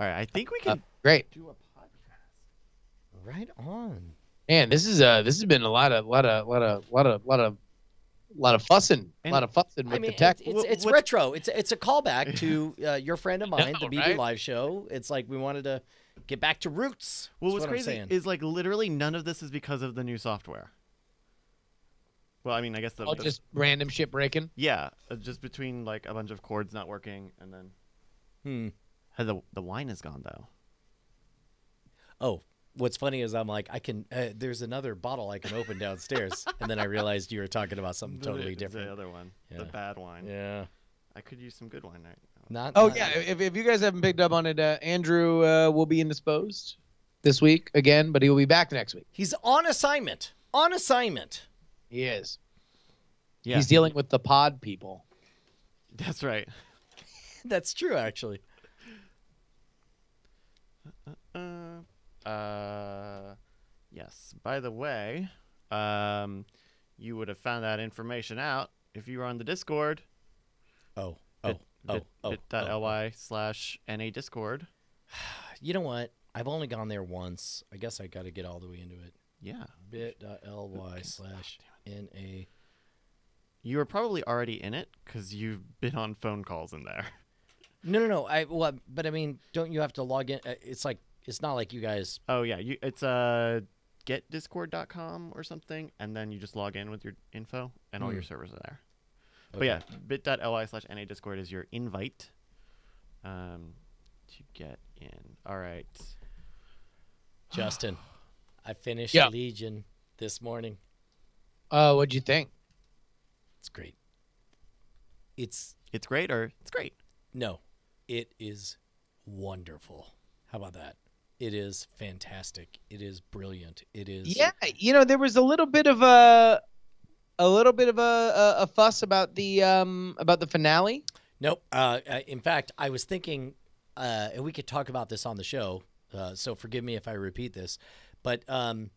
All right, I think we can Great. do a podcast. Right on. Man, this is uh this has been a lot of lot of lot of lot of lot of a lot of fussing, a lot of fussing with I mean, the tech. it's it's, it's what's- retro. It's it's a callback to uh, your friend of mine, the know, BB right? Live show. It's like we wanted to get back to roots. Well, what's what I'm crazy is like literally none of this is because of the new software. Well, I mean, I guess the, Oh, the- just random shit breaking. yeah, uh, just between like a bunch of cords not working and then Hmm. Hey, the the wine is gone though. Oh, what's funny is I'm like, I can. Uh, there's another bottle I can open downstairs, and then I realized you were talking about something totally different. The other one, the bad wine. Yeah. I could use some good wine right now. Not. Oh not- yeah, if, if you guys haven't picked up on it, uh, Andrew uh, will be indisposed this week again, but he will be back next week. He's on assignment. On assignment. He is. Yeah, He's dealing with the pod people. that's right. That's true, actually. Uh, uh, yes. By the way, um, you would have found that information out if you were on the Discord. Oh. Oh. bit, oh. bit, oh, bit.ly slash na discord. You know what? I've only gone there once. I guess I got to get all the way into it. Yeah. bit.ly slash na. You were probably already in it because you've been on phone calls in there. No, no, no. I well, but I mean, don't you have to log in? uh, It's like it's not like you guys. Oh yeah, you it's uh getdiscord.com or something, and then you just log in with your info, and all your Hmm. servers are there. But Okay. yeah, bit.ly slash na discord is your invite um, to get in. All right. Justin, I finished Yeah. Legion this morning. Uh, what'd you think? It's great. It's It's great or it's great. no, it is wonderful. How about that? It is fantastic. It is brilliant. It is. Yeah, you know, there was a little bit of a a little bit of a, a, a fuss about the um about the finale. Nope. Uh, uh, in fact, I was thinking, uh, and we could talk about this on the show. Uh, so forgive me if I repeat this, but um,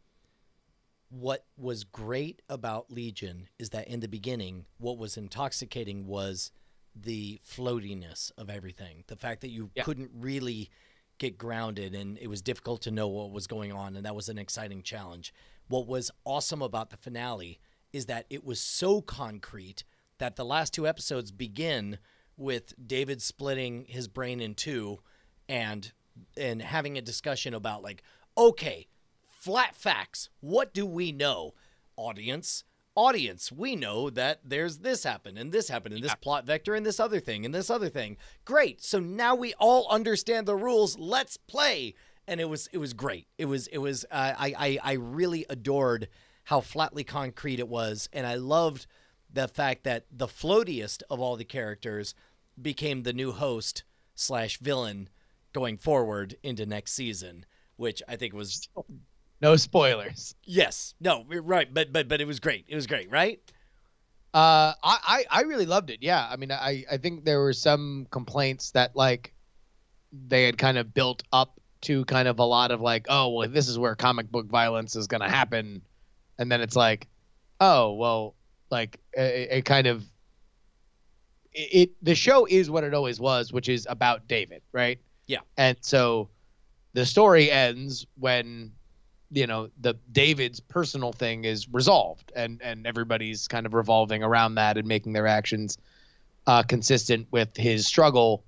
what was great about Legion is that in the beginning, what was intoxicating was the floatiness of everything. The fact that you Yeah. couldn't really get grounded and it was difficult to know what was going on, and that was an exciting challenge. What was awesome about the finale is that it was so concrete that the last two episodes begin with David splitting his brain in two and and having a discussion about like okay flat facts what do we know audience audience. We know that there's this happened and this happened and this plot vector and this other thing and this other thing. Great. So now we all understand the rules. Let's play. And it was it was great. It was it was uh, I, I i really adored how flatly concrete it was. And i loved the fact that the floatiest of all the characters became the new host slash villain going forward into next season, which I think was No spoilers. yes, no, right, but but but it was great. It was great, right? Uh, I, I I really loved it. Yeah, I mean, I I think there were some complaints that like they had kind of built up to kind of a lot of like, oh well, this is where comic book violence is gonna happen, and then it's like, oh well, like it, it kind of it, it the show is what it always was, which is about David, right? Yeah. And so the story ends when you know the David's personal thing is resolved and and everybody's kind of revolving around that and making their actions uh consistent with his struggle.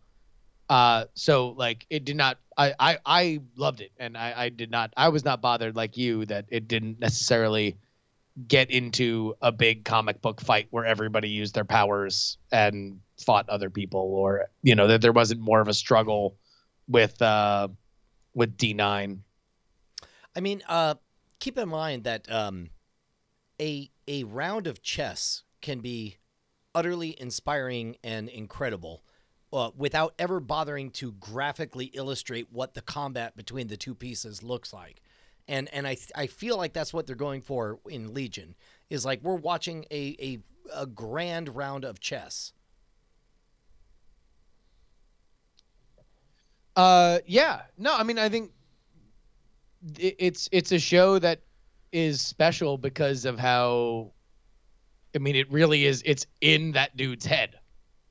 Uh so like it did not I I I loved it and I I did not I was not bothered like you that it didn't necessarily get into a big comic book fight where everybody used their powers and fought other people or you know that there wasn't more of a struggle with uh with D9 I mean, uh, keep in mind that um, a a round of chess can be utterly inspiring and incredible. Uh, without ever bothering to graphically illustrate what the combat between the two pieces looks like, and and I I feel like that's what they're going for in Legion is like we're watching a a, a grand round of chess. Uh, yeah. No, I mean, I think it's it's a show that is special because of how. I mean, it really is. It's in that dude's head.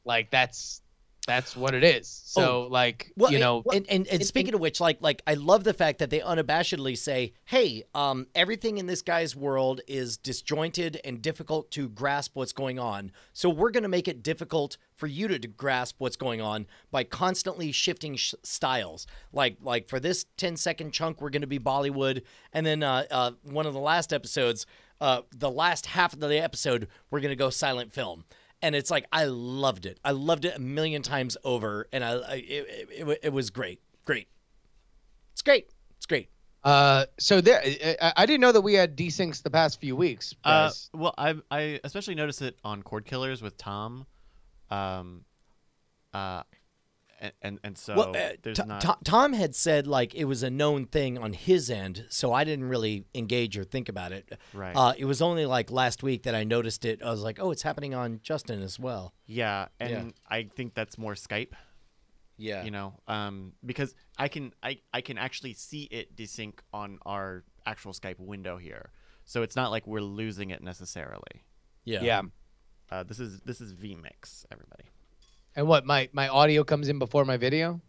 Like that's that's what it is. So like Well, you know, and, and, and speaking of which, like like I love the fact that they unabashedly say, "Hey, um, everything in this guy's world is disjointed and difficult to grasp what's going on. So we're going to make it difficult for you to, to grasp what's going on by constantly shifting sh- styles. Like like for this 10 second chunk, we're going to be Bollywood, and then uh, uh, one of the last episodes, uh, the last half of the episode, we're going to go silent film." And it's like I loved it. I loved it a million times over, and I, I it, it, it, it was great, great. It's great. It's great. uh, so there, I, I didn't know that we had desyncs the past few weeks. Uh, well, I I especially noticed it on Cord Killers with Tom, um, uh, and and, and so well, uh, there's T- not. Tom- Tom had said like it was a known thing on his end, so I didn't really engage or think about it. Right. Uh, it was only like last week that I noticed it. I was like, oh, it's happening on Justin as well. yeah, and Yeah. I think that's more Skype. Yeah. You know, um, because I can I I can actually see it desync on our actual Skype window here, so it's not like we're losing it necessarily. yeah. yeah. Uh, this is this is vMix, everybody. And what my my audio comes in before my video?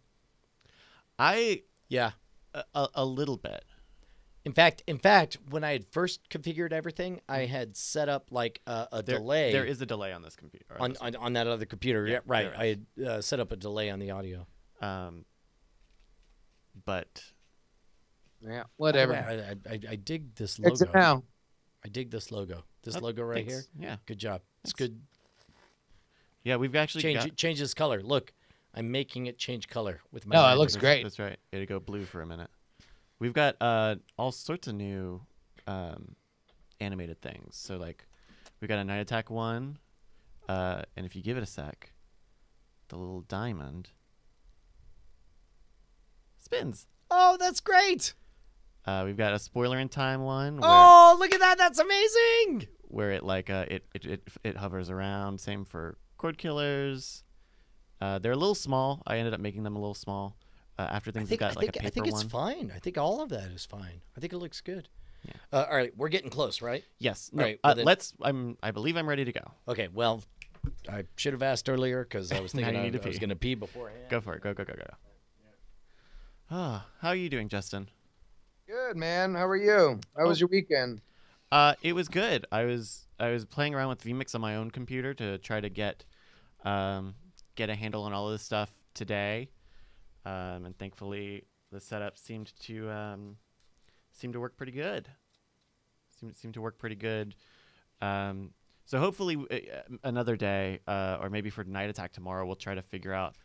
I Yeah. a, a, a little bit. In fact, in fact, when I had first configured everything, I had set up like a, a There, delay. There is a delay on this computer. on, this on on that other computer. Yeah, Yeah, right. I had uh, set up a delay on the audio. Um, but Yeah, whatever. I, I, I, I dig this logo. it now. I dig this logo. This Oh, logo right thanks. here. Yeah, Good job. It's good. Yeah, we've actually Change got. it, change this color. Look, I'm making it change color with my. No, it looks great. That's right. It'll go blue for a minute. We've got uh all sorts of new um animated things. So like, we got a night attack one, uh, and if you give it a sec, the little diamond spins. Oh, that's great. Uh, we've got a spoiler in time one where, Oh, look at that. That's amazing. where it like uh it, it it it hovers around. Same for cord killers. Uh, they're a little small. I ended up making them a little small. Uh, after I things think, I got like think, a paper I think it's one. fine. I think all of that is fine. I think it looks good. Yeah. Uh, all right, we're getting close, right? Yes. No, Right, uh, well then- let's. I'm. I believe I'm ready to go. Okay. Well, I should have asked earlier because I was thinking you I, need to I was going to pee beforehand. Go for it. Go go go go go. Ah, how are you doing, Justin? Good man. How are you? How was Oh. your weekend? Uh, it was good. I was I was playing around with vMix on my own computer to try to get, um, get a handle on all of this stuff today, um, and thankfully the setup seemed to um, seemed to work pretty good. Seemed seemed to work pretty good. Um, so hopefully uh, another day, uh, or maybe for night attack tomorrow, we'll try to figure out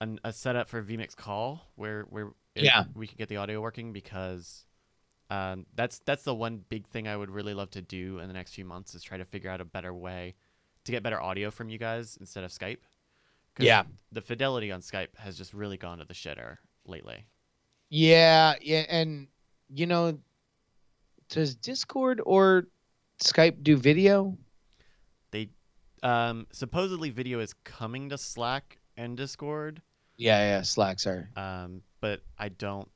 an, a setup for vMix call where where Yeah. we can get the audio working because um, that's that's the one big thing I would really love to do in the next few months is try to figure out a better way to get better audio from you guys instead of Skype. Yeah. the fidelity on Skype has just really gone to the shitter lately. Yeah, yeah, and you know, does Discord or Skype do video? They um, supposedly video is coming to Slack and Discord, Yeah, yeah, Slack, sorry. um, but I don't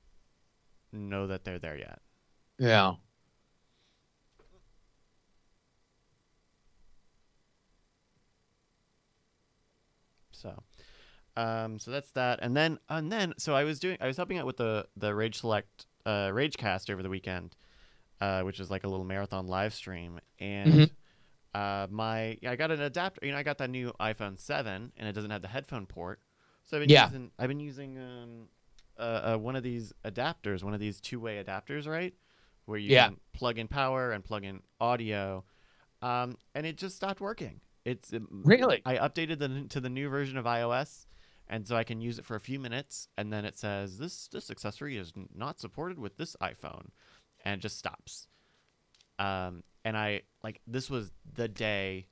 know that they're there yet. Yeah. So, um, so that's that, and then and then so I was doing I was helping out with the the Rage Select uh, Ragecast over the weekend, uh, which is like a little marathon live stream, and Mhm. uh, my I got an adapter. You know, I got that new iPhone seven, and it doesn't have the headphone port, so I've been Yeah. using I've been using um, uh, uh, one of these adapters, one of these two way adapters, right, where you Yeah. can plug in power and plug in audio, um, and it just stopped working. It's it- Really? I updated the to the new version of iOS, and so I can use it for a few minutes, and then it says this this accessory is not supported with this iPhone, and it just stops. Um, and I like this was the day,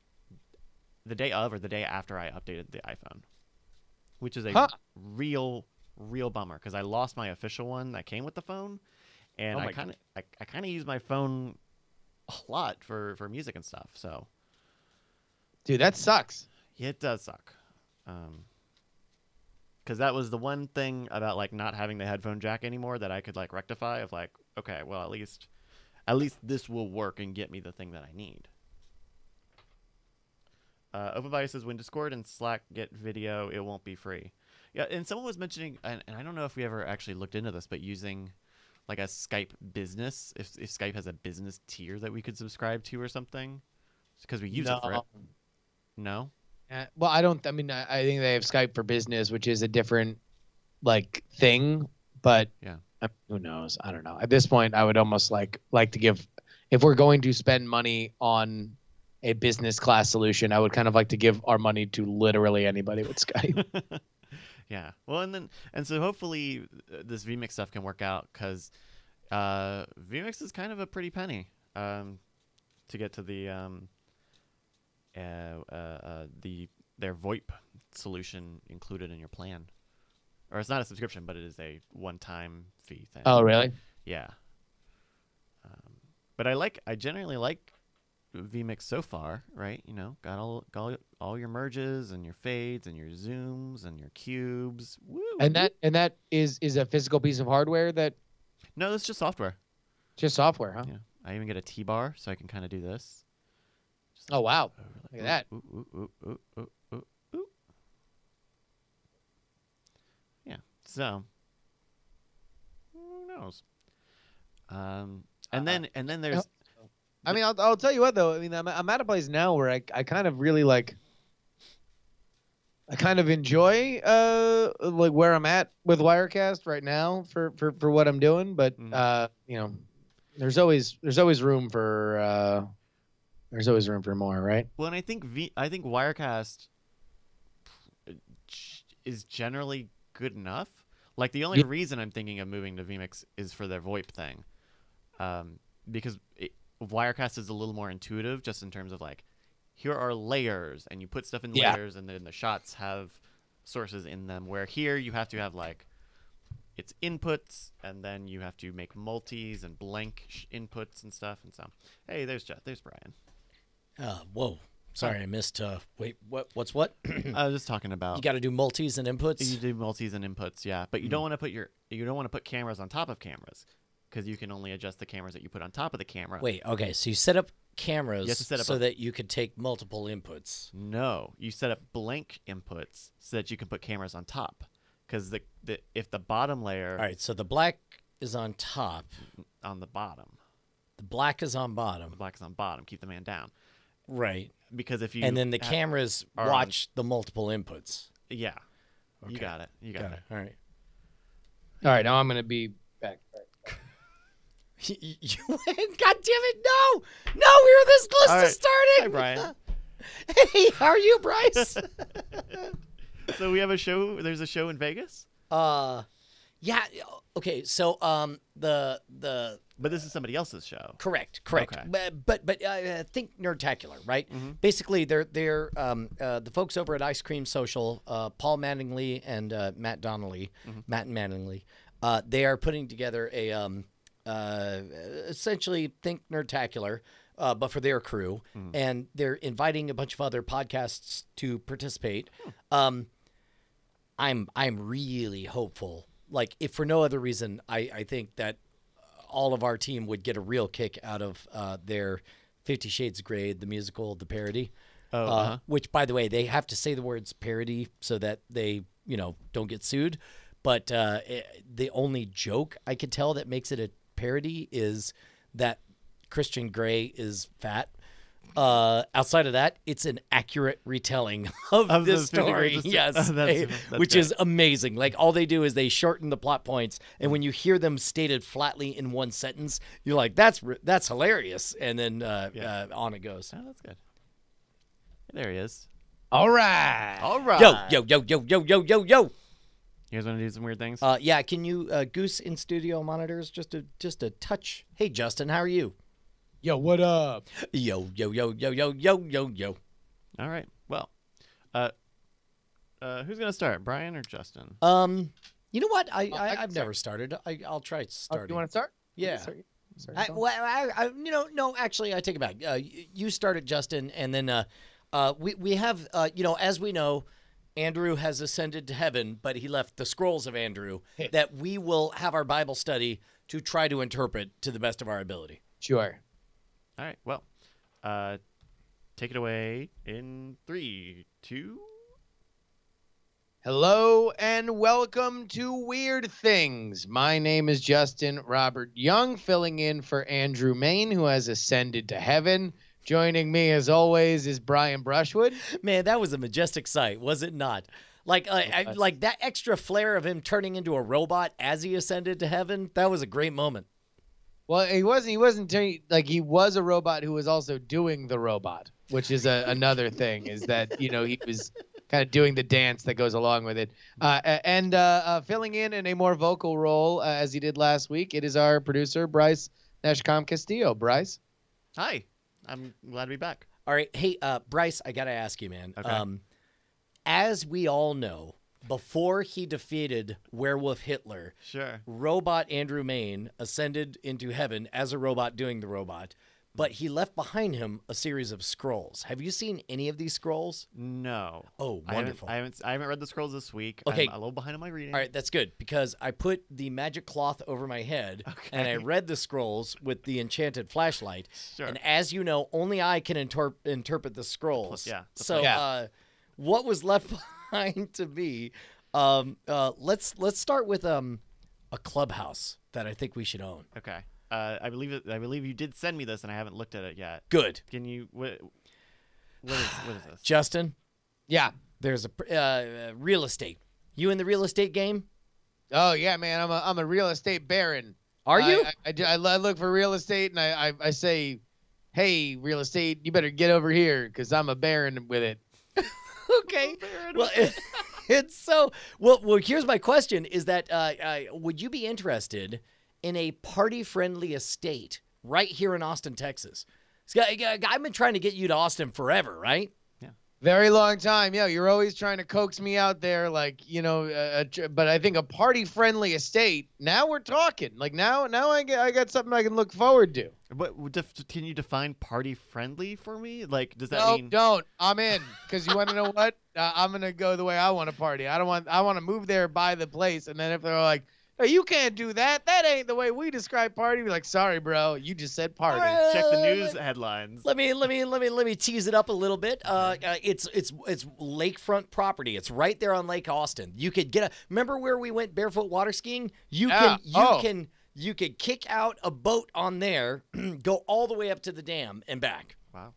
the day of or the day after I updated the iPhone, which is a Huh. real real bummer because I lost my official one that came with the phone, and Oh I kind of I, I kind of use my phone a lot for for music and stuff. So Dude, that sucks. yeah, it does suck. Um, because that was the one thing about like not having the headphone jack anymore that I could like rectify. Of like, okay, well at least, at least this will work and get me the thing that I need. Uh, OpenBody says when Discord and Slack get video, it won't be free. Yeah, and someone was mentioning, and, and I don't know if we ever actually looked into this, but using like a Skype business, if if Skype has a business tier that we could subscribe to or something, because we use it for it. No. Uh, well, I don't. I mean, I, I think they have Skype for Business, which is a different like thing. But Yeah. uh, who knows? I don't know. At this point, I would almost like like to give if we're going to spend money on a business class solution, I would kind of like to give our money to literally anybody with Skype. Yeah. Well, and then and so hopefully uh, this VMix stuff can work out because uh, VMix is kind of a pretty penny um, to get to the um, uh, uh, uh, the their VoIP solution included in your plan, or it's not a subscription, but it is a one-time fee thing. oh, really? Yeah. Um, but I like I generally like vMix so far, right? You know, got all got all, all your merges and your fades and your zooms and your cubes. Woo, And that and that is is a physical piece of hardware that no, it's just software. just software, huh? Yeah, I even get a T bar so I can kind of do this. Just Oh wow. look at that. Ooh, ooh, ooh, ooh, ooh, ooh, ooh. Yeah. So who knows? Um, and Uh, then and then there's I mean, I'll, I'll tell you what though. I mean, I'm, I'm at a place now where I, I kind of really like. I kind of enjoy uh like where I'm at with Wirecast right now for for, for what I'm doing, but Mhm. uh you know, there's always there's always room for uh there's always room for more, right? Well, and I think v- I think Wirecast is generally good enough. Like the only Yeah. reason I'm thinking of moving to vMix is for their VoIP thing, um, because it, Wirecast is a little more intuitive, just in terms of like, here are layers, and you put stuff in Yeah. layers, and then the shots have sources in them. Where here you have to have like, it's inputs, and then you have to make multis and blank sh- inputs and stuff. And so, hey, there's Jeff, there's Brian. Uh, whoa. Sorry, I missed. Uh, wait, what? What's what? I was just talking about you got to do multis and inputs. You do multis and inputs, yeah, but you Hmm. don't want to put your you don't want to put cameras on top of cameras because you can only adjust the cameras that you put on top of the camera. Wait, okay. So you set up cameras to set up so a- that you could take multiple inputs. No, you set up blank inputs so that you can put cameras on top. Because the, the if the bottom layer All right. So the black is on top. on the bottom, The black is on bottom. the bottom. black is on bottom, keep the man down. Right. Because if you And then the ha- cameras are on- watch the multiple inputs. yeah, you got it, you got, Got it. it. All right. All right, now I'm gonna be You went, God damn it! No, no, we were this close to starting. Hi, Brian. Hey, how are you, Bryce? so we have a show. There's a show in Vegas, uh, yeah. Okay, so um, the the but this is somebody else's show. correct, correct. Okay. But but, but uh, think Nerdtacular, right? Mhm. Basically, they're they're um, uh, the folks over at Ice Cream Social, uh, Paul Mattingly and uh, Matt Donnelly, Mhm. Matt and Mattingly. Uh, they are putting together a um, uh, essentially think Nerdtacular. Uh, but for their crew, Mhm. and they're inviting a bunch of other podcasts to participate. Um, I'm I'm really hopeful. Like, if for no other reason, I, I think that all of our team would get a real kick out of uh, their Fifty Shades of Grey, the musical, the parody. Oh, uh, uh-huh. Which, by the way, they have to say the words parody so that they, you know, don't get sued. But uh, eh, the only joke I could tell that makes it a parody is that Christian Grey is fat. Uh, outside of that, it's an accurate retelling of, Of the this story. Yes, Oh, that's- that's which great. is amazing. Like all they do is they shorten the plot points, and when you hear them stated flatly in one sentence, you're like, "That's that's hilarious," and then uh, Yeah. uh, on it goes. Oh, that's good. There he is. All right. All right. Yo, yo, yo, yo, yo, yo, yo, yo. You guys want to do some weird things? Uh, yeah, can you uh, goose in studio monitors just a just a touch? Hey, Justin, how are you? Yo, what up? Yo, yo, yo, yo, yo, yo, yo, yo. All right. Well, uh, uh, who's gonna start, Brian or Justin? Um, you know what? I, Uh, I I can I've start. never started. I I'll try Oh, starting. you want to start? Yeah. Start- start I, yourself? well, I, I, you know, no, actually, I take it back. Uh, y- you started, Justin, and then uh, uh, we we have, uh, you know, as we know, Andrew has ascended to heaven, but he left the scrolls of Andrew that we will have our Bible study to try to interpret to the best of our ability. Sure. All right. Well, uh, take it away in three, two. Hello and welcome to Weird Things. My name is Justin Robert Young, filling in for Andrew Mayne, who has ascended to heaven. Joining me, as always, is Brian Brushwood. Man, that was a majestic sight, was it not? Like, I, I, like that extra flair of him turning into a robot as he ascended to heaven. That was a great moment. Well, he wasn't. He wasn't turning- like he was a robot who was also doing the robot, which is a, another thing. Is that you know he was kind of doing the dance that goes along with it, uh, and uh, uh, filling in in a more vocal role uh, as he did last week. It is our producer Bryce Neshcom Castillo. Bryce. Hi, I'm glad to be back. All right, hey, uh, Bryce, I gotta ask you, man. Okay. Um, as we all know, before he defeated Werewolf Hitler, Sure. robot Andrew Mayne ascended into heaven as a robot doing the robot, but he left behind him a series of scrolls. Have you seen any of these scrolls? No. Oh, I haven't, wonderful. I haven't. I haven't read the scrolls this week. Okay. I'm a little behind on my reading. All right, that's good because I put the magic cloth over my head and I read the scrolls with the enchanted flashlight. Sure. And as you know, only I can inter- interpret the scrolls. yeah, the So, Yeah. uh, what was left behind to me? Um, uh, let's let's start with um, a clubhouse that I think we should own. Okay. Uh, I believe I believe you did send me this, and I haven't looked at it yet. Good, Can you? What? What is? What is this? Justin. Yeah. There's a uh, uh, real estate. You in the real estate game? Oh yeah, man. I'm a I'm a real estate baron. Are you? I, I, I I look for real estate and I, I, I say, hey, real estate, you better get over here because I'm a baron with it. okay. Well, it, it's so well. Well, here's my question: Is that uh, uh, would you be interested in a party-friendly estate right here in Austin, Texas? See, I- I- I've been trying to get you to Austin forever, right? Yeah. Very long time. Yeah, you're always trying to coax me out there, like you know. Uh, tr- but I think a party-friendly estate. Now we're talking. Like now, now I get I got something I can look forward to. But def- can you define party friendly for me? Like, does that no, mean? don't. I'm in. Because you want to know what? Uh, I'm gonna go the way I want to party. I don't want. I want to move there, buy the place, and then if they're like, "Hey, you can't do that. That ain't the way we describe party." Be like, "Sorry, bro. You just said party." Check the news headlines. Let me let me let me let me tease it up a little bit. Uh, uh, it's it's it's lakefront property. It's right there on Lake Austin. You could get a. Remember where we went barefoot water skiing? You Yeah. can you Oh. can you could kick out a boat on there, go all the way up to the dam and back. Wow.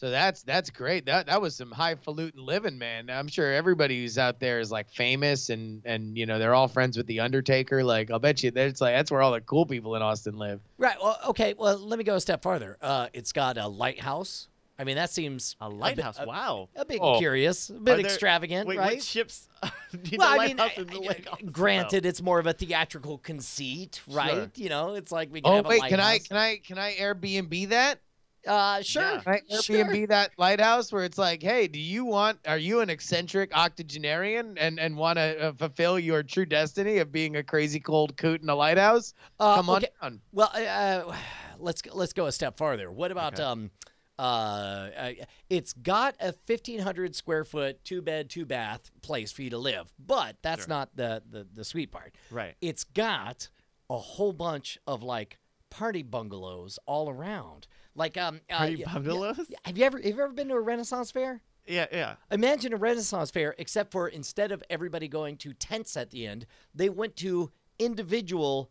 So that's that's great. That that was some highfalutin living, man. I'm sure everybody who's out there is like famous and and you know they're all friends with the Undertaker. Like I'll bet you that's like that's where all the cool people in Austin live. Right. Well, okay. Well, let me go a step farther. Uh, it's got a lighthouse. I mean, that seems A lighthouse. A, wow. a bit Oh. curious, a bit there- extravagant, Wait, right? what ships need well, a I mean, lighthouse I- I- granted, it's more of a theatrical conceit, right? Sure. You know, it's like we can Oh have a wait, can I can I can I Airbnb that? Uh, sure. Yeah. Can I Sure. Airbnb that lighthouse where it's like, hey, do you want? Are you an eccentric octogenarian and and want to uh, fulfill your true destiny of being a crazy cold coot in a lighthouse? Uh, Come on down. Well, uh, let's go- let's go a step farther. What about Okay. um, uh, uh, it's got a fifteen hundred square foot two bed two bath place for you to live, but that's Sure. not the, the the sweet part. Right. It's got a whole bunch of like party bungalows all around. Like um, uh, Party y- y- Have you ever have you ever been to a Renaissance fair? Yeah. Yeah. Imagine a Renaissance fair, except for instead of everybody going to tents at the end, they went to individual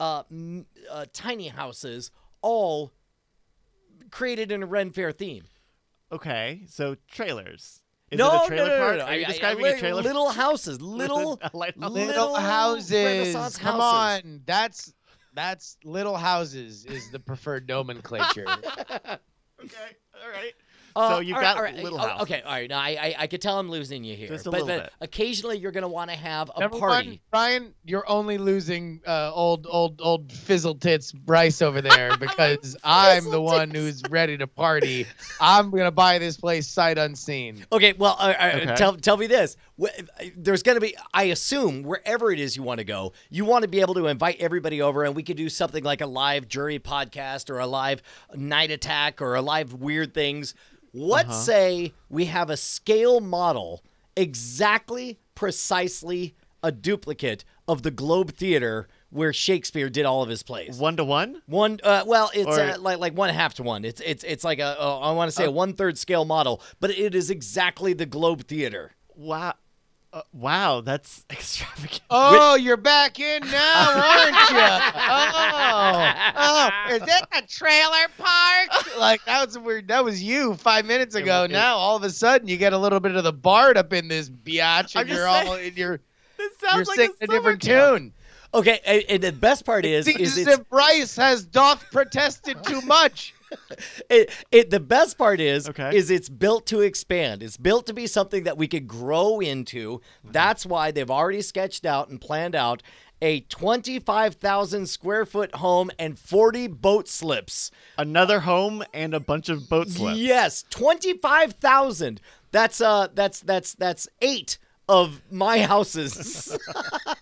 uh, m- uh, tiny houses, all created in a Ren Fair theme. Okay. So trailers. Is no, it a trailer no, no, park? no, no. Are you I- I- describing a trailer? Little houses, little, little Little houses. Renaissance Come houses. on. That's that's little houses is the preferred nomenclature. okay. All right. Uh, so you've all right, got all right, little oh, house. Okay, all right. Now I, I, I could tell I'm losing you here, Just a but, little but bit. occasionally you're going to want to have a Number party. one, Brian, you're only losing uh, old, old, old fizzle tits Bryce over there because I'm the one who's ready to party. I'm gonna buy this place sight unseen. Okay, well, uh, uh, Okay. tell tell me this. There's going to be, I assume, wherever it is you want to go, you want to be able to invite everybody over, and we could do something like a live jury podcast or a live night attack or a live weird things. What Uh-huh. say we have a scale model, exactly, precisely a duplicate of the Globe Theater where Shakespeare did all of his plays. One to one. One, uh, well, it's Or- uh, like like one half to one. It's it's it's like a uh, I want to say a Oh. one third scale model, but it is exactly the Globe Theater. Wow. Uh, wow, that's extravagant. Oh, you're back in now, aren't you? Oh, oh, is that a trailer park? Like that was weird. That was you five minutes ago. wa- it- now all of a sudden you get a little bit of the bard up in this biatch, I'm and you're all saying. in your This you're sounds like singing a, a different camp. tune. Okay, and, and the best part is Seems is it's if Bryce has doth protested too much. It, it the best part is Okay. is it's built to expand. It's built to be something that we could grow into. That's why they've already sketched out and planned out a 25,000 square foot home and 40 boat slips. Another home and a bunch of boat slips. Yes, 25,000. That's uh that's that's that's 8 of my houses.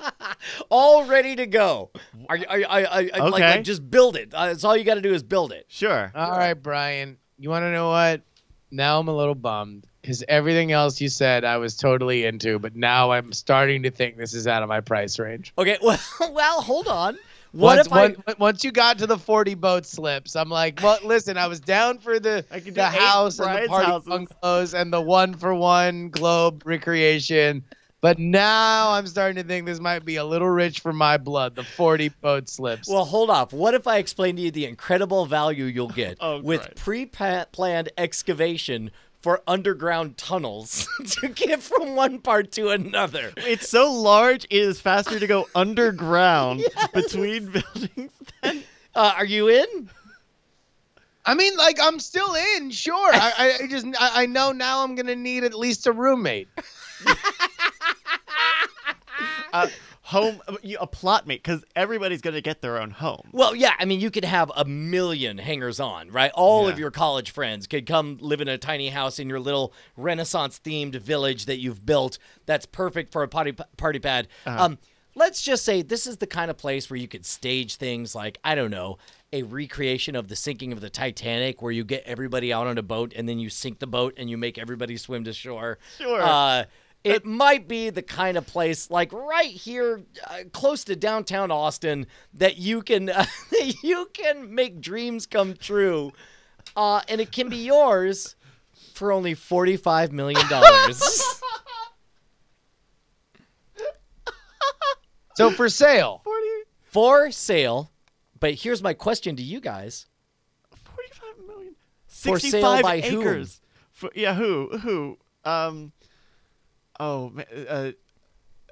all ready to go. Are you- are you- I I, I like, Okay. like just build it. Uh, that's all you got to do is build it. Sure. All right, Brian. You want to know what? Now I'm a little bummed because everything else you said I was totally into, but now I'm starting to think this is out of my price range. Okay, well, well, hold on. What once, if I once, once you got to the 40 boat slips, I'm like, well, listen, I was down for the I could do the house and the party houses. bungalows and the one for one globe recreation. But now I'm starting to think this might be a little rich for my blood. The 40 boat slips. Well, hold off. What if I explain to you the incredible value you'll get Oh, with pre-planned excavation for underground tunnels to get from one part to another? It's so large, it is faster to go underground between buildings. Than... Uh, are you in? I mean, like, I'm still in, sure. I, I- I just, I, I know now I'm gonna need at least a roommate. Uh, home, you- a plot mate, because everybody's going to get their own home. Well, yeah. I mean, you could have a million hangers-on, right? All of your college friends could come live in a tiny house in your little Renaissance-themed village that you've built. That's perfect for a party party pad. Uh-huh. Um, let's just say this is the kind of place where you could stage things like I don't know a recreation of the sinking of the Titanic, where you get everybody out on a boat and then you sink the boat and you make everybody swim to shore. Sure. Uh, it might be the kind of place like right here, uh, close to downtown Austin, that you can uh, you can make dreams come true, uh, and it can be yours for only forty five million dollars. So for sale. 40, for sale. But here's my question to you guys: 45 million. For sale 65 by whom? acres. For, yeah, who? Who? Um, oh, uh,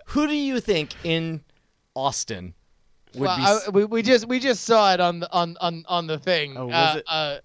Who do you think in Austin would Well, be? I, we, we just we just saw it on the on on on the thing. Oh, was uh, it? Uh,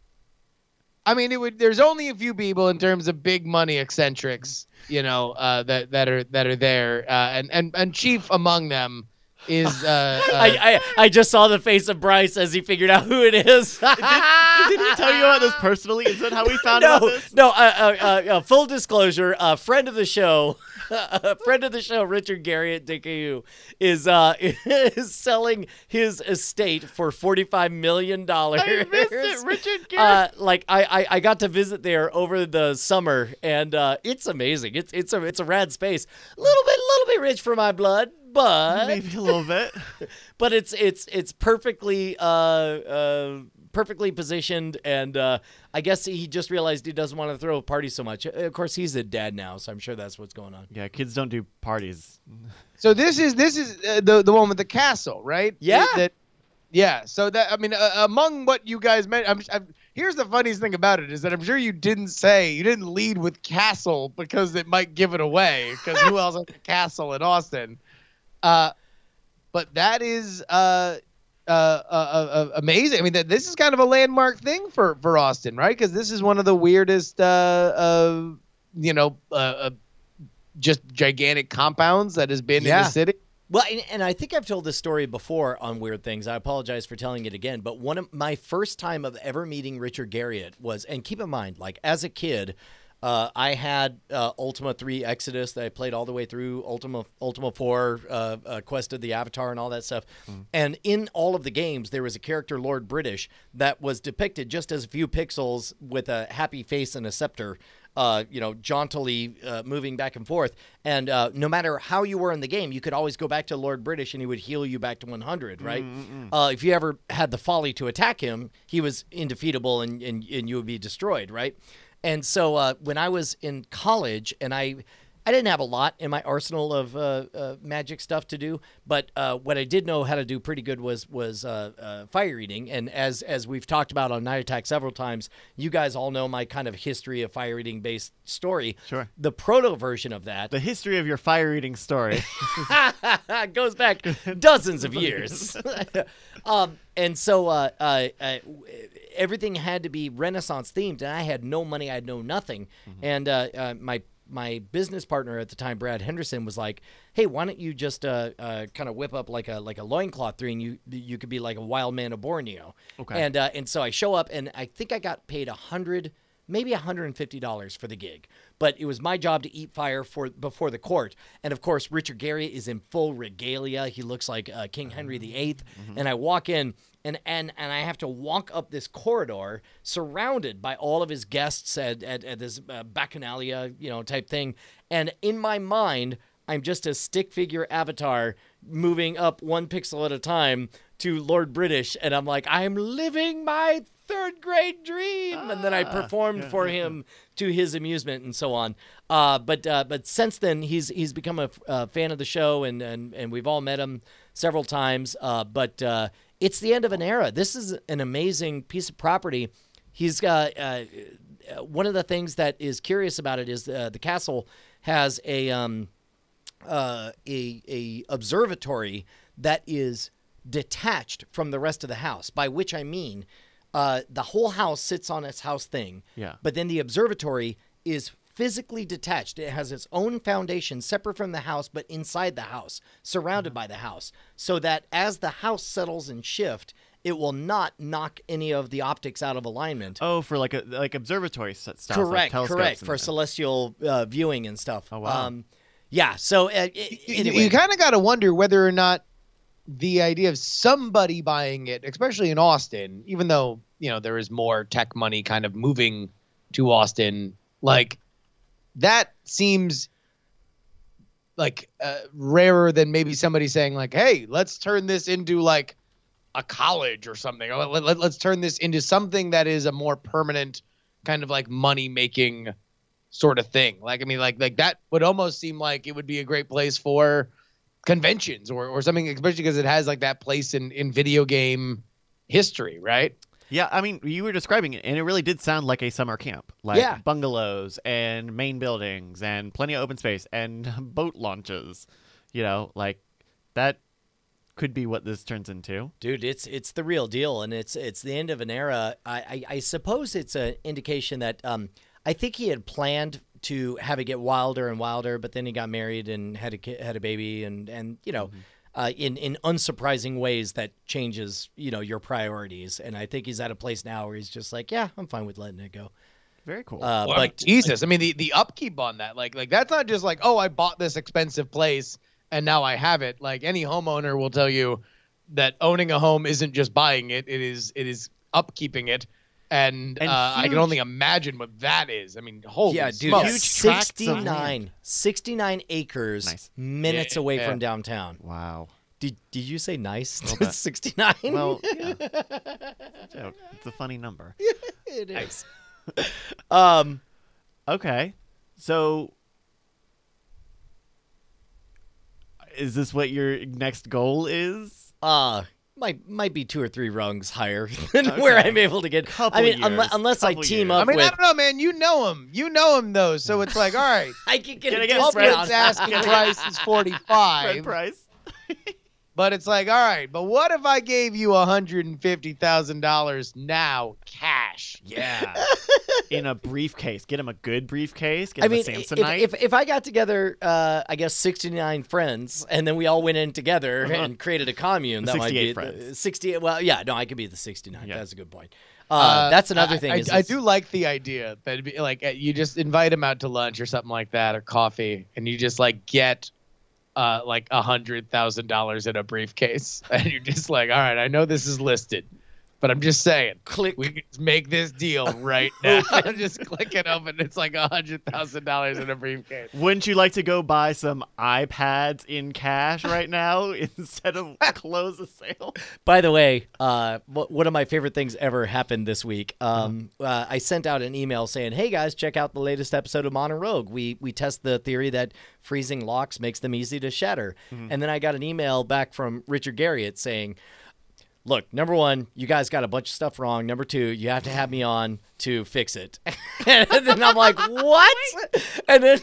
I mean, it would. There's only a few people in terms of big money eccentrics, you know, uh, that that are that are there, uh, and and and chief among them is. Uh, uh, I, I I just saw the face of Bryce as he figured out who it is. did, did he tell you about this personally? Is that how we found out no, this? no. Uh, uh, uh, uh, full disclosure: a friend of the show, a friend of the show, Richard Garriott at DKU, is uh is selling his estate for forty five million dollars. I missed it, Richard Gere. Uh, like I, I, I got to visit there over the summer, and uh, it's amazing. It's it's a it's a rad space. A little bit, a little bit rich for my blood, but Maybe a little bit. but it's it's it's perfectly uh, uh perfectly positioned and uh I guess he just realized he doesn't want to throw a party so much. Of course he's a dad now, so I'm sure that's what's going on. Yeah, kids don't do parties. so this is this is uh, the the one with the castle, right? Yeah. That, yeah. So that I mean, uh, among what you guys meant, I'm, I'm, here's the funniest thing about it is that I'm sure you didn't say you didn't lead with castle because it might give it away. Because who else has a castle in Austin? Uh, but that is uh, uh, uh, uh, amazing. I mean, that this is kind of a landmark thing for for Austin, right? Because this is one of the weirdest, uh, uh, you know, uh, uh, just gigantic compounds that has been in the city. Well, and, and I think I've told this story before on Weird Things. I apologize for telling it again, but one of my first time of ever meeting Richard Garriott was, and keep in mind, like as a kid, uh, I had uh, Ultima 3 Exodus that I played all the way through, Ultima Ultima 4, uh, uh, Quest of the Avatar, and all that stuff. And in all of the games, there was a character, Lord British, that was depicted just as a few pixels with a happy face and a scepter. uh, you know, jauntily uh, moving back and forth. And uh, no matter how you were in the game, you could always go back to Lord British and he would heal you back to 100, right? Uh, if you ever had the folly to attack him, he was indefeatable and, and, and you would be destroyed, right? And so uh, when I was in college and I I didn't have a lot in my arsenal of uh, uh, magic stuff to do, but uh, what I did know how to do pretty good was was uh, uh, fire eating. And as as we've talked about on Night Attack several times, you guys all know my kind of history of fire eating based story. Sure. The proto version of that The history of your fire eating story. goes back dozens of years. um, and so uh, uh, uh, everything had to be Renaissance themed, and I had no money, I had no nothing. And uh, uh, my my business partner at the time, Brad Henderson, was like, "Hey, why don't you just uh, uh, kind of whip up like a like a loincloth thing? You you could be like a wild man of Borneo." Okay. And uh, and so I show up, and I think I got paid a hundred maybe $150 for the gig. But it was my job to eat fire for before the court. And of course, Richard Garriott is in full regalia. He looks like uh, King Henry VIII. And I walk in and, and, and I have to walk up this corridor surrounded by all of his guests at, at, at this uh, bacchanalia, you know, type thing. And in my mind, I'm just a stick figure avatar moving up one pixel at a time to Lord British. And I'm like, I'm living my third grade dream. and then I performed for him to his amusement and so on. Uh, but uh, but since then, he's he's become a, f- a fan of the show, and, and, and we've all met him several times. Uh, but uh, it's the end of an era. This is an amazing piece of property. He's got uh, uh, one of the things that is curious about it is uh, the castle has a um, uh, a a observatory that is detached from the rest of the house. By which I mean, uh, the whole house sits on its house thing. Yeah. But then the observatory is physically detached. It has its own foundation, separate from the house, but inside the house, surrounded by the house, so that as the house settles and shift, it will not knock any of the optics out of alignment. oh, for like a like observatory stuff. correct, telescopes correct, for and- celestial uh, viewing and stuff. Oh, wow. Um, yeah. So uh, You- anyway, you kind of got to wonder whether or not the idea of somebody buying it, especially in Austin, even though you know there is more tech money kind of moving to Austin, like that seems like uh, rarer than maybe somebody saying like, "Hey, let's turn this into like a college or something. Or let, let, let's turn this into something that is a more permanent kind of like money making sort of thing. Like I mean, like like that would almost seem like it would be a great place for conventions or or something, especially because it has like that place in in video game history, right? Yeah, I mean, you were describing it, and it really did sound like a summer camp. Like Yeah. bungalows and main buildings and plenty of open space and boat launches. You know, like that could be what this turns into. dude it's it's the real deal and it's it's the end of an era i i, I suppose it's an indication that um i think he had planned to have it get wilder and wilder but then he got married and had a kid, had a baby and and you know uh, in in unsurprising ways that changes you know your priorities and i think he's at a place now where he's just like yeah i'm fine with letting it go Very cool. uh, Well, I mean, but Jesus, I mean the the upkeep on that, like like that's not just like oh I bought this expensive place and now I have it. Like any homeowner will tell you that owning a home isn't just buying it; it is it is upkeeping it. And, And uh, I can only imagine what that is. I mean, holy yeah, dude, smokes. Huge 69, 69 acres, Nice. minutes Yeah, away yeah. from downtown. wow. Did, did you say nice? Little bit. 69? Well, yeah. It's a. It's a funny number. it is. um, Okay. So is this what your next goal is? uh, might might be two or three rungs higher than where I'm able to get. Couple I mean, unle- years. unless I team years. up I mean, I don't know, man. You know him. You know him though. So it's like, all right, I can get Can a I get discount. Upland's asking price is forty five. Price. But it's like, all right, but what if I gave you hundred and fifty thousand dollars now, cash? Yeah. In a briefcase. Get him a good briefcase. Get I him mean, a if, Samsonite. if if I got together, uh, I guess 69 friends, and then we all went in together Uh-huh. and created a commune, that might 68 be friends. 60. Well, yeah, no, I could be the 69. Yeah. That's a good point. Uh, that's another I- thing. I, is I do like the idea that it'd be like uh, you just invite him out to lunch or something like that or coffee, and you just like get uh, like a hundred thousand dollars in a briefcase, and you're just like, all right, I know this is listed, but I'm just saying. Click. We can just make this deal right now. just click it open. It's like a hundred thousand dollars in a briefcase. Wouldn't you like to go buy some iPads in cash right now instead of close the sale? By the way, uh, one of my favorite things ever happened this week. Um, uh, I sent out an email saying, "Hey guys, check out the latest episode of Modern Rogue. We we test the theory that freezing locks makes them easy to shatter." And then I got an email back from Richard Garriott saying, "Look, number one, you guys got a bunch of stuff wrong. Number two, you have to have me on to fix it." and then I'm like, "What?" and then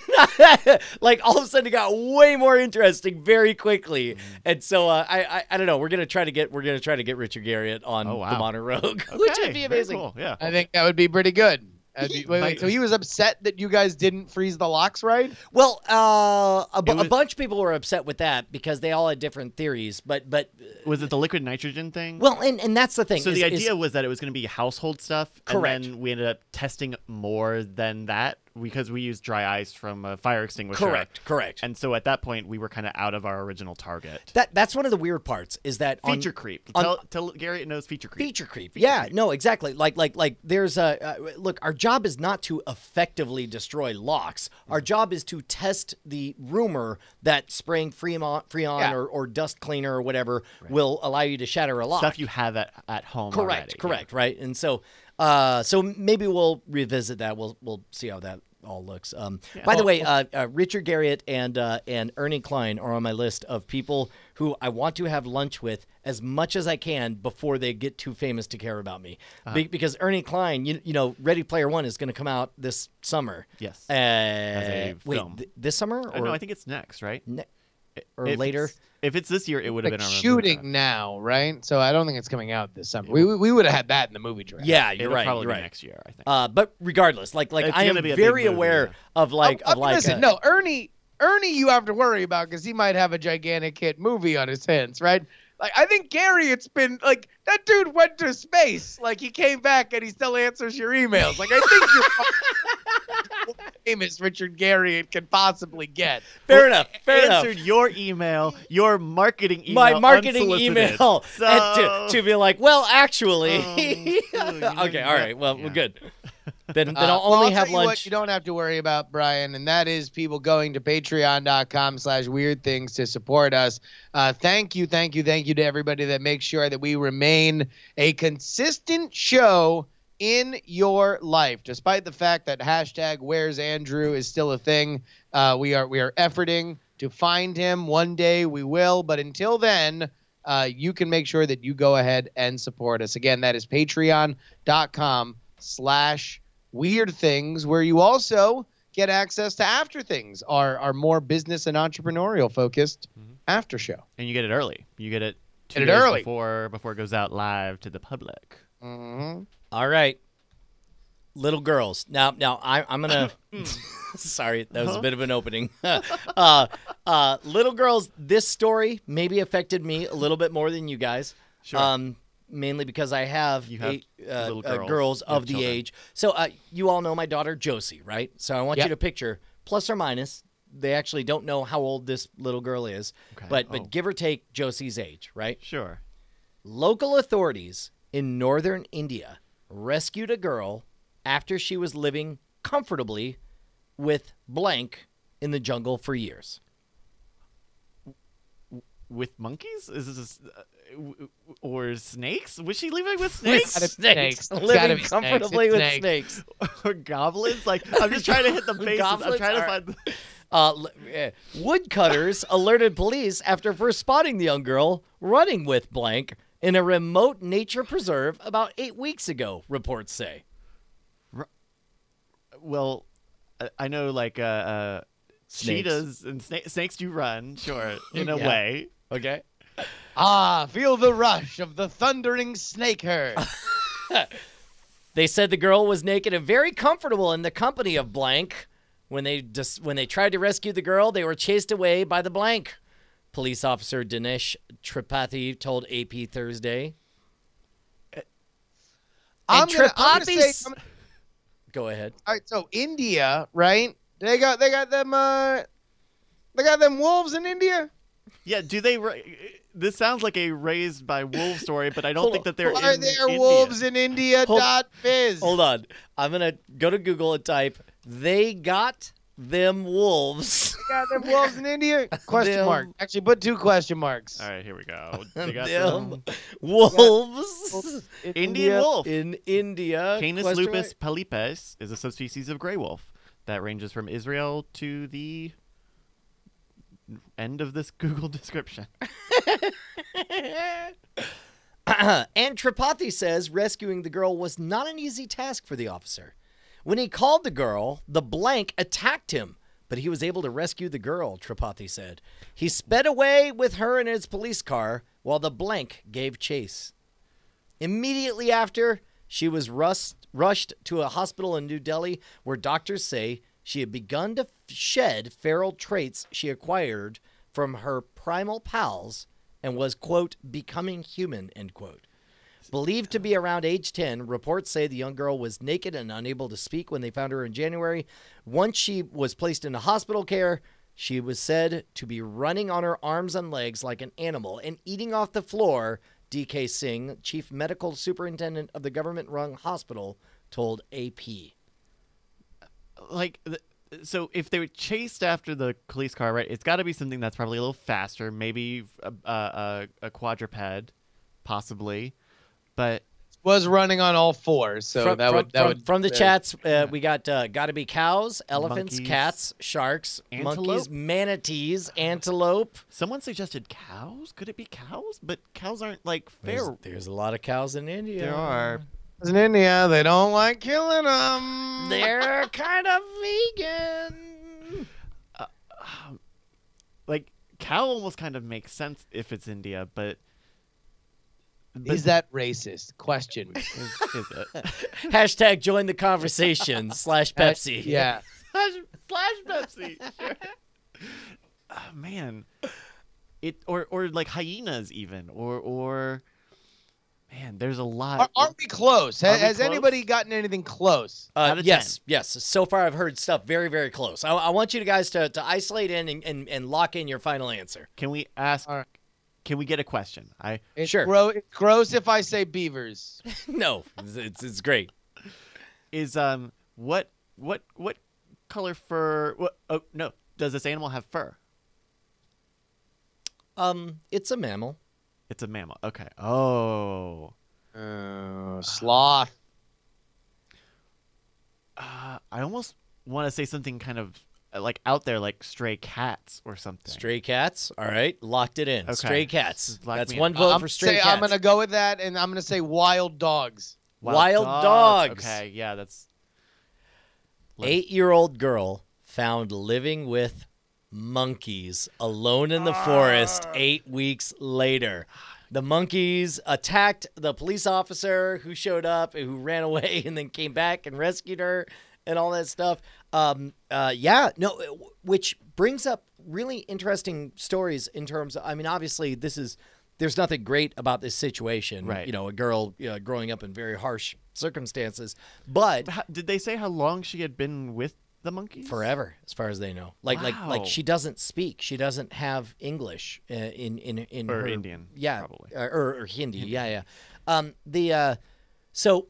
like all of a sudden it got way more interesting very quickly. And so uh, I, I I don't know. We're gonna try to get we're gonna try to get Richard Garriott on Oh, the wow. Modern Rogue, which would be amazing. cool, Yeah. I think that would be pretty good. That'd be- wait, might- wait, so he was upset that you guys didn't freeze the locks right? Well, uh, a, was- a bunch of people were upset with that because they all had different theories. But but Was it the liquid nitrogen thing? well, and, and that's the thing. so is- the is- idea was that it was going to be household stuff, Correct. and then we ended up testing more than that because we used dry ice from a fire extinguisher. correct, correct. And so at that point, we were kind of out of our original target. that that's one of the weird parts is that on- feature creep. on- tell, tell Garriott knows feature creep. feature creep. Yeah, no, exactly. Like like like there's a uh, look. Our job is not to effectively destroy locks. Our Mm-hmm. job is to test the rumor that spraying Freon, Freon Yeah. or, or dust cleaner or whatever will allow you to shatter a lock. Stuff you have at, at home. correct, already. correct, right? And so uh, so maybe we'll revisit that. We'll we'll see how that all looks. Um, by the way, uh, uh, Richard Garriott and uh, and Ernie Cline are on my list of people who I want to have lunch with as much as I can before they get too famous to care about me. Uh-huh. Be- because Ernie Cline, you, you know, Ready Player One is going to come out this summer. Yes. Uh, wait, th- this summer Uh, no, I think it's next, right? ne- or if later? it's- If it's this year, it would have Like been on shooting draft. now, right? So I don't think it's coming out this summer. We, we, we would have had that in the movie draft. yeah, you're It'll right. probably You're right. next year, I think. Uh, but regardless, like like It's I am gonna be very movie, aware yeah. of like Oh, of oh, like listen, uh, no, Ernie, Ernie, you have to worry about because he might have a gigantic hit movie on his hands, right? Like I think Garriott,'s been like that dude went to space, like he came back and he still answers your emails. Like I think you're famous Richard Garriott can possibly get. fair enough. Fair enough. answered your email, your marketing email, my marketing email So, to, to be like, well, actually, Um, okay, didn't all get- right, well, yeah. we're good. Then, then Uh, I'll well, only I'll have you What lunch. you don't have to worry about, Brian, and that is people going to patreon.com slash weird things to support us. Uh, thank you, thank you, thank you to everybody that makes sure that we remain a consistent show in your life. Despite the fact that hashtag where's Andrew is still a thing, uh, we are we are efforting to find him. One day we will, but until then, uh, you can make sure that you go ahead and support us. Again, that is patreon.com slash weird things, where you also get access to after things, our, our more business and entrepreneurial focused Mhm. after show. And you get it early. You get it two Get it days early. before before it goes out live to the public. hmm All right, little girls. Now, now I, I'm gonna. Sorry, that was a Uh-huh. bit of an opening. uh, uh, little girls. This story maybe affected me a little bit more than you guys. Sure. Um, mainly because I have, You have eight, uh, little uh, girls. girls You have of the children. age. So uh, you all know my daughter Josie, right? So I want Yep. you to picture plus or minus. They actually don't know how old this little girl is, Okay. but but Oh. give or take Josie's age, right? Sure. Local authorities in northern India rescued a girl after she was living comfortably with blank in the jungle for years. With monkeys? Is this uh, or snakes? Was she living with With snakes snakes, snakes. Living be snakes. comfortably It's with snakes. snakes. or goblins? Like I'm just trying to hit the bases. I'm Goblins trying to find. The... Uh, woodcutters alerted police after first spotting the young girl running with blank in a remote nature preserve about eight weeks ago. Reports say. Well, I- I know like uh, uh Snakes. cheetahs and sna- snakes do run, sure, in a Yeah. way. Okay. Ah, feel the rush of the thundering snake herd. They said the girl was naked and very comfortable in the company of blank. When they just when they tried to rescue the girl, they were chased away by the blank. Police officer Dinesh Tripathi told AP Thursday. I'm And gonna, I'm gonna say, I'm- Go ahead. all right, so India, right? They got they got them uh they got them wolves in India. Yeah, do they? Re- this sounds like a raised by wolves story, but I don't think that they're Are in there India. wolves in India? Hold- dot biz. Hold on. I'm going to go to Google and type, they got them wolves. Got them wolves in India? Question Them- mark. Actually, put two question marks. All right, here we go. They got them some wolves In Indian wolf. in India. Canis question lupus pallipes is a subspecies of gray wolf that ranges from Israel to the end of this Google description. and Tripathi says rescuing the girl was not an easy task for the officer. When he called the girl, the blank attacked him, but he was able to rescue the girl, Tripathi said. He sped away with her in his police car while the blank gave chase. Immediately after, she was rust, rushed to a hospital in New Delhi where doctors say she had begun to shed feral traits she acquired from her primal pals and was, quote, becoming human, end quote. Believed to be around age 10, reports say the young girl was naked and unable to speak when they found her in January. Once she was placed into hospital care, she was said to be running on her arms and legs like an animal and eating off the floor, DK Singh, chief medical superintendent of the government run hospital, told AP. Like th- so if they were chased after the police car right it's got to be something that's probably a little faster maybe a, a, a, a quadruped possibly but Was running on all fours, so from, that from- would that from- would from the uh, chats, uh, we got uh, got to be cows, elephants, Monkeys. cats, sharks, monkeys, manatees, antelope. someone suggested cows could it be cows but cows aren't like There's, fair there's a lot of cows in India. there are In India, they don't like killing them. They're kind of vegan. Uh, like cow almost kind of makes sense if it's india but, but Is that racist? Question. is, is it Hashtag join the conversation slash Pepsi. Yeah. slash, slash Pepsi. Sure. oh, ah, man, it or or like hyenas even or or man, there's a lot. Are, are we close? Ha- Are we has close? anybody gotten anything close? Uh, Out of yes, yes. So far, I've heard stuff very, very close. I, I want you guys to, to isolate in and, and, and lock in your final answer. Can we ask? All right. Can we get a question? I It's Sure. gro- it's gross if I say beavers. no, it's, it's, it's great. is um what what what color fur? What? Oh no, does this animal have fur? Um, it's a mammal. It's a mammal. Okay. Oh. Uh, sloth. Uh, I almost want to say something kind of uh, like out there, like stray cats or something. Stray cats. All right, locked it in. Okay. Stray cats. Lock That's me in. one vote I'm, for stray say- cats. I'm gonna go with that, and I'm gonna say wild dogs. Wild dogs. Okay, yeah, that's Eight-year-old girl found living with monkeys alone in the forest eight weeks later. The monkeys attacked the police officer who showed up, who ran away, and then came back and rescued her, and all that stuff. Um, uh, yeah, no, which brings up really interesting stories in terms. Of, I mean, obviously, this is there's nothing great about this situation, Right. You know, a girl you know, growing up in very harsh circumstances, but How, did they say how long she had been with the monkeys? forever as far as they know. Like like like she doesn't speak. She doesn't have english uh, in in in Or her, Indian, yeah probably. or, or, or hindi, yeah yeah. Um the uh so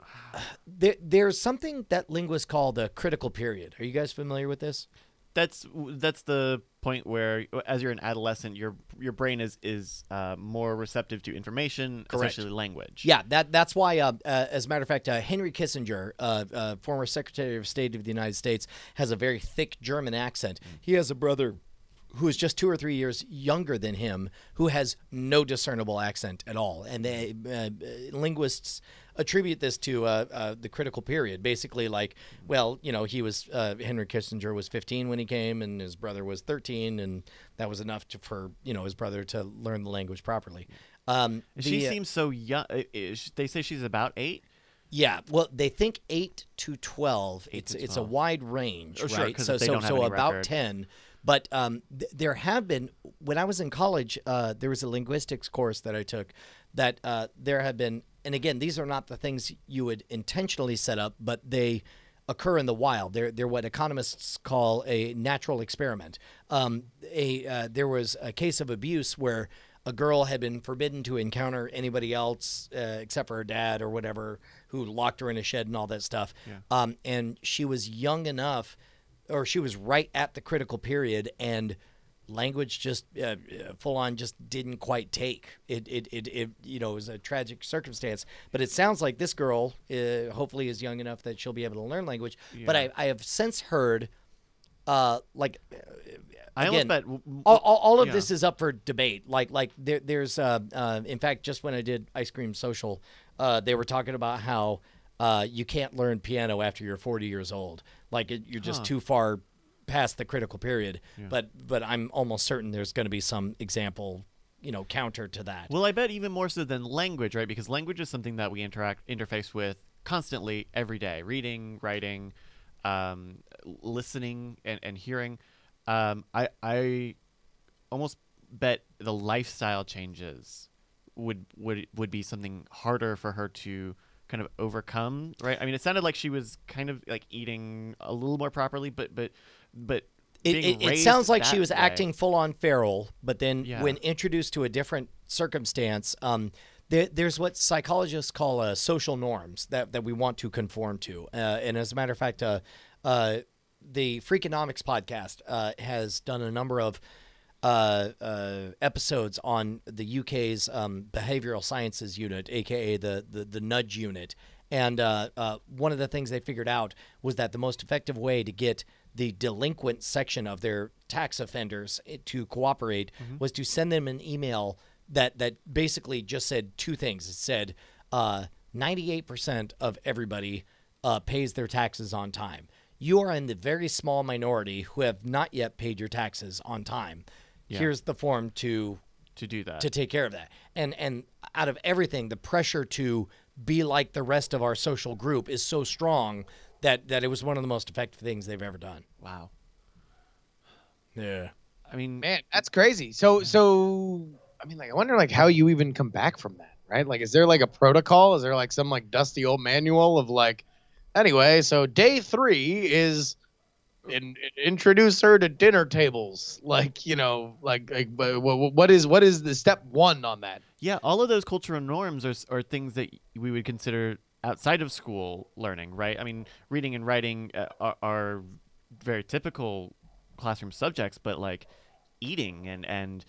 there there's something that linguists call the critical period. Are you guys familiar with this? That's that's the point where, as you're an adolescent, your your brain is is uh, more receptive to information, Correct. especially language. Yeah, that that's why. Uh, uh, as a matter of fact, uh, Henry Kissinger, uh, uh, former Secretary of State of the United States, has a very thick German accent. He has a brother who is just two or three years younger than him, who has no discernible accent at all, and they uh, linguists attribute this to uh, uh, the critical period. Basically, like, well, you know, he was uh, Henry Kissinger was 15 when he came, and his brother was 13, and that was enough to, for you know his brother to learn the language properly. Um, she the, uh, seems so young. uh, They say she's about eight. yeah, well, they think eight to twelve. Eight it's to it's a wide range, Oh, sure, so so so about record. ten. But um, th- there have been when I was in college, uh, there was a linguistics course that I took. That uh, there have been, and again, these are not the things you would intentionally set up, but they occur in the wild. They're they're what economists call a natural experiment. Um, a uh, there was a case of abuse where a girl had been forbidden to encounter anybody else uh, except for her dad or whatever, who locked her in a shed and all that stuff. Yeah. Um, and she was young enough, or she was right at the critical period, and language just uh, uh, full on just didn't quite take it, it it it you know it was a tragic circumstance but it sounds like this girl uh, hopefully is young enough that she'll be able to learn language but I, I have since heard uh like I again, bet. w- w- all, all, all of yeah. this is up for debate. Like like there, there's uh, uh, in fact just when I did ice cream social, uh, they were talking about how uh, you can't learn piano after you're 40 years old. Like it, you're just Huh. too far past the critical period. But but I'm almost certain there's going to be some example, you know, counter to that. Well, I bet even more so than language, right? Because language is something that we interact interface with constantly every day, reading, writing, um, listening, and, and hearing. Um, I I almost bet the lifestyle changes would would would be something harder for her to kind of overcome, right? I mean, it sounded like she was kind of like eating a little more properly, but but but It, it, it sounds like she was way- acting full on feral, but then Yeah. when introduced to a different circumstance, um, there, there's what psychologists call uh, social norms that, that we want to conform to. Uh, and as a matter of fact, uh, uh, the Freakonomics podcast uh, has done a number of uh, uh, episodes on the UK's um, behavioral sciences unit, aka the the, the nudge unit. And uh, uh, one of the things they figured out was that the most effective way to get the delinquent section of their tax offenders to cooperate was to send them an email that that basically just said two things. It said uh, 98% of everybody uh, pays their taxes on time. You are in the very small minority who have not yet paid your taxes on time. Here's the form to to do that. to take care of that. And and out of everything, the pressure to be like the rest of our social group is so strong that that it was one of the most effective things they've ever done. wow. Yeah. I mean, Man, that's crazy. So so I mean like I wonder like how you even come back from that, right? Like is there like a protocol? Is there like some like dusty old manual of like anyway, so day 3 is in, introduce her to dinner tables. Like, you know, like like wh- wh- what is what is the step 1 on that? Yeah, all of those cultural norms are, are things that we would consider outside of school learning, right? I mean, reading and writing uh, are, are very typical classroom subjects, but like eating and and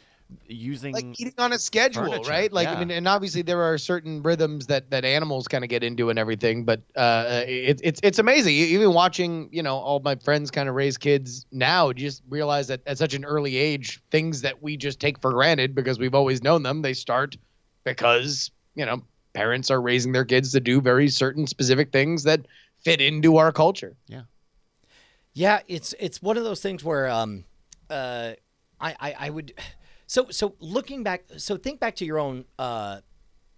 using like eating on a schedule, furniture, right? Like I mean, and obviously there are certain rhythms that that animals kind of get into and everything, but uh, it's it's it's amazing. Even watching, you know, all my friends kind of raise kids now, just realize that at such an early age, things that we just take for granted because we've always known them, they start because you know parents are raising their kids to do very certain specific things that fit into our culture. Yeah, yeah, it's it's one of those things where um, uh, I, I I would, so so looking back, so think back to your own uh,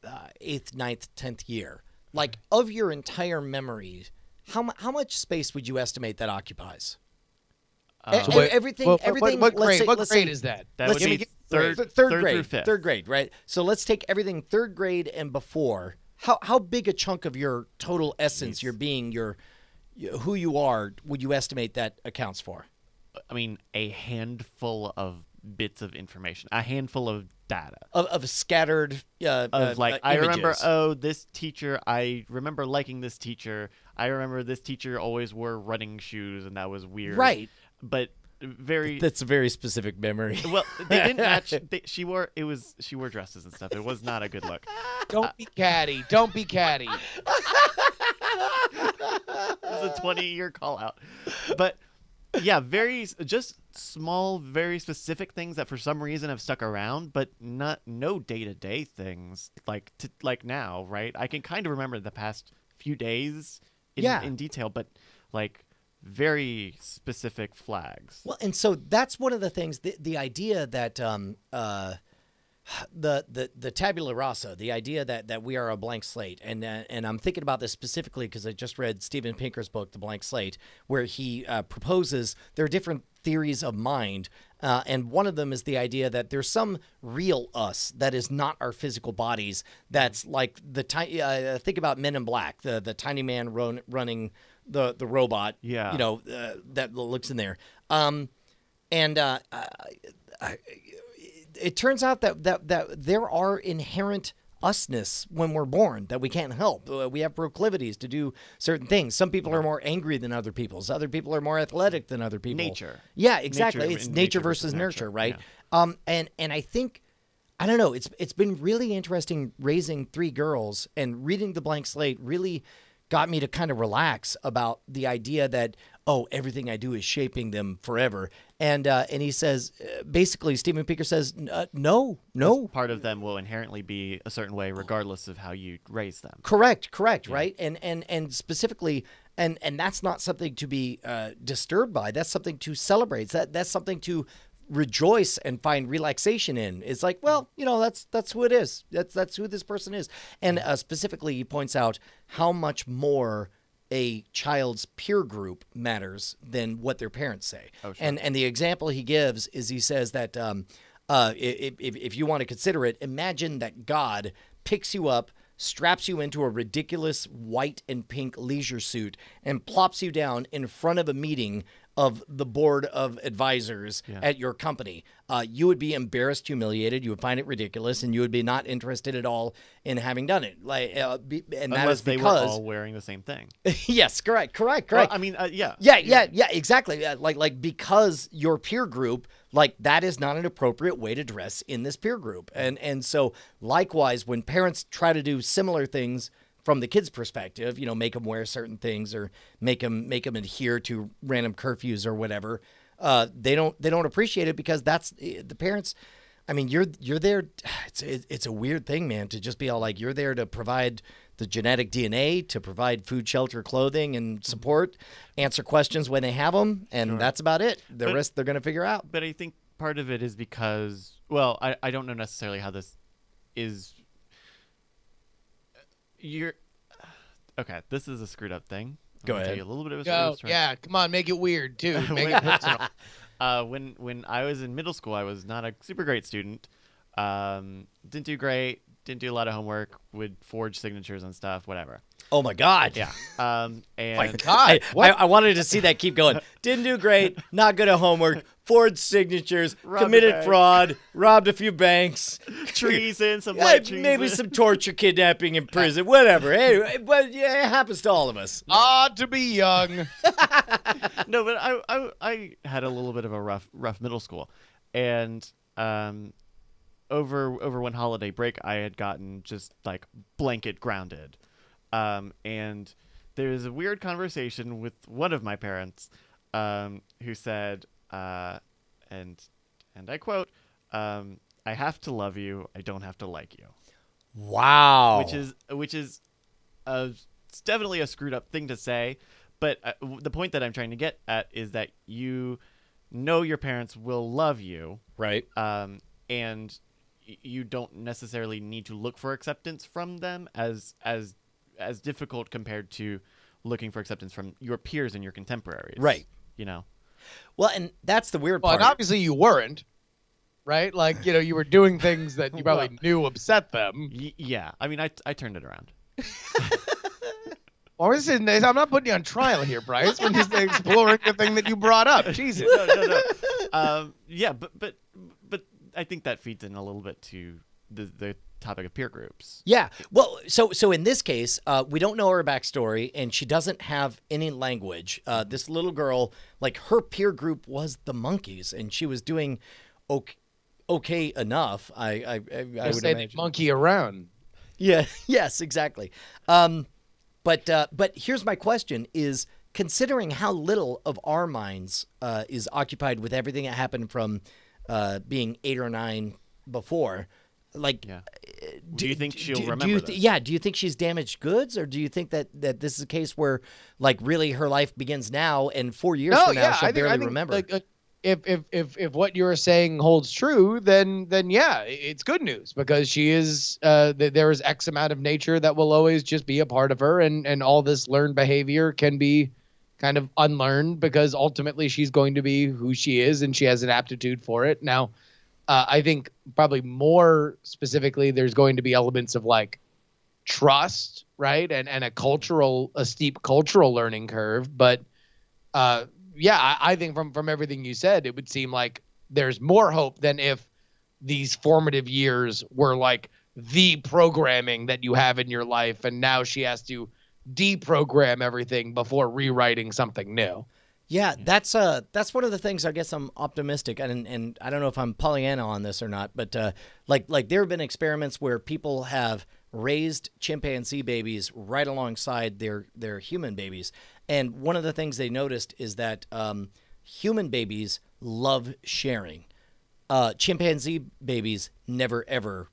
uh, eighth, ninth, tenth year. Like of your entire memory, how how much space would you estimate that occupies? uh, So what- everything, well, everything. What, let's grade? say- what grade say- is that? that let's would be third, third, third grade, third grade, right? So let's take everything third grade and before. How how big a chunk of your total essence, Jeez. your being, your who you are, would you estimate that accounts for? I mean, a handful of bits of information, a handful of data. Of, of scattered uh, Of uh, like, uh, I remember, oh, this teacher. I remember liking this teacher. I remember this teacher always wore running shoes, and that was weird. Right. But very That's a very specific memory. well. They didn't match. They, she wore it was she wore dresses and stuff. It was not a good look. Don't be catty. Don't be catty. It was a 20 year call out. But yeah, very just small, very specific things that for some reason have stuck around, but not no day to day things like to, like now, right? I can kind of remember the past few days in, Yeah. in detail, but like very specific flags. Well, and so that's one of the things. The, the idea that um, uh, the the the tabula rasa, the idea that that we are a blank slate, and uh, and I'm thinking about this specifically because I just read Steven Pinker's book, The Blank Slate, where he uh, proposes there are different theories of mind, uh, and one of them is the idea that there's some real us that is not our physical bodies. That's like the tiny. Uh, think about Men in Black, the the tiny man run, running the the robot. Yeah. you know uh, that looks in there. Um, and uh, I, I, it turns out that that that there are inherent usness when we're born that we can't help. Uh, we have proclivities to do certain things. Some people are more angry than other people's. Other people are more athletic than other people. Nature. Yeah, exactly. Nature- it's nature nature versus versus nurture, nurture, right? yeah. Um, and and I think I don't know. It's it's been really interesting raising three girls and reading the blank slate. Really got me to kind of relax about the idea that oh everything I do is shaping them forever. And uh, and he says uh, basically Steven Pinker says uh, no no Part of them will inherently be a certain way, regardless of how you raise them. Correct, correct, right? And and and specifically, and and that's not something to be uh, disturbed by. That's something to celebrate. That that's something to rejoice and find relaxation in. It's like, well, you know, that's that's who it is. That's that's who this person is. And uh, specifically, he points out how much more a child's peer group matters than what their parents say. Oh, sure. And and the example he gives is he says that um, uh, if, if, if you want to consider it, imagine that God picks you up, straps you into a ridiculous white and pink leisure suit, and plops you down in front of a meeting of the board of advisors at your company. Uh, you would be embarrassed, humiliated. You would find it ridiculous, and you would be not interested at all in having done it. Like, uh, be, and that Unless is they were all wearing the same thing. yes, correct, correct, Well, correct. I mean, uh, yeah. Yeah, yeah, yeah, exactly. Uh, Like like because your peer group, like that is not an appropriate way to dress in this peer group. And and so likewise when parents try to do similar things from the kids' perspective, you know, make them wear certain things or make them make them adhere to random curfews or whatever, uh, they don't they don't appreciate it because that's eh, the parents I mean, you're you're there. It's it's a weird thing, man, to just be all like you're there to provide the genetic DNA, to provide food, shelter, clothing, and support, answer questions when they have them, and that's about it. The But- rest they're gonna figure out. But I think part of it is because, well, I, I don't know necessarily how this is. You're okay. This is a screwed up thing. I'm Go gonna tell ahead. you a little bit of a Go, story. yeah, come on, make it weird too. Make When- it personal. uh, when when I was in middle school, I was not a super great student. Um, didn't do great. Didn't do a lot of homework. Would forge signatures and stuff. Whatever. Oh my god! Yeah. Um, and God, I, I, wanted to see that keep going. Didn't do great. Not good at homework. Forged signatures. Robbed committed fraud. Robbed a few banks. treason, some Yeah, treason. maybe some torture, kidnapping in prison, whatever. Hey, but yeah, it happens to all of us. Ah, to be young. no, but I, I I had a little bit of a rough rough middle school, and um, over over one holiday break, I had gotten just like blanket grounded, um, and there was a weird conversation with one of my parents, um, who said, uh, and and I quote, um, "I have to love you. I don't have to like you." Wow. which is which is a, it's definitely a screwed up thing to say but uh, the point that i'm trying to get at is that you know your parents will love you right. um, and you don't necessarily need to look for acceptance from them as as as difficult compared to looking for acceptance from your peers and your contemporaries Right. you know Well, and that's the weird Well, part. and obviously you weren't, right? Like you know, you were doing things that you probably knew upset them. y- yeah i mean i, I turned it around Well, this is, I'm not putting you on trial here, Bryce. We're just exploring the thing that you brought up. Jesus. no, no, no. Um, yeah, but but but I think that feeds in a little bit to the the topic of peer groups. Yeah. Well, so so in this case, uh, we don't know her backstory, and she doesn't have any language. Uh, this little girl, like her peer group was the monkeys, and she was doing okay, okay enough. I I, I, I I would say imagine. monkey around. Yeah. Yes. Exactly. Um, but uh, but here's my question: Is considering how little of our minds uh, is occupied with everything that happened from uh, being eight or nine before, like Yeah. Do you think she'll do, do remember you this? yeah do you think she's damaged goods or do you think that that this is a case where like really her life begins now and four years from now she'll I think, barely I think, remember Like, uh, if if if if what you're saying holds true, then then yeah, it's good news because she is uh th- there is X amount of nature that will always just be a part of her, and and all this learned behavior can be kind of unlearned because ultimately she's going to be who she is and she has an aptitude for it. Now, uh, I think probably more specifically, there's going to be elements of like trust, right, and and a cultural a steep cultural learning curve, but uh, yeah, I, I think from from everything you said, it would seem like there's more hope than if these formative years were like the programming that you have in your life, and now she has to deprogram everything before rewriting something new. Yeah, that's uh that's one of the things I guess I'm optimistic and and I don't know if I'm Pollyanna on this or not, but uh like like there have been experiments where people have raised chimpanzee babies right alongside their their human babies. And one of the things they noticed is that um, human babies love sharing. Uh, chimpanzee babies never ever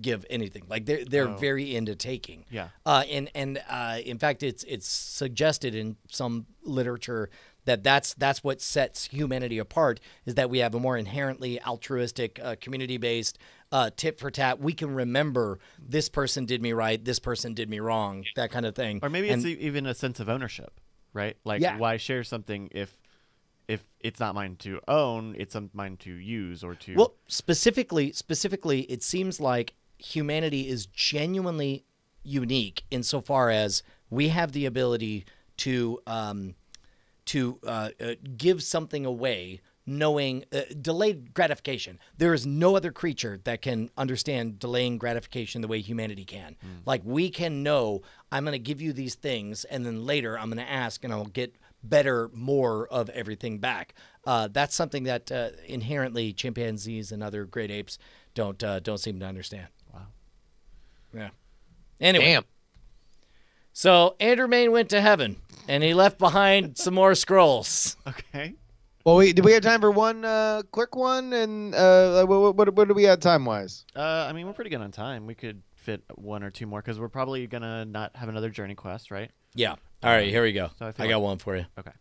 give anything. Like they're they're Oh. very into taking. Yeah. Uh, and and uh, in fact, it's it's suggested in some literature that that's that's what sets humanity apart is that we have a more inherently altruistic, uh, community-based, uh, tit for tat. We can remember this person did me right, this person did me wrong, that kind of thing. Or maybe And- it's even a sense of ownership, right? Like, Yeah. why share something if if it's not mine to own, it's mine to use or to. Well, specifically, specifically, it seems like humanity is genuinely unique insofar as we have the ability to um, to uh, uh, give something away, knowing uh, delayed gratification. There is no other creature that can understand delaying gratification the way humanity can. Like we can know, I'm going to give you these things, and then later I'm going to ask, and I'll get better, more of everything back. Uh, that's something that uh, inherently chimpanzees and other great apes don't uh, don't seem to understand. Wow. Yeah. Anyway, Damn. so Andrew Mayne went to heaven, and he left behind some more scrolls. okay. Well, we do we have time for one uh, quick one? And uh, what, what, what do we have time wise? Uh, I mean, we're pretty good on time. We could fit one or two more because we're probably gonna not have another journey quest, right? Yeah. All right, here we go. So I I, feel got like- one for you. Okay.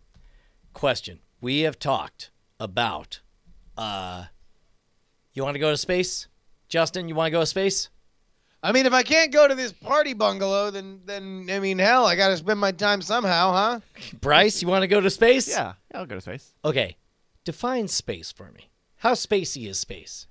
Question. We have talked about uh you want to go to space? Justin, you want to go to space? I mean, if I can't go to this party bungalow, then then I mean, hell, I got to spend my time somehow, huh? Bryce, you want to go to space? Yeah, yeah, I'll go to space. Okay. Define space for me. How spacey is space?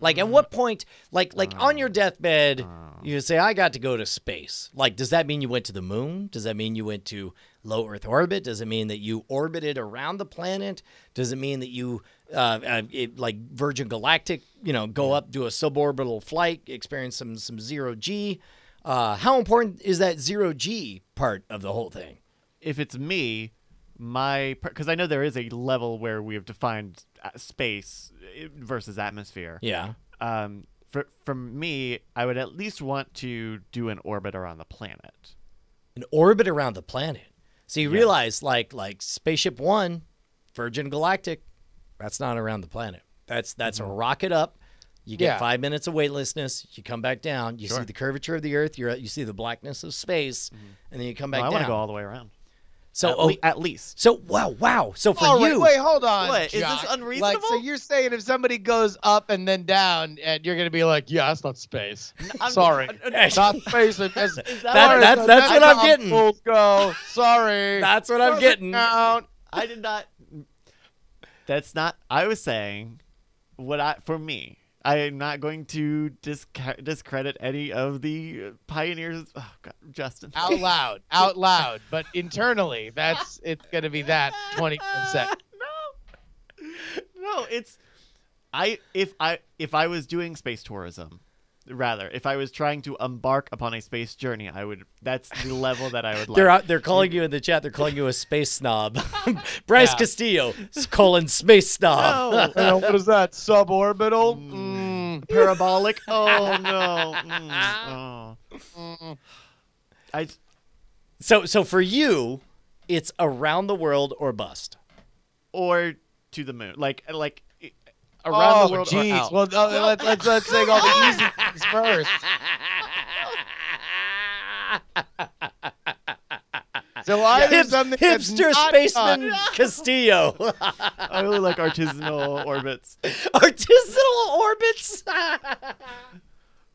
Like at what point like like on your deathbed uh. you say I got to go to space. Like does that mean you went to the moon? Does that mean you went to low earth orbit? Does it mean that you orbited around the planet? Does it mean that you uh, uh it, like Virgin Galactic, you know, go up do a suborbital flight, experience some some 0 G? Uh how important is that 0 G part of the whole thing? If it's me, my because I know there is a level where we have defined uh, space uh, versus atmosphere. Yeah. Um, for from me, I would at least want to do an orbit around the planet. an orbit around the planet. So you realize, like, like Spaceship One, Virgin Galactic, that's not around the planet. That's that's a mm-hmm. rocket up. You get Yeah. five minutes of weightlessness. You come back down. You see the curvature of the Earth. You're you see the blackness of space, mm-hmm. and then you come back Well, I want to go all the way around. so at, oh, le- at least. so wow, wow. So for oh, All right, you, wait, hold on. What, is this unreasonable? Like, so you're saying if somebody goes up and then down, and you're gonna be like, yeah, that's not space. I'm- Sorry, Hey, not space. As, as that That- far that's- that's what I'm how getting. Fools go. Sorry. that's what I'm getting. count. I did not. That's not. I was saying, what I for me. I am not going to disca- discredit any of the pioneers. Oh God, Justin. Out loud, out loud, but internally, that's it's gonna be that twenty percent. no, no. It's I if I if I was doing space tourism, rather if I was trying to embark upon a space journey, I would. That's the level that I would like. They're out, they're calling you in the chat. They're calling you a space snob. Bryce Yeah. Castillo is calling space snob. no, what is that? Suborbital? Mm. parabolic. Oh no. Mm, oh. Mm. I So so for you, it's around the world or bust. or to the moon, like like i- around oh, the world. or jeez. out. Well, uh, let's let's let's take all the easy things first. So why Hip, is something that's hipster not spaceman done? Castillo. I really like artisanal orbits. Artisanal orbits.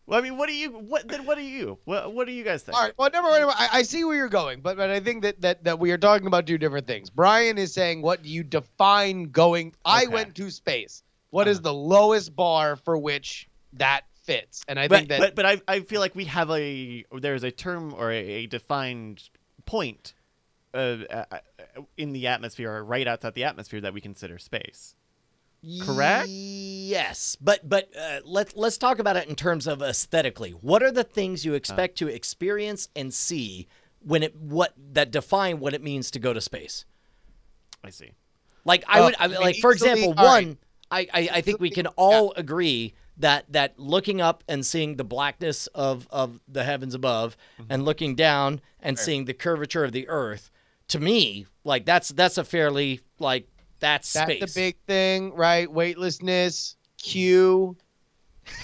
Well, I mean, what do you? What then? What do you? What What do you guys think? All right. Well, never mind. I, I see where you're going, but but I think that, that that we are talking about two different things. Brian is saying, what do you define going? I Okay. went to space. What is Uh-huh. the lowest bar for which that fits? And I but think that but but I I feel like we have a there's a term or a, a defined point uh, uh, uh, in the atmosphere or right outside the atmosphere that we consider space. Correct? Yes, but but uh, let's let's talk about it in terms of aesthetically. What are the things you expect to experience and see when it what that define what it means to go to space? I see. Like I Oh, would I, I like for easily- example, all right. One I, I I think we can all agree that that looking up and seeing the blackness of of the heavens above Mm-hmm. and looking down and seeing the curvature of the earth to me like that's that's a fairly like that's That's space. the big thing, right? Weightlessness, Q,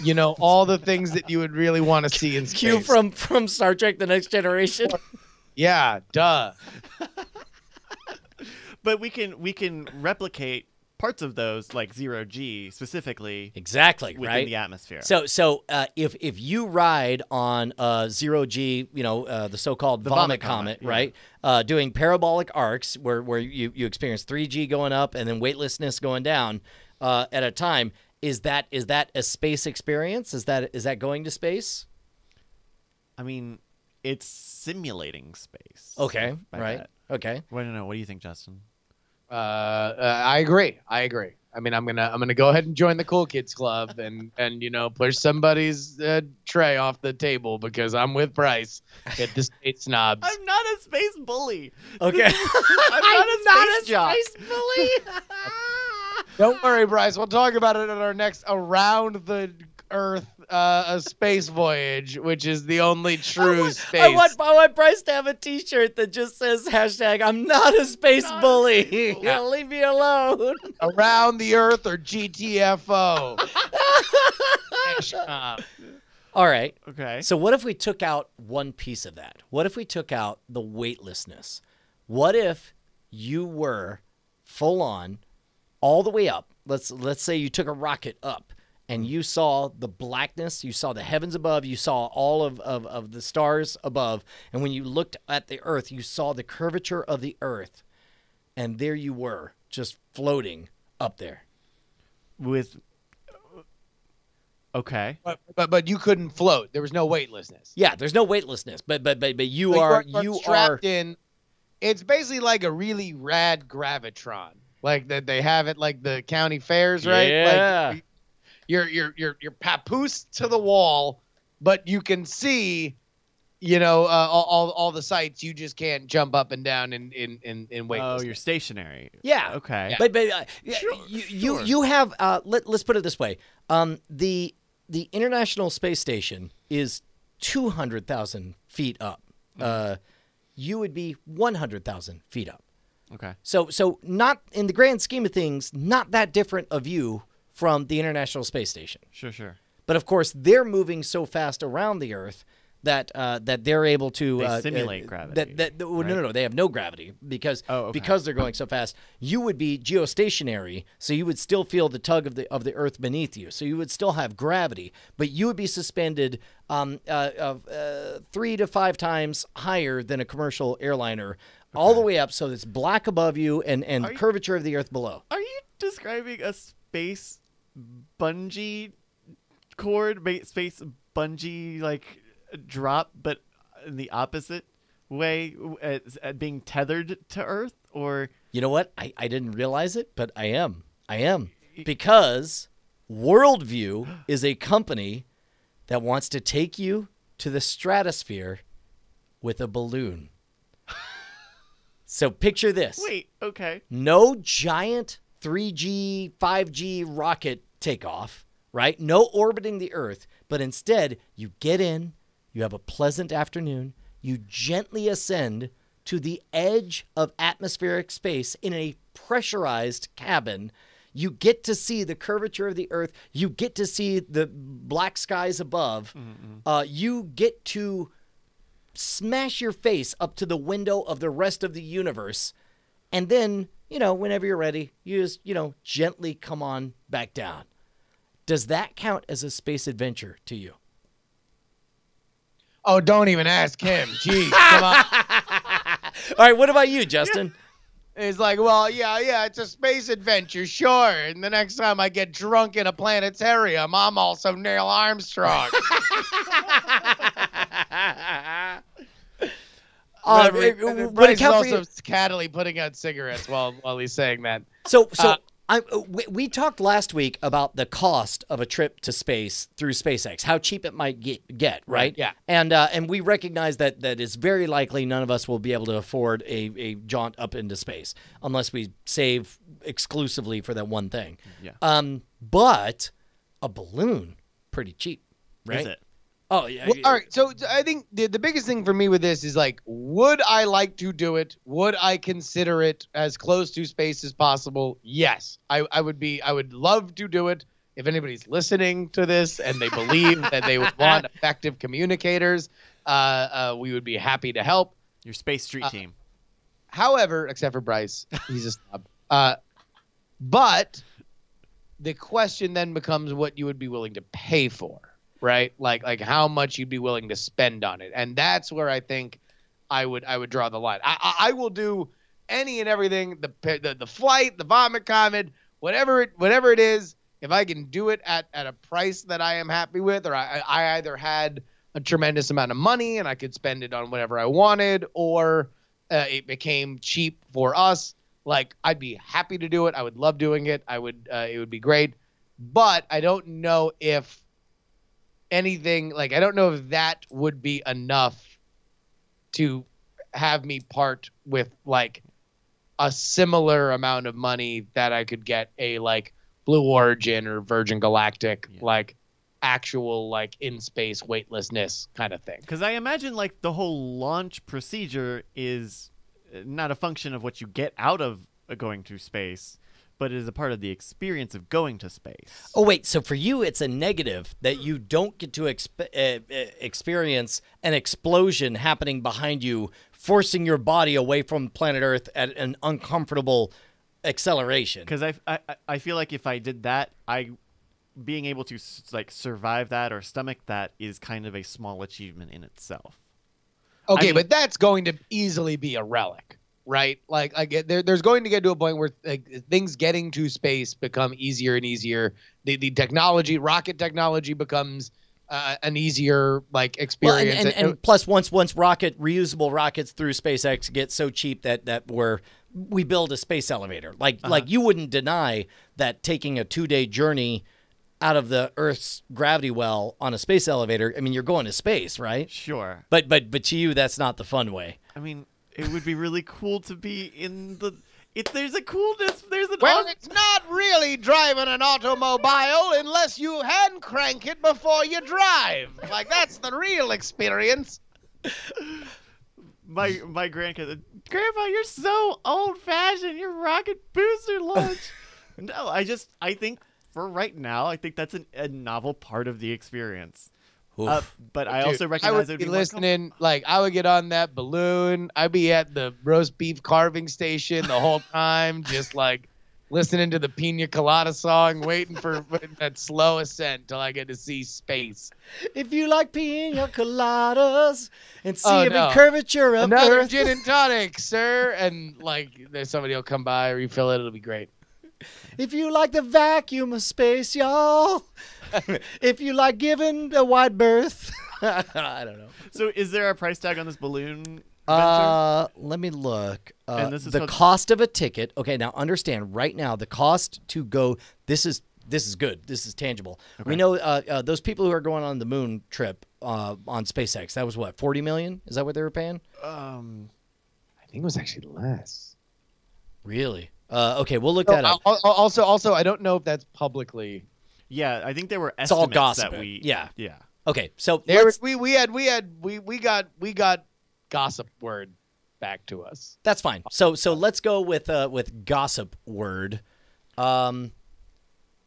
you know, all the things that you would really want to see in space. Cue from from Star Trek: The Next Generation. Yeah, duh. But we can we can replicate parts of those like zero G specifically exactly within right. the atmosphere. So so uh, if if you ride on uh, zero G, you know uh, the so-called The vomit, vomit comet, comet, yeah. right? Uh, doing parabolic arcs where where you you experience three G going up and then weightlessness going down uh, at a time. Is that is that a space experience? Is that is that going to space? I mean, it's simulating space. Okay, right. bet. Okay. Well, I don't. What do you think, Justin? Uh, uh, I agree. I agree. I mean, I'm gonna I'm gonna go ahead and join the cool kids club and and you know push somebody's uh, tray off the table because I'm with Bryce at the space snobs. I'm not a space bully. Okay. I'm not a space jock. bully. Don't worry, Bryce. We'll talk about it in our next around the Earth uh, a space voyage, which is the only true space. I want, I want Bryce to have a T-shirt that just says hashtag I'm not a space Not a bully. space bully. Leave me alone. around the Earth or GTFO. All right. Okay. So what if we took out one piece of that? What if we took out the weightlessness? What if you were full on all the way up? Let's let's say you took a rocket up and you saw the blackness, you saw the heavens above, you saw all of, of, of the stars above, and when you looked at the earth, you saw the curvature of the earth, and there you were, just floating up there. With. Okay. but, but but you couldn't float. There was no weightlessness. Yeah, there's no weightlessness, but but but but you Like, are you're- you're you are strapped in. It's basically like a really rad gravitron, like that they have at like the county fairs, right? Yeah. Like you're you're you're you're papoose to the wall, but you can see, you know, uh, all, all all the sights. You just can't jump up and down and in in in, in Oh, you're stationary. yeah. Okay. Yeah. But but uh, Sure, you you sure. you have uh, let let's put it this way. Um, the the International Space Station is two hundred thousand feet up. Mm-hmm. Uh, you would be one hundred thousand feet up. Okay. So so not in the grand scheme of things, not that different of you from the International Space Station. Sure. Sure. But of course, they're moving so fast around the Earth that uh, that they're able to They uh, simulate uh, gravity, That, that well, no, right? no, no, they have no gravity because Oh, okay. because they're going so fast. You would be geostationary, so you would still feel the tug of the of the Earth beneath you. So you would still have gravity, but you would be suspended um, uh, uh, three to five times higher than a commercial airliner, all the way up. So it's black above you and and Are you- curvature of the Earth below. Are you describing a space bungee cord, space bungee like drop, but in the opposite way, as, as being tethered to Earth, or You know what? I, I didn't realize it, but I am. I am. Because Worldview is a company that wants to take you to the stratosphere with a balloon. so picture this wait, okay, no giant 3G, 5G rocket takeoff, right? No orbiting the Earth, but instead you get in, you have a pleasant afternoon, you gently ascend to the edge of atmospheric space in a pressurized cabin. You get to see the curvature of the Earth. You get to see the black skies above. Uh, you get to smash your face up to the window of the rest of the universe. And then, you know, whenever you're ready, you just, you know, gently come on back down. Does that count as a space adventure to you? Oh, don't even ask him. Jeez, come on. All right, what about you, Justin? It's like, well, yeah, yeah, it's a space adventure, sure. And the next time I get drunk in a planetarium, I'm also Neil Armstrong. Uh, But it- Bryce would it is also you? cattily putting out cigarettes while while he's saying that. So, so uh, I, uh, we, we talked last week about the cost of a trip to space through SpaceX, how cheap it might get, get right? yeah. And uh, and we recognize that that it's very likely none of us will be able to afford a, a jaunt up into space unless we save exclusively for that one thing. Yeah. Um, but a balloon, pretty cheap, right? Is it? Oh yeah. Well, all right, so so I think the, the biggest thing for me with this is like, would I like to do it? Would I consider it as close to space as possible? Yes, I, I would be. I would love to do it. If anybody's listening to this and they believe that they would want effective communicators, uh, uh, we would be happy to help. Your Space Street Uh, team. However, except for Bryce, he's a snob. Uh, but the question then becomes what you would be willing to pay for, right? Like like how much you'd be willing to spend on it, and that's where I think I would I would draw the line. I I, I will do any and everything the the the flight, the vomit comet, whatever it whatever it is. If I can do it at at a price that I am happy with, or I I either had a tremendous amount of money and I could spend it on whatever I wanted, or uh, it became cheap for us. Like I'd be happy to do it. I would love doing it. I would. Uh, it would be great. But I don't know if anything like I don't know if that would be enough to have me part with like a similar amount of money that I could get a like Blue Origin or Virgin Galactic Yeah. like actual like in space weightlessness kind of thing. Because I imagine like the whole launch procedure is uh, not a function of what you get out of uh, going to space, but it is a part of the experience of going to space. Oh wait, so for you it's a negative that you don't get to exp- uh, uh, experience an explosion happening behind you, forcing your body away from planet Earth at an uncomfortable acceleration. Because I, I I- I feel like if I did that, I being able to like survive that or stomach that is kind of a small achievement in itself. Okay, mean- but that's going to easily be a relic, right? Like, I get there. There's going to get to a point where like, things getting to space become easier and easier. The the technology, rocket technology, becomes uh, an easier like Well, experience. and, and, and plus, once once rocket reusable rockets through SpaceX get so cheap that that we're we build a space elevator. Like like you wouldn't deny that taking a two day journey out of the Earth's gravity well on a space elevator. I mean, you're going to space, right? Sure. But but but to you, that's not the fun way. I mean, it would be really cool to be in the. It, there's a coolness. There's an. well, it's not really driving an automobile unless you hand crank it before you drive. Like that's the real experience. my my grandkid, Grandpa, you're so old fashioned. You're rocket booster launch. no, I just I think for right now, I think that's an, a novel part of the experience. Uh, but I Dude, also I recognize would it be would listening. Like I would get on that balloon. I'd be at the roast beef carving station the whole time, just like listening to the Pina Colada song, waiting for that slow ascent till I get to see space. If you like pina coladas and see Oh, every no. curvature of Another Earth. gin and tonic, sir. And like, there's somebody will come by, refill it. It'll be great. If you like the vacuum of space, y'all. if you like giving a wide berth. I don't know. So, is there a price tag on this balloon? Uh, let me look. Uh, And this is the cost of a ticket. Okay, now understand right now the cost to go. This is this is good. This is tangible. We know uh, uh, those people who are going on the moon trip uh, on SpaceX. That was what forty million. Is that what they were paying? um, I think it was actually less. Really? Uh, okay, we'll look Oh, that up. al- al- also, also, I don't know if that's publicly. Yeah, I think there were estimates It's all gossip. that we. Yeah. yeah. Okay, so There, let's- we we had we had we we got we got gossip word back to us. That's fine. So so let's go with uh with gossip word. Um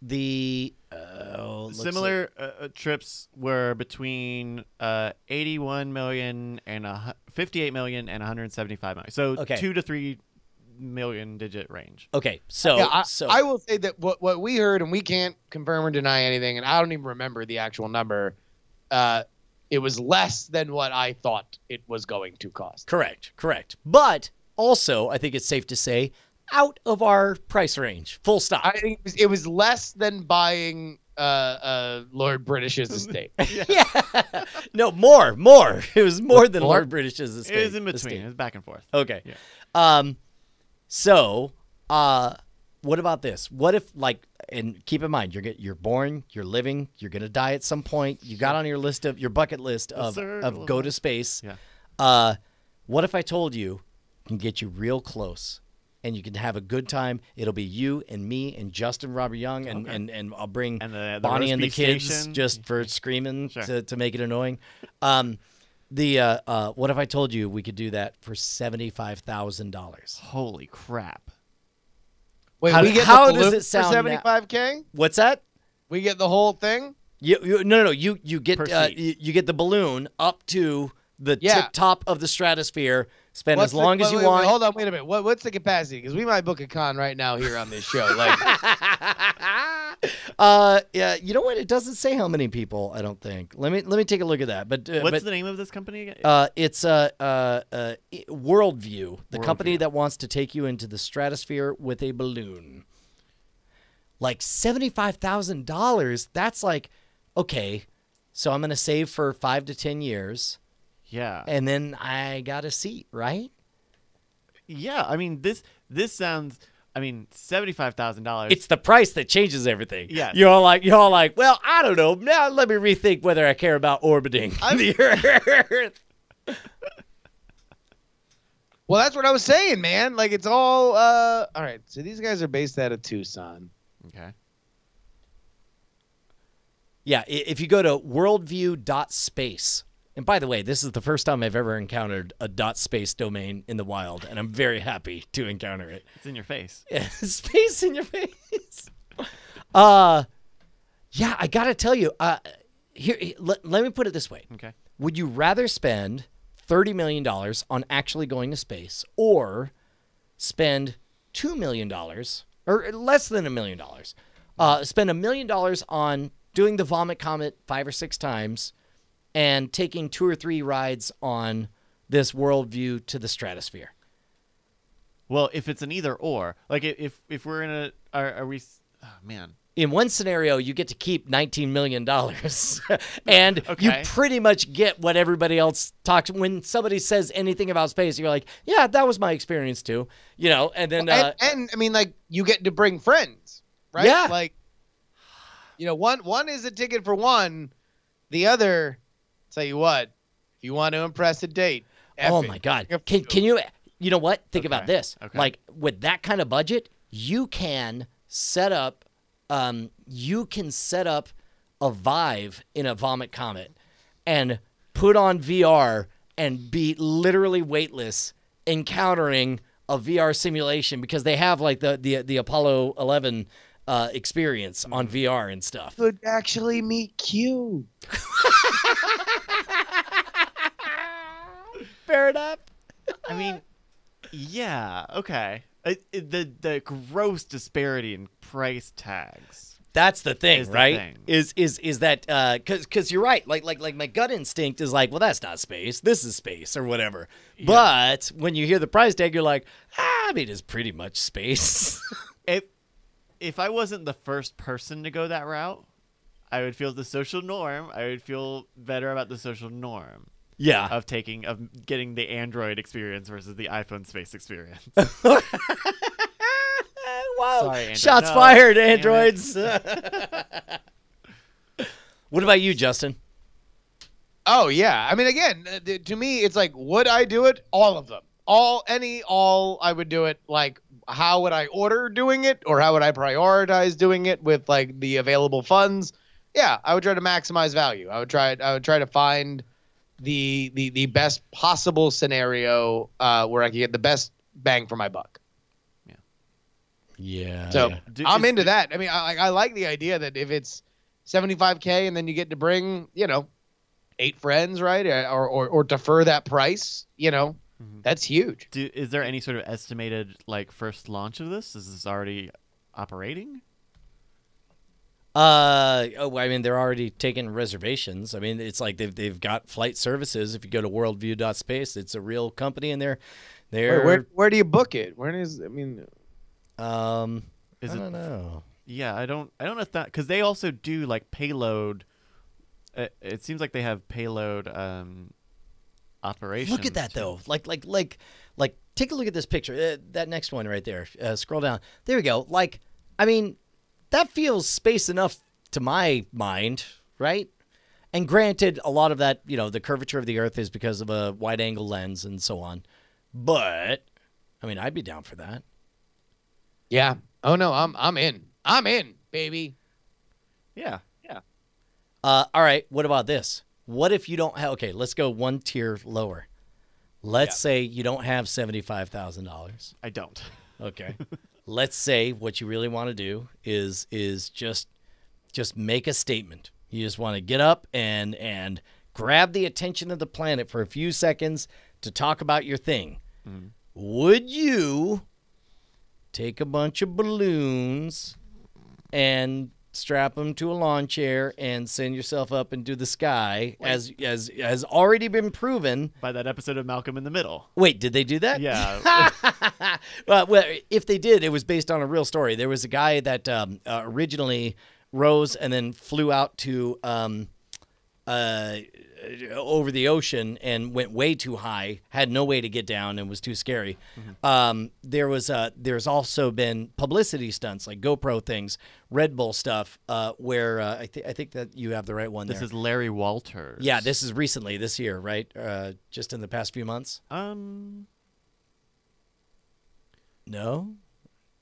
the uh, Similar uh, uh, trips were between uh, 81 million and a, hu- 58 million and 175 million. So Okay. two to three million digit range. Okay, so yeah, I, so I will say that what what we heard, and we can't confirm or deny anything, and I don't even remember the actual number. Uh, it was less than what I thought it was going to cost. correct, correct. But also, I think it's safe to say out of our price range. Full stop. I think it was, it was less than buying uh, uh, Lord British's estate. yeah. no, more, more. It was more than More? Lord British's estate. It was in between. estate. It was back and forth. Okay. Yeah. Um, so, uh, what about this? What if like and keep in mind you're get you're born, you're living, you're gonna die at some point. You got on your list of your bucket list of of go to space. Yeah. Uh, what if I told you can get you real close and you can have a good time? It'll be you and me and Justin Robert Young and Okay. and, and I'll bring And the- the Bonnie and the kids station. just for screaming Sure. to, to make it annoying. Um, the uh, uh, what if I told you we could do that for seventy five thousand dollars? Holy crap! Wait, How- we get how the does it sound for now? seventy five k? What's that? We get the whole thing. You, you no no no you you get uh, you, you get the balloon up to the Yeah. tip top of the stratosphere. Spend What's as the- long as wait, you wait, wait, want. hold on, wait a minute. What, what's the capacity? Because we might book a con right now here on this show. Like, uh, yeah, you know what? It doesn't say how many people. I don't think. Let me let me take a look at that. But uh, What's but, the name of this company again? Uh, it's uh, uh, uh, Worldview, the company that wants to take you into the stratosphere with a balloon. Like seventy-five thousand dollars. That's like, okay, so I'm gonna save for five to ten years, yeah, and then I got a seat, right? yeah. I mean this this sounds. I mean seventy five thousand dollars. It's the price that changes everything. Yeah, You're all like, you're all like, well, I don't know. Now let me rethink whether I care about orbiting the Earth. well, that's what I was saying, man. Like, it's all. uh All right, so these guys are based out of Tucson. okay. Yeah, if you go to worldview.space, and by the way, this is the first time I've ever encountered a dot space domain in the wild, and I'm very happy to encounter it. It's in your face. Yeah, space in your face. Uh, yeah, I gotta tell you. Uh, here, let, let me put it this way: Okay. Would you rather spend thirty million dollars on actually going to space, or spend two million dollars, or less than a million dollars, uh, spend a million dollars on doing the Vomit Comet five or six times, and taking two or three rides on this worldview to the stratosphere? Well, if it's an either or, like if if we're in a, are, are we? Oh man. in one scenario you get to keep 19 million dollars and you pretty much get what everybody else talks when somebody says anything about space you're like yeah that was my experience too you know and then uh, and, and I mean, like, you get to bring friends, right? Yeah. Like, you know, one one is a ticket for one. The other, tell you what, if you want to impress a date. Oh it. my god can, can you you know what think about this okay. like with that kind of budget you can set up um, you can set up a vive in a vomit comet and put on vr and be literally weightless encountering a vr simulation because they have like the the, the apollo 11 uh, experience on vr and stuff could actually meet Q. fair enough I mean, yeah. Okay. It, it, the the gross disparity in price tags. That's the thing, Is the right? thing. Is is is that because because you're right. Like like like my gut instinct is like, well, that's not space. This is space or whatever. But when you hear the price tag, you're like, ah, I mean, it's pretty much space. If if I wasn't the first person to go that route, I would feel the social norm. I would feel better about the social norm yeah. of taking of getting the Android experience versus the iPhone space experience. wow. Sorry, Android. Shots No, fired, androids. what about you, Justin? Oh yeah, I mean, again, uh, to me, it's like, would I do it? All of them, all, any, all. I would do it. Like, how would I order doing it, or how would I prioritize doing it with like the available funds? Yeah, I would try to maximize value. I would try. I would try to find the the the best possible scenario uh, where I could get the best bang for my buck. Yeah. So yeah. Do- I'm into that. I mean, I, I like the idea that if it's 75k and then you get to bring, you know, eight friends, right, or or, or defer that price, you know, Mhm. that's huge. Do, is there any sort of estimated like first launch of this? Is this already operating? Uh, oh, I mean, they're already taking reservations. I mean, it's like they've they've got flight services. If you go to worldview.space, it's a real company, and they're they're Where, where where do you book it? Where is I mean, um. Is I it don't know. Yeah, I don't. I don't know if that because they also do like payload. It, it seems like they have payload um, operation. Look at that though. Like like like like take a look at this picture. Uh, that next one right there. Uh, scroll down. There we go. Like I mean, that feels space enough to my mind, right? And granted, a lot of that, you know, the curvature of the Earth is because of a wide angle lens and so on. But I mean, I'd be down for that. Yeah. Oh no, I'm I'm in. I'm in, baby. Yeah. Yeah. Uh, all right. What about this? What if you don't have? Okay, let's go one tier lower. Let's Yeah. say you don't have seventy-five thousand dollars. I don't. Okay. let's say what you really want to do is is just just make a statement. You just want to get up and and grab the attention of the planet for a few seconds to talk about your thing. Mm-hmm. Would you take a bunch of balloons and strap them to a lawn chair and send yourself up into the sky as as has already been proven By that episode of Malcolm in the Middle. Wait, did they do that? Yeah. well, well, if they did, it was based on a real story. There was a guy that um, uh, originally rose and then flew out to um, uh, over the ocean and went way too high, had no way to get down, and was too scary. Um, there was uh, there's also been publicity stunts like GoPro things, Red Bull stuff, uh, where uh, I think I think that you have the right one this there. is Larry Walters. yeah, this is recently this year, right? Uh, just in the past few months. Um. No.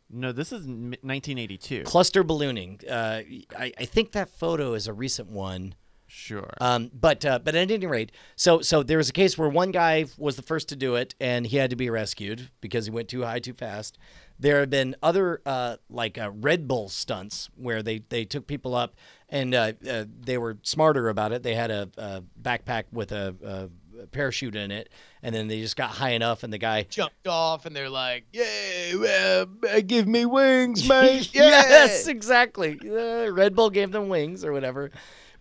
No, this is 1982. cluster ballooning. Uh, I, I think that photo is a recent one. Sure. Um, but uh, but at any rate, so so there was a case where one guy was the first to do it, and he had to be rescued because he went too high too fast. There have been other uh, like uh, Red Bull stunts where they they took people up, and uh, uh, they were smarter about it. They had a, a backpack with a, a parachute in it, and then they just got high enough, and the guy Jumped off and they're like, "Yay, uh, give me wings, mate!" Yeah. yes, exactly. Uh, Red Bull gave them wings or whatever.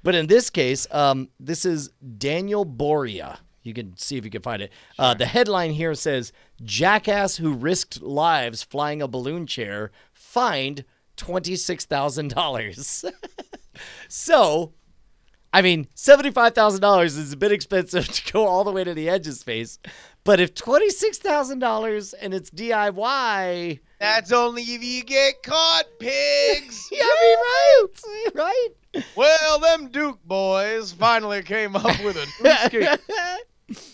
But in this case, um, this is Daniel Boria. You can see if you can find it. Uh, the headline here says Jackass who risked lives flying a balloon chair fined $26,000. so, I mean, $75,000 is a bit expensive to go all the way to the edge of space. But if $26,000 and it's DIY, That's only if you get caught, pigs. yeah, right, right. well, them Duke boys finally came up with a new scheme.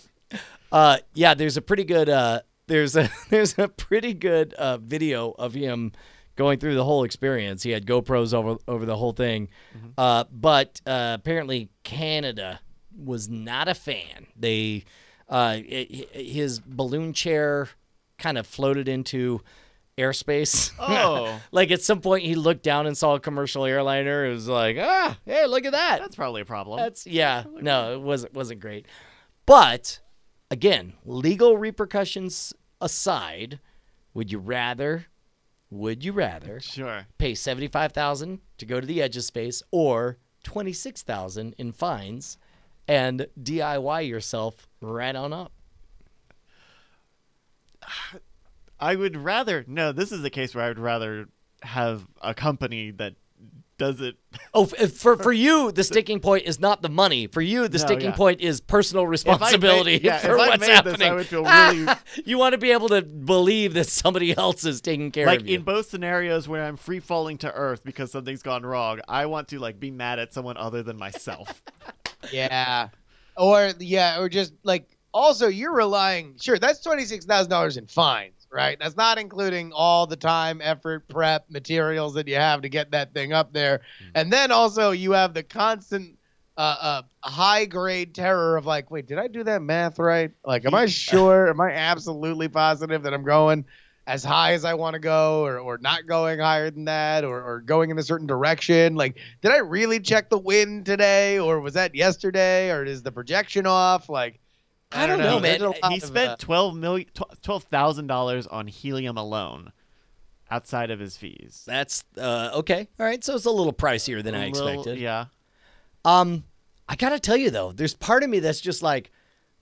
uh, yeah, there's a pretty good uh, there's a there's a pretty good uh, video of him going through the whole experience. He had GoPros over over the whole thing, uh, but uh, apparently Canada was not a fan. They uh, it, his balloon chair kind of floated into airspace. Oh. like at some point he looked down and saw a commercial airliner. It was like, ah, hey, look at that. That's probably a problem. That's yeah. No, it wasn't wasn't great. But again, legal repercussions aside, would you rather would you rather sure. pay 75,000 to go to the edge of space or 26,000 in fines and DIY yourself right on up? I would rather no. This is a case where I would rather have a company that does it. Oh, f- for for you, the sticking point is not the money. For you, the No, sticking yeah. point is personal If I made- responsibility yeah, for if I what's made happening. this, I would feel really you want to be able to believe that somebody else is taking care like of you. Like in both scenarios where I'm free falling to earth because something's gone wrong. I want to like be mad at someone other than myself. Yeah. Or yeah, or just like also you're relying sure, that's twenty six thousand dollars in fines, right? That's not including all the time, effort, prep, materials that you have to get that thing up there. And then also you have the constant uh, uh high grade terror of like, wait, did I do that math right? Like, am I sure? am I absolutely positive that I'm going as high as I want to go or, or not going higher than that or, or going in a certain direction? Like, did I really check the wind today or was that yesterday or is the projection off? Like, I don't know, man. There's a lot he spent uh, twelve million, twelve thousand dollars on helium alone, outside of his fees. That's uh, okay. All right, so it's a little pricier than I A little- expected. Yeah. Um, I gotta tell you though, there's part of me that's just like,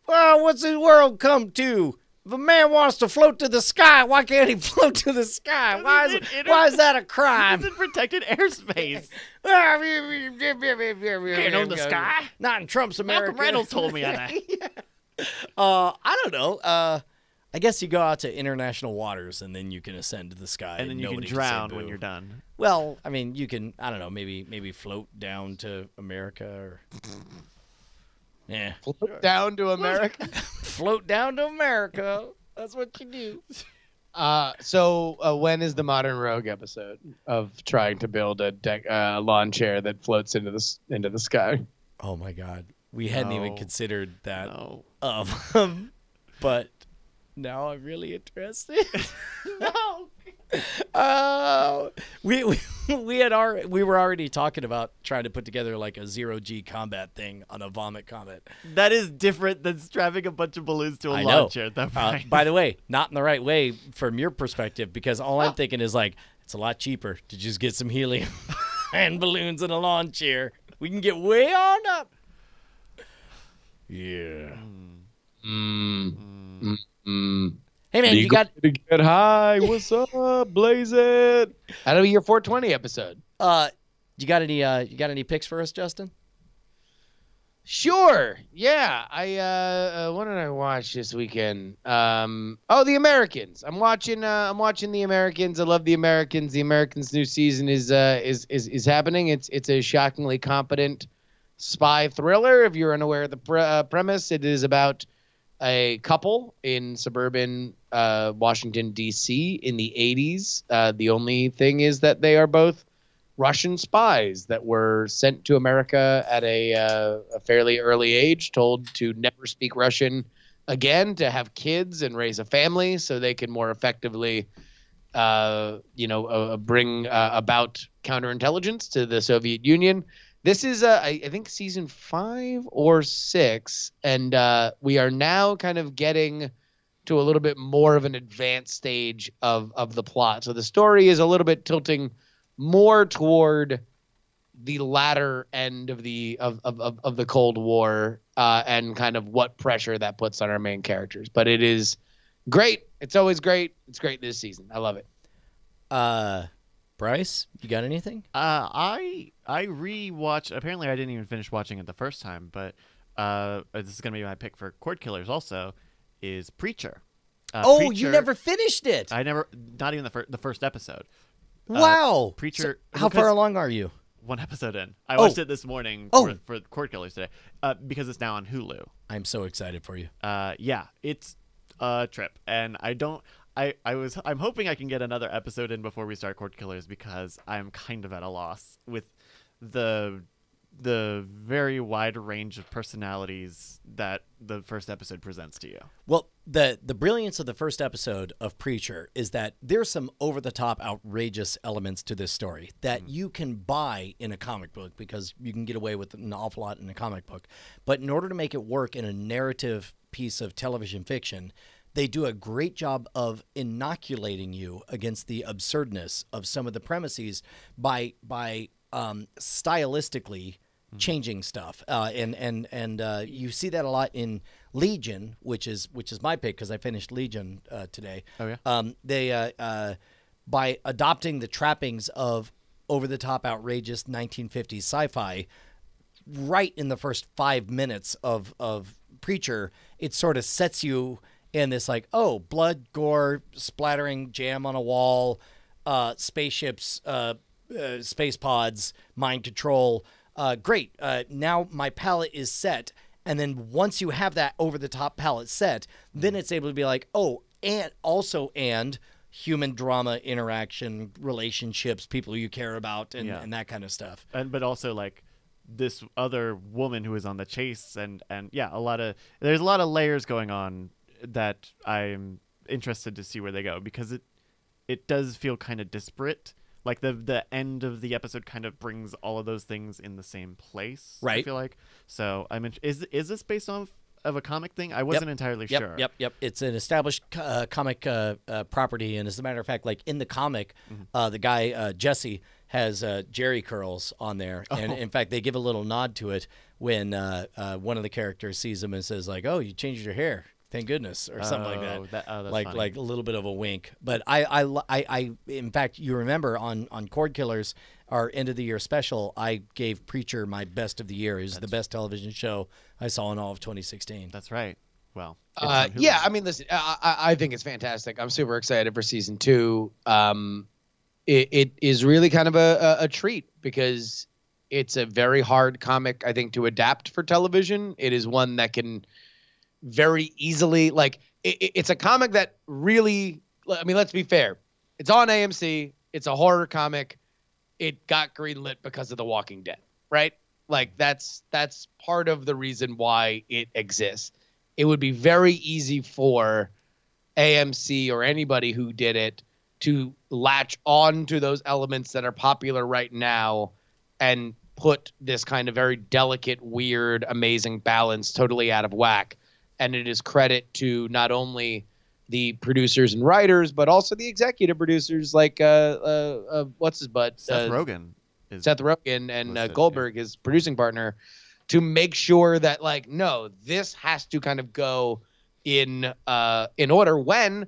well, what's the world come to? If a man wants to float to the sky, why can't he float to the sky? Why is why is that a It's crime? in protected airspace. Can't own the sky? Not in Trump's America. Malcolm Reynolds told me on that. Uh, I don't know. Uh, I guess you go out to international waters and then you can ascend to the sky, and then you can nobody say drown when you're done. Well, I mean, you can. I don't know. Maybe maybe float down to America or. Yeah, Float down to America. float down to America. That's what you do. Uh, so uh, when is the Modern Rogue episode of trying to build a deck, uh, lawn chair that floats into the into the sky? Oh my God, we hadn't even considered that. No. Um, but now I'm really interested. no. Uh, we, we we had our we were already talking about trying to put together like a zero G combat thing on a vomit comet. That is different than strapping a bunch of balloons to a I lawn know. chair at that Uh, by the way, not in the right way from your perspective because all I'm thinking is like it's a lot cheaper to just get some helium and balloons and a lawn chair. We can get way on up. Yeah. Mm. Mm. Hey man, you got to get high? What's up, blaze it? That'll be your 420 episode. uh, you got any uh, you got any picks for us, Justin? Sure. Yeah. I uh, uh what did I watch this weekend? Um oh The Americans. I'm watching uh I'm watching The Americans. I love The Americans. The Americans new season is uh is is, is happening. It's it's a shockingly competent spy thriller. If you're unaware of the pre- uh, premise, it is about a couple in suburban uh, Washington D.C. in the 80s. Uh, the only thing is that they are both Russian spies that were sent to America at a, uh, a fairly early age, told to never speak Russian again, to have kids and raise a family, so they can more effectively, uh, you know, uh, bring about counterintelligence to the Soviet Union. This is, uh, I, I think, season five or six, and uh, we are now kind of getting to a little bit more of an advanced stage of of the plot. So the story is a little bit tilting more toward the latter end of the of of, of, the Cold War uh, and kind of what pressure that puts on our main characters. But it is great. It's always great. It's great this season. I love it. Uh, Bryce, you got anything? Uh, I I rewatched. Apparently, I didn't even finish watching it the first time, but uh, this is gonna be my pick for Cord Killers. Also, is Preacher. Uh, oh, you never finished it. I never. Not even the first. The first episode. wow. Preacher- So how far along are you? One episode in. I Oh. watched it this morning Oh. for, for Cord Killers today. Uh, because it's now on Hulu. I'm so excited for you. uh yeah it's a trip and i don't i i was i'm hoping i can get another episode in before we start Cord Killers because i'm kind of at a loss with the the very wide range of personalities that the first episode presents to you Well, the the brilliance of the first episode of Preacher is that there's some over the top outrageous elements to this story that mm-hmm. you can buy in a comic book because you can get away with an awful lot in a comic book. But in order to make it work in a narrative piece of television fiction, they do a great job of inoculating you against the absurdness of some of the premises by by um, stylistically changing stuff, uh, and and and uh, you see that a lot in Legion, which is which is my pick because I finished Legion uh, today. Oh, yeah? Um, they uh, uh, by adopting the trappings of over the top, outrageous 1950s sci-fi, right in the first five minutes of of Preacher, it sort of sets you in this like, oh, blood, gore, splattering, jam on a wall, uh, spaceships, uh, uh, space pods, mind control. Uh, great. Uh, now my palette is set. And then once you have that over the top palette set, then it's able to be like, oh, and also and human drama, interaction, relationships, people you care about, and, Yeah. and that kind of stuff. and but also like this other woman who is on the chase and and yeah a lot of there's a lot of layers going on that i'm interested to see where they go because it it does feel kind of disparate like the the end of the episode kind of brings all of those things in the same place i Right. feel like so i'm in, is is this based on of a comic thing i wasn't entirely Yep, sure Yep, yep. It's an established uh, comic uh, uh, property, and as a matter of fact, like in the comic, Mm-hmm. uh, the guy uh, Jesse has uh, Jerry curls on there, and Oh. in fact, they give a little nod to it when uh, uh, one of the characters sees him and says like, "Oh, you changed your hair." Thank goodness, or something like Oh, that. that- oh, that's like funny. like a little bit of a wink. But I, I, I, I, in fact, you remember on on Cord Killers, our end of the year special, I gave Preacher my best of the year. It was the best television show I saw in all of 2016. that's right well. Uh, yeah, I mean, listen, I, I I think it's fantastic. I'm super excited for season two. Um, it, it is really kind of a, a, a treat because it's a very hard comic, I think, to adapt for television. It is one that can very easily, like, it, it- it's a comic that really, I mean, let's be fair. It's on AMC. It's a horror comic. It got greenlit because of The Walking Dead, right? Like that's that's part of the reason why it exists it would be very easy for AMC or anybody who did it to latch on to those elements that are popular right now and put this kind of very delicate, weird, amazing balance totally out of whack. And it is credit to not only the producers and writers, but also the executive producers like uh, uh, uh what's his butt Seth uh, Rogen is Seth Rogen and uh, listed, yeah. Goldberg, his producing partner, to make sure that like no, this has to kind of go in uh in order. When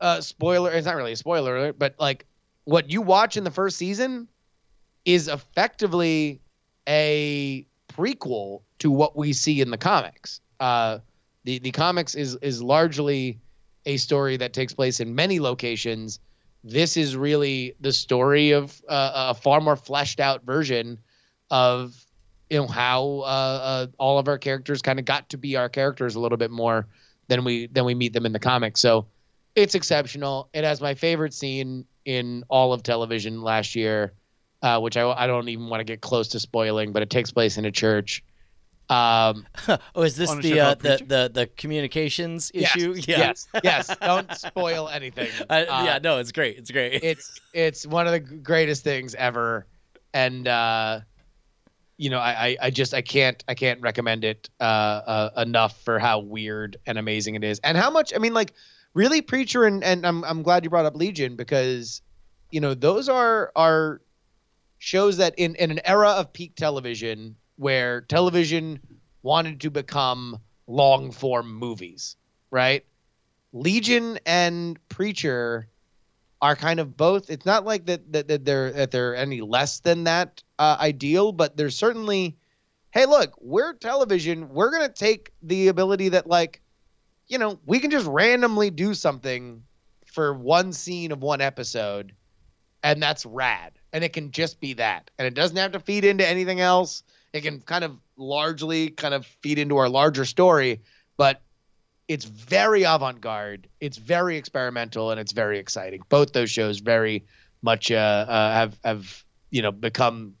uh spoiler, it's not really a spoiler alert, but like what you watch in the first season is effectively a prequel to what we see in the comics. Uh, the the comics is is largely a story that takes place in many locations. This is really the story of uh, a far more fleshed out version of you know how uh, uh, all of our characters kind of got to be our characters a little bit more than we than we meet them in the comics. So it's exceptional. It has my favorite scene in all of television last year, uh, which I, I don't even want to get close to spoiling, but it takes place in a church. Um, oh, is this the uh, the, the the communications yes, issue? Yeah. yes, yes. Don't spoil anything. Uh, Uh, yeah, no, it's great. It's great. it's it's one of the greatest things ever, and uh, you know I, I I just I can't I can't recommend it uh, uh, enough for how weird and amazing it is, and how much I mean like really preacher and and I'm I'm glad you brought up Legion because you know those are are shows that in in an era of peak television where television wanted to become long form movies, right? Legion and Preacher are kind of both. It's not like that that, that they're that they're any less than that uh, ideal, but there's certainly, hey, look, we're television. We're gonna take the ability that like, you know, we can just randomly do something for one scene of one episode, and that's rad. And it can just be that, and it doesn't have to feed into anything else. It can kind of largely kind of feed into our larger story, but it's very avant-garde it's very experimental and it's very exciting both those shows very much uh, uh, have have you know become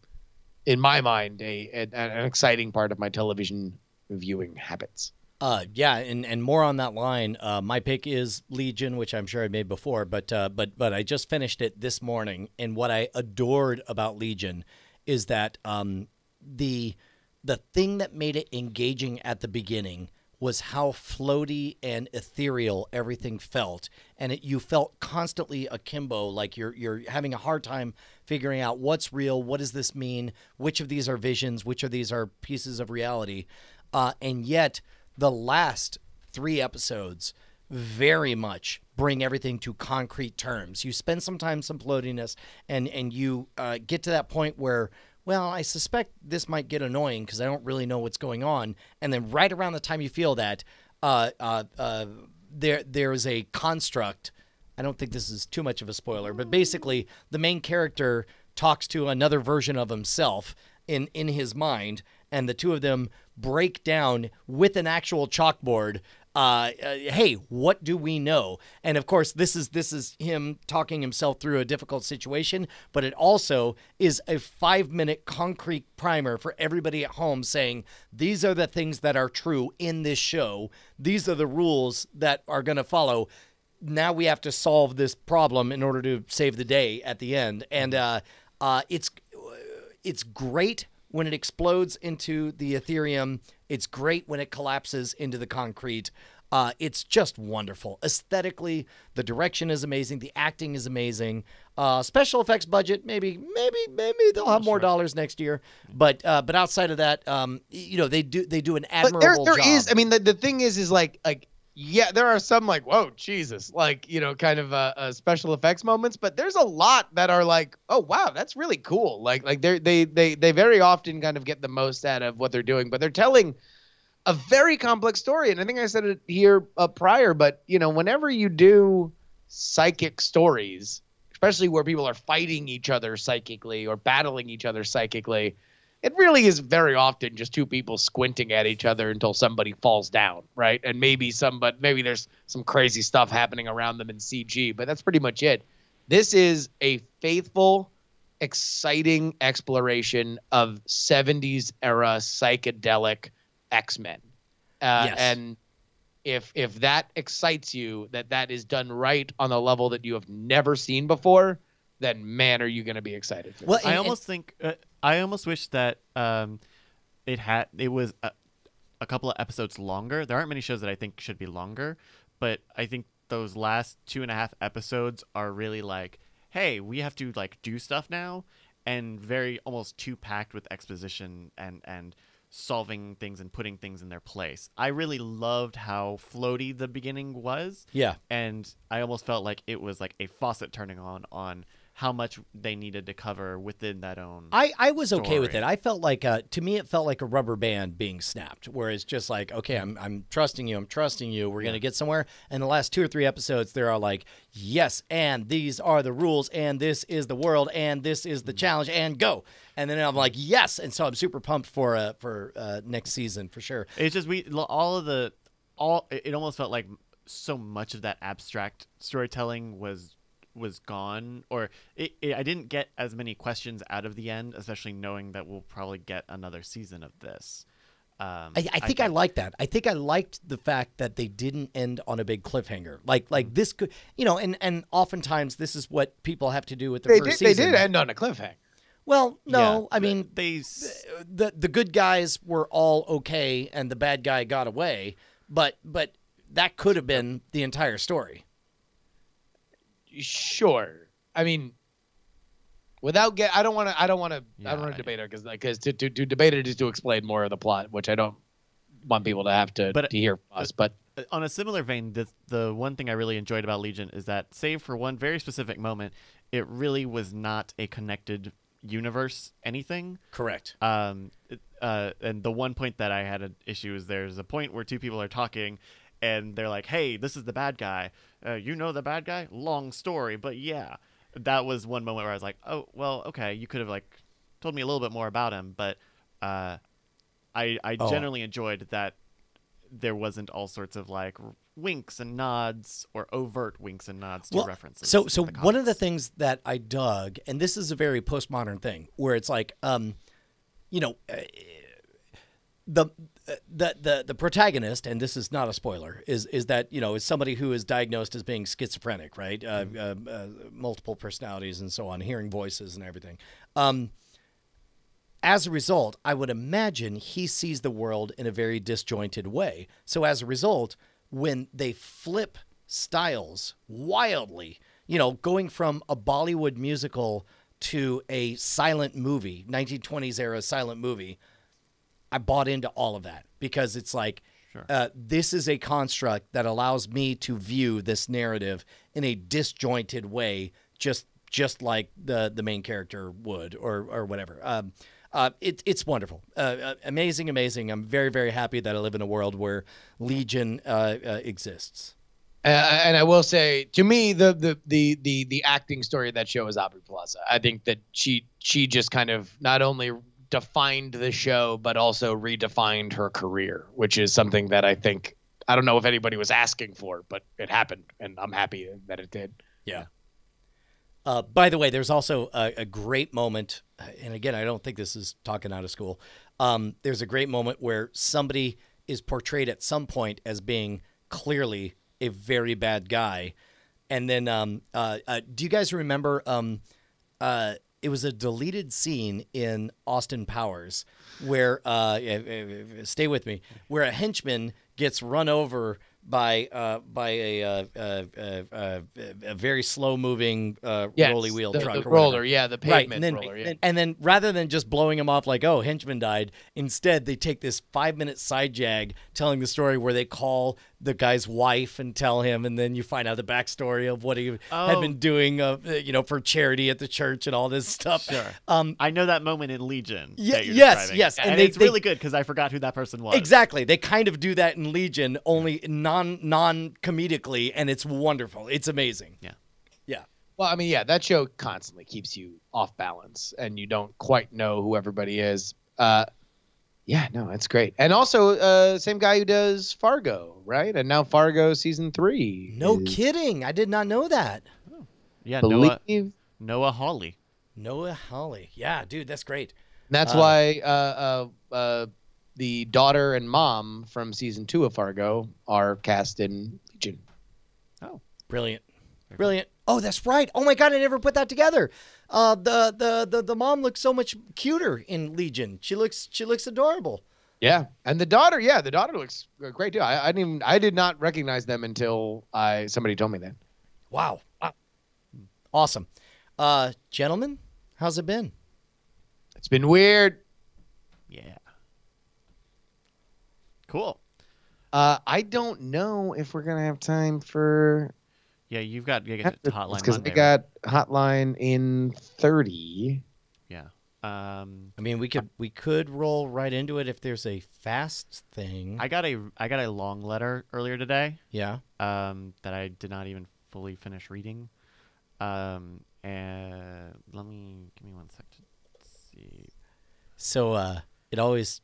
in my mind a, a an exciting part of my television viewing habits Uh, yeah, and, and more on that line. Uh, my pick is Legion, which I'm sure I made before, but uh, but but I just finished it this morning, and what I adored about Legion is that um, the the thing that made it engaging at the beginning was how floaty and ethereal everything felt, and it, you felt constantly akimbo, like you're you're having a hard time figuring out what's real, what does this mean, which of these are visions, which of these are pieces of reality, uh, and yet the last three episodes very much bring everything to concrete terms. You spend some time some floatiness, and and you uh, get to that point where. Well, I suspect this might get annoying because I don't really know what's going on. And then, right around the time you feel that, uh, uh, uh, there there is a construct. I don't think this is too much of a spoiler, but basically, the main character talks to another version of himself in in his mind, and the two of them break down with an actual chalkboard. Uh, uh, hey, what do we know? And of course, this is this is him talking himself through a difficult situation, but it also is a five minute concrete primer for everybody at home, saying these are the things that are true in this show. These are the rules that are going to follow now we have to solve this problem in order to save the day at the end. And uh, uh, it's it's great when it explodes into the ethereal. It's great when it collapses into the concrete. Uh, it's just wonderful. Aesthetically, the direction is amazing. The acting is amazing. Uh, special effects budget, maybe, maybe, maybe they'll have more dollars next year. But uh, but outside of that, um, you know, they do they do an but there admirable there job. is i mean the, the thing is is like like yeah there are some like whoa jesus like you know kind of uh, uh special effects moments but there's a lot that are like oh wow that's really cool like like they they they they very often kind of get the most out of what they're doing but they're telling a very complex story. And I think I said it here uh, prior, but you know, whenever you do psychic stories, especially where people are fighting each other psychically or battling each other psychically, it really is very often just two people squinting at each other until somebody falls down, right? And maybe some, but maybe there's some crazy stuff happening around them in CG, but that's pretty much it. This is a faithful, exciting exploration of 70s era psychedelic X-Men. Uh, Yes. And if if that excites you, that that is done right on a level that you have never seen before, then man, are you going to be excited? For Well, this. I and- almost think uh, I almost wish that um, it had it was a, a couple of episodes longer. There aren't many shows that I think should be longer, but I think those last two and a half episodes are really like, hey, we have to like do stuff now, and very almost too packed with exposition and and solving things and putting things in their place. I really loved how floaty the beginning was yeah. and I almost felt like it was like a faucet turning on on how much they needed to cover within that own. I, I was okay with it. I felt like uh, to me it felt like a rubber band being snapped, where it's just like, okay, I'm I'm trusting you, I'm trusting you, we're gonna get somewhere. And the last two or three episodes, there are like, yes, and these are the rules, and this is the world, and this is the challenge, and go. And then I'm like, yes, and so I'm super pumped for uh, for uh, next season for sure. it's just we all of the all it almost felt like so much of that abstract storytelling was was gone or it, it, I didn't get as many questions out of the end, especially knowing that we'll probably get another season of this. Um, I, I think I, like that. I think I liked the fact that they didn't end on a big cliffhanger. Like like this could, you know, and and oftentimes this is what people have to do with the they first did, they did end on a cliffhanger. Well, no, Yeah, I mean they the the good guys were all okay and the bad guy got away, but but that could have been the entire story. Sure. I mean, without get, I don't want to. I don't want to. I don't want to debate it because because to, to to debate it is to explain more of the plot, which I don't want people to have to But- to hear from us. But on a similar vein, the the one thing I really enjoyed about Legion is that, save for one very specific moment, it really was not a connected universe anything. Correct. Um, uh, and the one point that I had an issue is there's a point where two people are talking, and they're like, "Hey, this is the bad guy. Uh, you know the bad guy? Long story, but yeah." That was one moment where I was like, "Oh, well, okay. You could have like told me a little bit more about him." But uh, I I Oh. generally enjoyed that there wasn't all sorts of like winks and nods or overt winks and nods to Well, references. So, so one of the things that I dug, and this is a very postmodern thing, where it's like, um, you know, uh, the the the the protagonist, and this is not a spoiler, is is that you know is somebody who is diagnosed as being schizophrenic, right? Uh, uh, uh, multiple personalities and so on, hearing voices and everything. Um, as a result, I would imagine he sees the world in a very disjointed way. So as a result, when they flip styles wildly, you know, going from a Bollywood musical to a silent movie, 1920s era silent movie, I bought into all of that because it's like Sure. uh, this is a construct that allows me to view this narrative in a disjointed way, just just like the the main character would, or or whatever. Um, uh, it, it's wonderful, uh, uh, amazing, amazing. I'm very very happy that I live in a world where Legion uh, uh, exists. Uh, and I will say, to me, the, the the the the acting story of that show is Aubrey Plaza. I think that she she just kind of not only defined the show, but also redefined her career, which is something that I think I don't know if anybody was asking for, but it happened, and I'm happy that it did. Yeah. Uh, by the way, there's also a, a great moment, and again, I don't think this is talking out of school. Um, there's a great moment where somebody is portrayed at some point as being clearly a very bad guy, and then um, uh, uh, do you guys remember? Um, uh, it was a deleted scene in Austin Powers where, uh, stay with me, where a henchman gets run over by uh, by a, uh, uh, uh, uh, a very slow moving uh, Yes, rolly wheel the, truck the roller, yeah, the Right, pavement and then, roller, yeah. and then rather than just blowing him off like, oh, henchman died, instead they take this five minute side jag telling the story where they call the guy's wife and tell him, and then you find out the backstory of what he had Oh. been doing, uh, you know, for charity at the church and all this stuff. Sure. Um, I know that moment in Legion. Ye- that you're yes, describing. yes, and and, they- it's they- really good because I forgot who that person was. Exactly. They kind of do that in Legion, only non non comedically, and it's wonderful. It's amazing. Yeah. Yeah. Well, I mean, yeah, that show constantly keeps you off balance, and you don't quite know who everybody is. Uh, yeah, no, it's great. And also, uh, same guy who does Fargo, right? And now Fargo season three. No is, kidding. I did not know that. Yeah, Noah Believe Noah Hawley. Noah Hawley. Yeah, dude, that's great. That's Uh, why uh, uh, uh, the daughter and mom from season two of Fargo are cast in Legion. Oh, brilliant. Brilliant. Oh, that's right. Oh my god, I never put that together. Uh, the, the the the mom looks so much cuter in Legion. She looks she looks adorable. Yeah, and the daughter, yeah, the daughter looks great too. I, I didn't, even, I did not recognize them until I somebody told me that. Wow. Awesome. Uh, gentlemen, how's it been? It's been weird. Yeah. Cool. Uh, I don't know if we're gonna have time for Yeah, you've got you get to hotline because Monday. I got hotline in thirty. yeah. Um, I mean, we could we could roll right into it if there's a fast thing. I got a I got a long letter earlier today. yeah. um, that I did not even fully finish reading. Um, and let me give me one sec to see. So uh, it always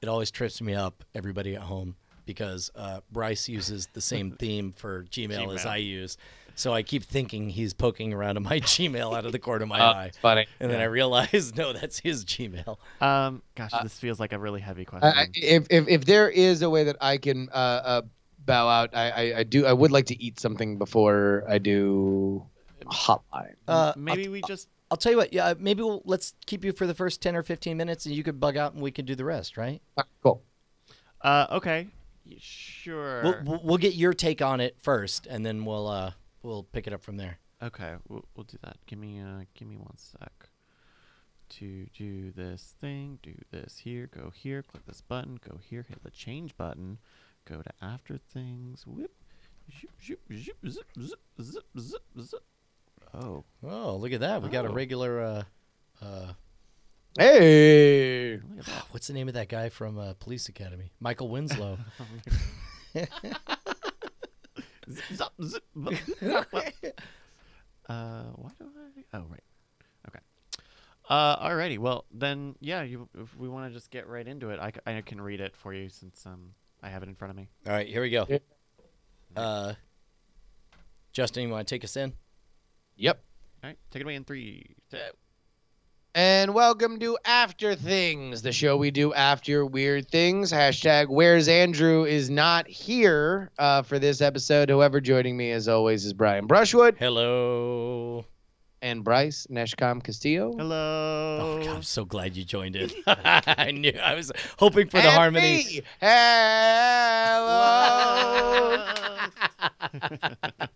it always trips me up, everybody at home, because uh, Bryce uses the same theme for Gmail, as I use. So I keep thinking he's poking around in my Gmail out of the corner of my Oh, eye, funny. and then I realize no, that's his Gmail. Um, gosh, Uh, this feels like a really heavy question. I, I- if, if if there is a way that I can uh, uh, bow out, I, I I do. I would like to eat something before I do hotline. Uh, Maybe we just I'll tell you what. Yeah, maybe we'll let's keep you for the first ten or fifteen minutes, and you could bug out, and we can do the rest, right? Cool. uh, okay, Y- sure. We'll, we'll get your take on it first, and then we'll uh we'll pick it up from there. Okay, we'll, we'll do that. Give me uh, give me one sec to do this thing. Do this here. Go here. Click this button. Go here. Hit the change button. Go to after things. Whip. Zoop, zoop, zoop, zip, zip, zip, zip, zip. Oh, Oh, look at that! We got a Oh. regular. Uh, uh, Hey. look at that. what's the name of that guy from uh, Police Academy? Michael Winslow. Zip, zip, zip. uh, why do I? Oh, right. Okay. Uh, alrighty. Well, then, yeah. You, if we want to just get right into it, I, c- I can read it for you since um I have it in front of me. All right, here we go. Uh, Justin, you want to take us in? Yep. All right, take it away in three, two. And welcome to After Things, the show we do after weird things. Hashtag Where's Andrew is not here uh, for this episode. However, joining me as always is Brian Brushwood Hello. and Bryce Neshcom Castillo. Hello. Oh, God, I'm so glad you joined in. I knew I was hoping for the And harmony. me. Hello.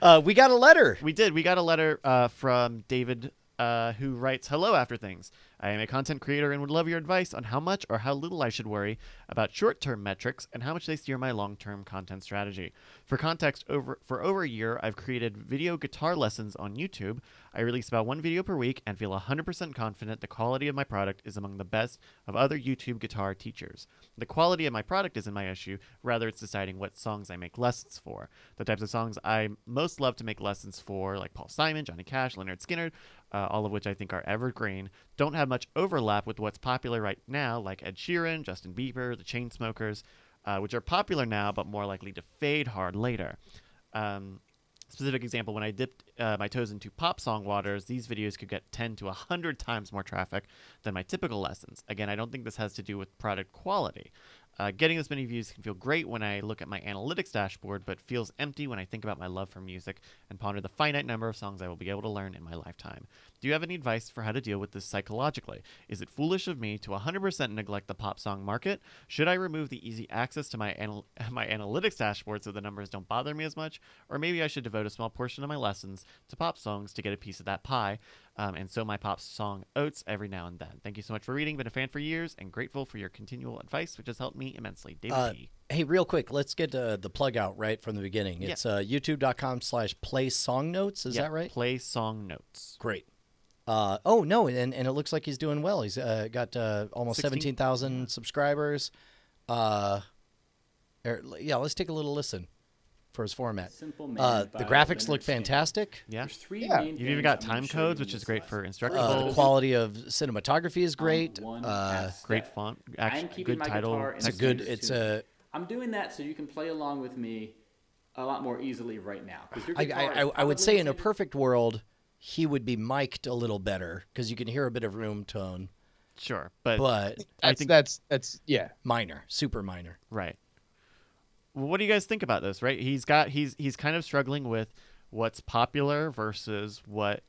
Uh, we got a letter. we did. We got a letter uh, from David, uh, who writes, "Hello, After Things. I am a content creator and would love your advice on how much or how little I should worry about short-term metrics and how much they steer my long-term content strategy. For context, over for over a year, I've created video guitar lessons on YouTube. I release about one video per week and feel 100% confident the quality of my product is among the best of other YouTube guitar teachers. The quality of my product isn't my issue, rather, it's deciding what songs I make lessons for. The types of songs I most love to make lessons for, like Paul Simon, Johnny Cash, Lynyrd Skynyrd, uh, all of which I think are evergreen, don't have much overlap with what's popular right now, like Ed Sheeran, Justin Bieber, the Chainsmokers, uh, which are popular now but more likely to fade hard later. Um, specific example when i dipped uh, my toes into pop song waters these videos could get 10 to 100 times more traffic than my typical lessons again i don't think this has to do with product quality uh, getting this many views can feel great when i look at my analytics dashboard but feels empty when i think about my love for music and ponder the finite number of songs i will be able to learn in my lifetime. Do you have any advice for how to deal with this psychologically? Is it foolish of me to 100% neglect the pop song market? Should i remove the easy access to my anal- my analytics dashboard so the numbers don't bother me as much? Or maybe I should devote a small portion of my lessons to pop songs to get a piece of that pie. Um, and So My Pop's song Oats every now and then. Thank you so much for reading. Been a fan for years and grateful for your continual advice, which has helped me immensely. David Uh. Hey, real quick, let's get uh, the plug out right from the beginning. Yeah. It's uh, youtube.com slash play song notes. Is Yeah, that right? Play song notes. Great. Uh, oh, no, and, and it looks like he's doing well. He's uh, got uh, almost 16 17,000 subscribers. Uh, er, yeah, let's take a little listen for his format. Simple man. Uh, the graphics look fantastic. Yeah. There's three Yeah. main You've even got time codes, which is great for First, instructables. Uh, the quality of cinematography is great. one Uh, half Great font. I'm Actually, good title. it's a good. It's a. I'm doing that so you can play along with me a lot more easily right now. I, I, I, I would say in a perfect world, he would be mic'd a little better because you can hear a bit of room tone, Sure, but, but I That's think that's that's yeah. minor, super minor. right. What do you guys think about this? Right, he's got he's he's kind of struggling with what's popular versus what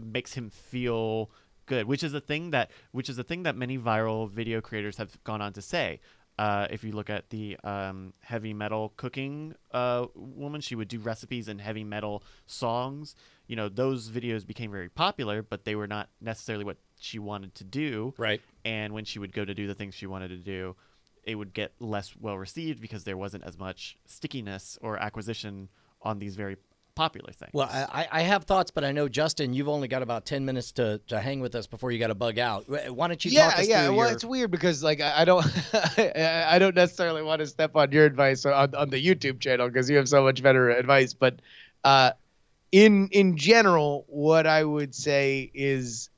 makes him feel good, which is a thing that which is a thing that many viral video creators have gone on to say. Uh, if you look at the um, heavy metal cooking uh, woman, she would do recipes and heavy metal songs. You know, those videos became very popular, but they were not necessarily what she wanted to do. Right. And when she would go to do the things she wanted to do, it would get less well received because there wasn't as much stickiness or acquisition on these very popular things. Well, I, I- I have thoughts, but I know Justin, you've only got about ten minutes to, to hang with us before you got to bug out. Why don't you yeah, talk us yeah. Well, your- it's weird because like I I don't, I I don't necessarily want to step on your advice on, on the YouTube channel because you have so much better advice. But uh, in in general, what I would say is,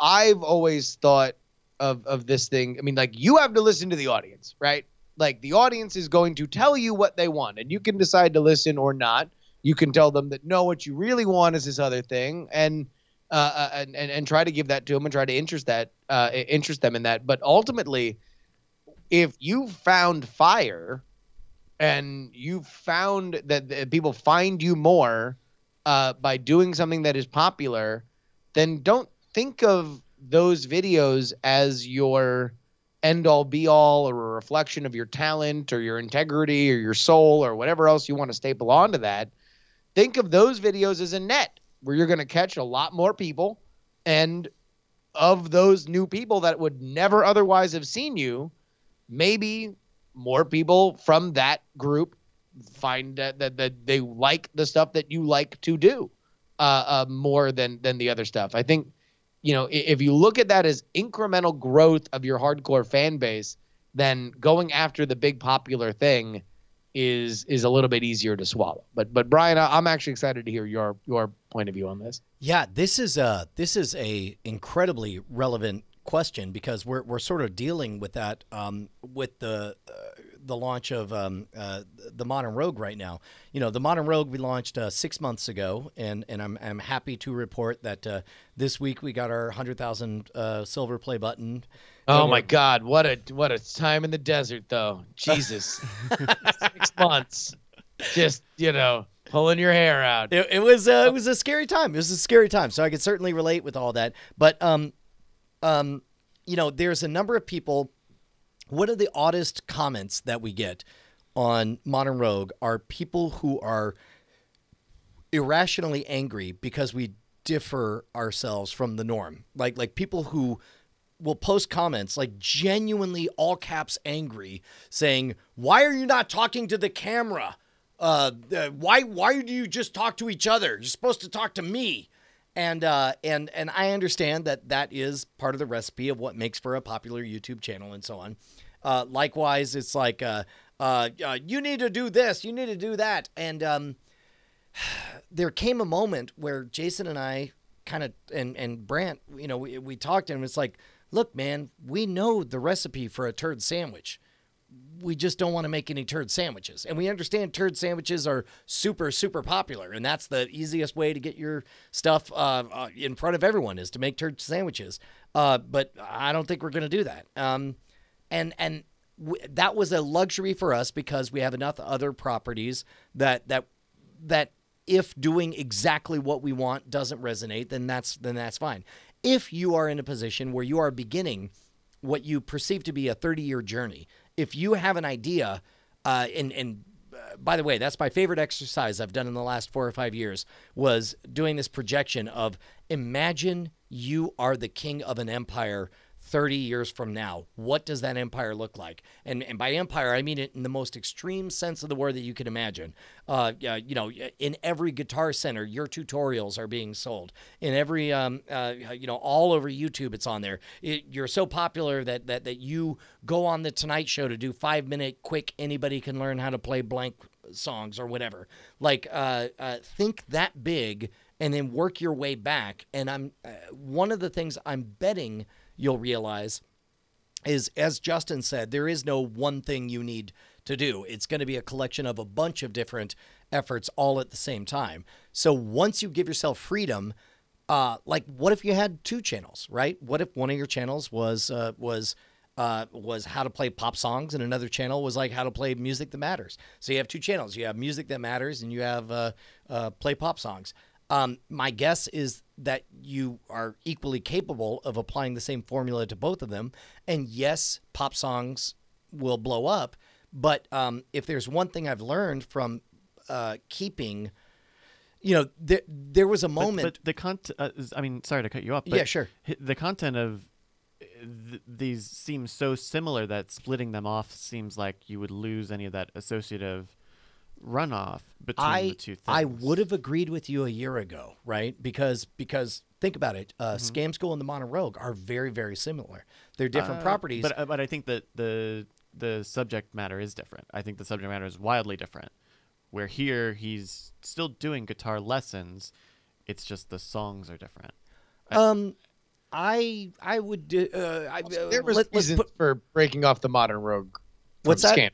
I've always thought of of this thing. I mean, like you have to listen to the audience, right? Like the audience is going to tell you what they want, and you can decide to listen or not. You can tell them that no, what you really want is this other thing, and uh, uh, and, and and try to give that to them and try to interest that uh, interest them in that. But ultimately, if you found fire, and you found that people find you more uh, by doing something that is popular, then don't think of those videos as your end all be all or a reflection of your talent or your integrity or your soul or whatever else you want to staple onto that. Think of those videos as a net where you're going to catch a lot more people and of those new people that would never otherwise have seen you, maybe more people from that group find that that, that they like the stuff that you like to do uh, uh, more than than the other stuff. I think you know if you look at that as incremental growth of your hardcore fan base, then going after the big popular thing is is a little bit easier to swallow. But but Brian, I'm actually excited to hear your your point of view on this. Yeah, this is a this is a incredibly relevant question because we're we're sort of dealing with that um, with the uh, the launch of um, uh, the Modern Rogue right now. You know, the Modern Rogue we launched uh, six months ago, and and I'm I'm happy to report that uh, this week we got our hundred thousand uh, silver play button. Oh my God! What a what a time in the desert, though. Jesus, six months, just you know, pulling your hair out. It, it was uh, it was a scary time. It was a scary time. So I could certainly relate with all that. But um, um, you know, there's a number of people. One are the oddest comments that we get on Modern Rogue are people who are irrationally angry because we differ ourselves from the norm. Like like people who will post comments like genuinely all caps angry saying, "Why are you not talking to the camera? Uh, uh, why why do you just talk to each other? You're supposed to talk to me." And uh, and and I understand that that is part of the recipe of what makes for a popular YouTube channel and so on. Uh, likewise, it's like uh, uh, uh, you need to do this, you need to do that, and um, there came a moment where Jason and I kind of and and Brant, you know, we, we talked and it's like, look, man, we know the recipe for a turd sandwich. We just don't want to make any turd sandwiches. And we understand turd sandwiches are super, super popular. And that's the easiest way to get your stuff uh, uh, in front of everyone is to make turd sandwiches. Uh, but I don't think we're going to do that. Um, and and w- that was a luxury for us because we have enough other properties that that that if doing exactly what we want doesn't resonate, then that's then that's fine. If you are in a position where you are beginning what you perceive to be a 30 year journey, if you have an idea uh, and and uh, by the way, that's my favorite exercise I've done in the last four or five years was doing this projection of imagine you are the king of an empire 30 years from now, what does that empire look like? And and by empire, I mean it in the most extreme sense of the word that you can imagine. Uh, you know, in every guitar center, your tutorials are being sold. In every, um, uh, you know, all over YouTube, it's on there. It, you're so popular that, that that you go on the Tonight Show to do five minute quick. Anybody can learn how to play blank songs or whatever. Like, uh, uh think that big and then work your way back. And I'm uh, one of the things I'm betting you'll realize is as Justin said, there is no one thing you need to do. It's going to be a collection of a bunch of different efforts all at the same time. So once you give yourself freedom, uh, like what if you had two channels, right? What if one of your channels was uh, was uh, was how to play pop songs, and another channel was like how to play music that matters. So you have two channels. You have music that matters, and you have uh, uh, play pop songs. Um, my guess is that you are equally capable of applying the same formula to both of them. And yes, pop songs will blow up. But um, if there's one thing I've learned from uh, keeping, you know, there there was a moment. But, but the content. Uh, I mean, sorry to cut you off. yeah, sure. The content of th- these seems so similar that splitting them off seems like you would lose any of that associative runoff between I, the two things. I would have agreed with you a year ago, right? Because because think about it, uh, Mm-hmm. Scam School and the Modern Rogue are very very similar. They're different Uh, properties. But uh, but I think that the the subject matter is different. I think the subject matter is wildly different. Where here he's still doing guitar lessons, it's just the songs are different. um, I I would do. Uh, I, uh, there was let- reasons put- for breaking off the modern rogue. from What's that? Scam.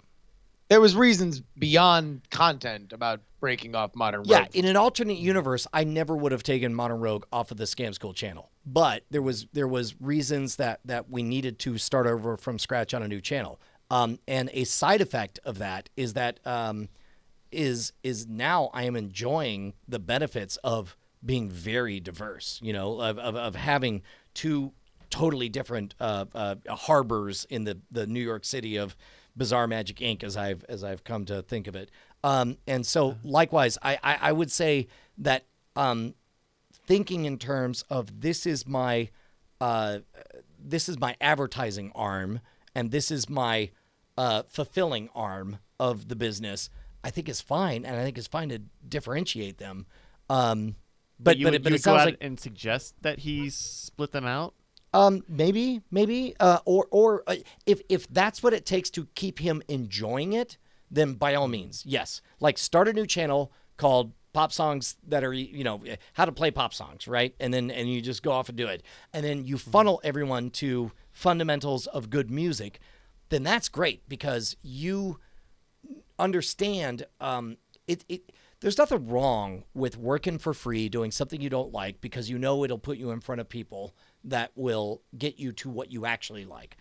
There was reasons beyond content about breaking off modern Rogue. Yeah, in an alternate universe, I never would have taken Modern Rogue off of the Scam School channel. But there was there was reasons that that we needed to start over from scratch on a new channel. Um, and a side effect of that is that um, is is now I am enjoying the benefits of being very diverse. You know, of of, of having two totally different uh, uh, harbors in the the New York City of Bizarre Magic Inc. as I've as I've come to think of it. Um, and so likewise, I, I I would say that um, thinking in terms of this is my uh, this is my advertising arm and this is my uh, fulfilling arm of the business. I think is fine, and I think it's fine to differentiate them. Um, but you but, would, it, but you it sounds out like and suggest that he split them out. Um, maybe, maybe, uh, or or uh, if if that's what it takes to keep him enjoying it, then by all means, yes. Like start a new channel called pop songs that are you know how to play pop songs, right? And then and you just go off and do it, and then you funnel everyone to fundamentals of good music. Then that's great because you understand um, it, it there's nothing wrong with working for free doing something you don't like because you know it'll put you in front of people that will get you to what you actually like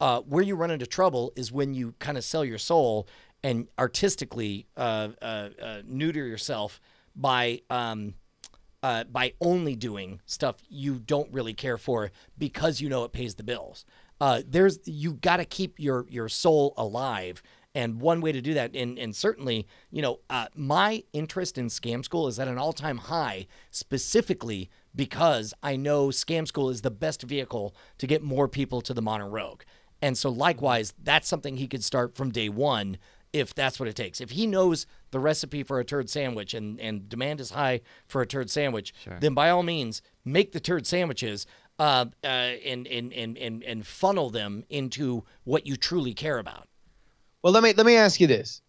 uh, where you run into trouble is when you kind of sell your soul and artistically uh, uh, uh, neuter yourself by um, uh, by only doing stuff you don't really care for because you know it pays the bills. Uh, there's you got to keep your your soul alive, and one way to do that, and and certainly you know uh, my interest in Scam School is at an all time high, specifically because I know Scam School is the best vehicle to get more people to the Modern Rogue, and so likewise that's something he could start from day one if that's what it takes. If he knows the recipe for a turd sandwich and, and demand is high for a turd sandwich, then by all means make the turd sandwiches uh, uh, and, and, and, and, and funnel them into what you truly care about. Well, let me let me ask you this: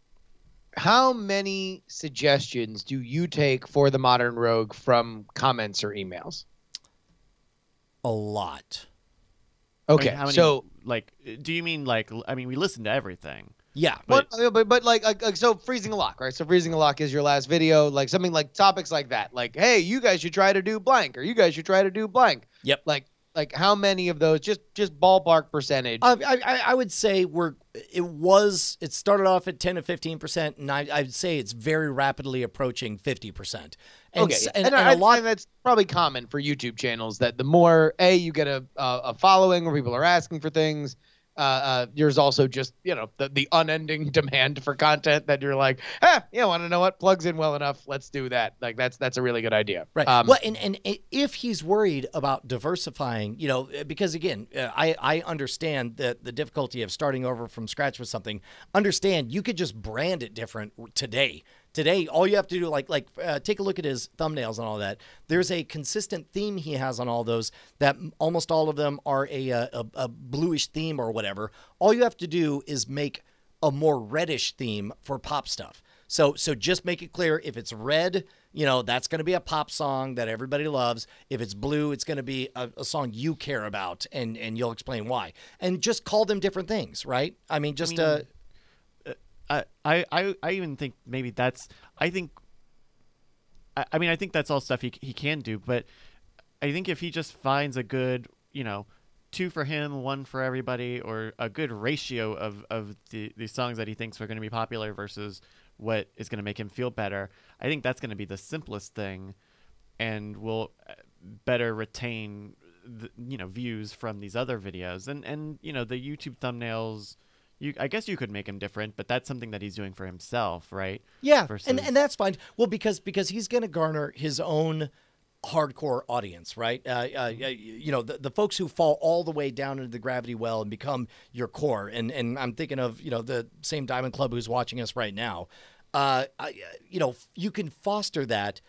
How many suggestions do you take for the modern rogue from comments or emails? A lot. I mean, Okay, how many, so like, do you mean like? I mean, we listen to everything. Yeah. But, but but like, like like so freezing a lock, right? So freezing a lock is your last video, like something like topics like that. Like, hey, you guys should try to do blank, or you guys should try to do blank. Yep. Like like how many of those? Just just ballpark percentage. I, I, I would say we're it was it started off at 10 to 15 percent and I, I'd say it's very rapidly approaching 50 percent and, okay, and, and, and I, a lot and that's probably common for YouTube channels that the more a you get a a, a following where people are asking for things, uh, uh, there's also just you know the, the unending demand for content that you're like, ah, yeah, want to know what plugs in well enough? Let's do that. Like that's that's a really good idea. Right. Um, well, and, and if he's worried about diversifying, you know, because again, uh, I I understand that the difficulty of starting over from scratch with something. Understand you could just brand it different today. Today, all you have to do, like like uh, take a look at his thumbnails and all that. There's a consistent theme he has on all those. That almost all of them are a uh, a, a bluish theme or whatever. All you have to do is make a more reddish theme for pop stuff. So so just make it clear if it's red, you know, that's going to be a pop song that everybody loves. If it's blue, it's going to be a, a song you care about and and you'll explain why. And just call them different things, right? I mean just uh I, I, I even think maybe that's. I think. I, I mean, I think that's all stuff he he can do, but I think if he just finds a good, you know, two for him, one for everybody, or a good ratio of of the the songs that he thinks are going to be popular versus what is going to make him feel better, I think that's going to be the simplest thing, and will uh, better retain, the, you know, views from these other videos, and and you know the YouTube thumbnails. You, I guess you could make him different, but that's something that he's doing for himself, right? yeah, versus- and and that's fine. Well, because because he's going to garner his own hardcore audience, right? Uh, uh, you know, the, the folks who fall all the way down into the gravity well and become your core. And and I'm thinking of you know the same Diamond Club who's watching us right now. Uh, I, you know, you can foster that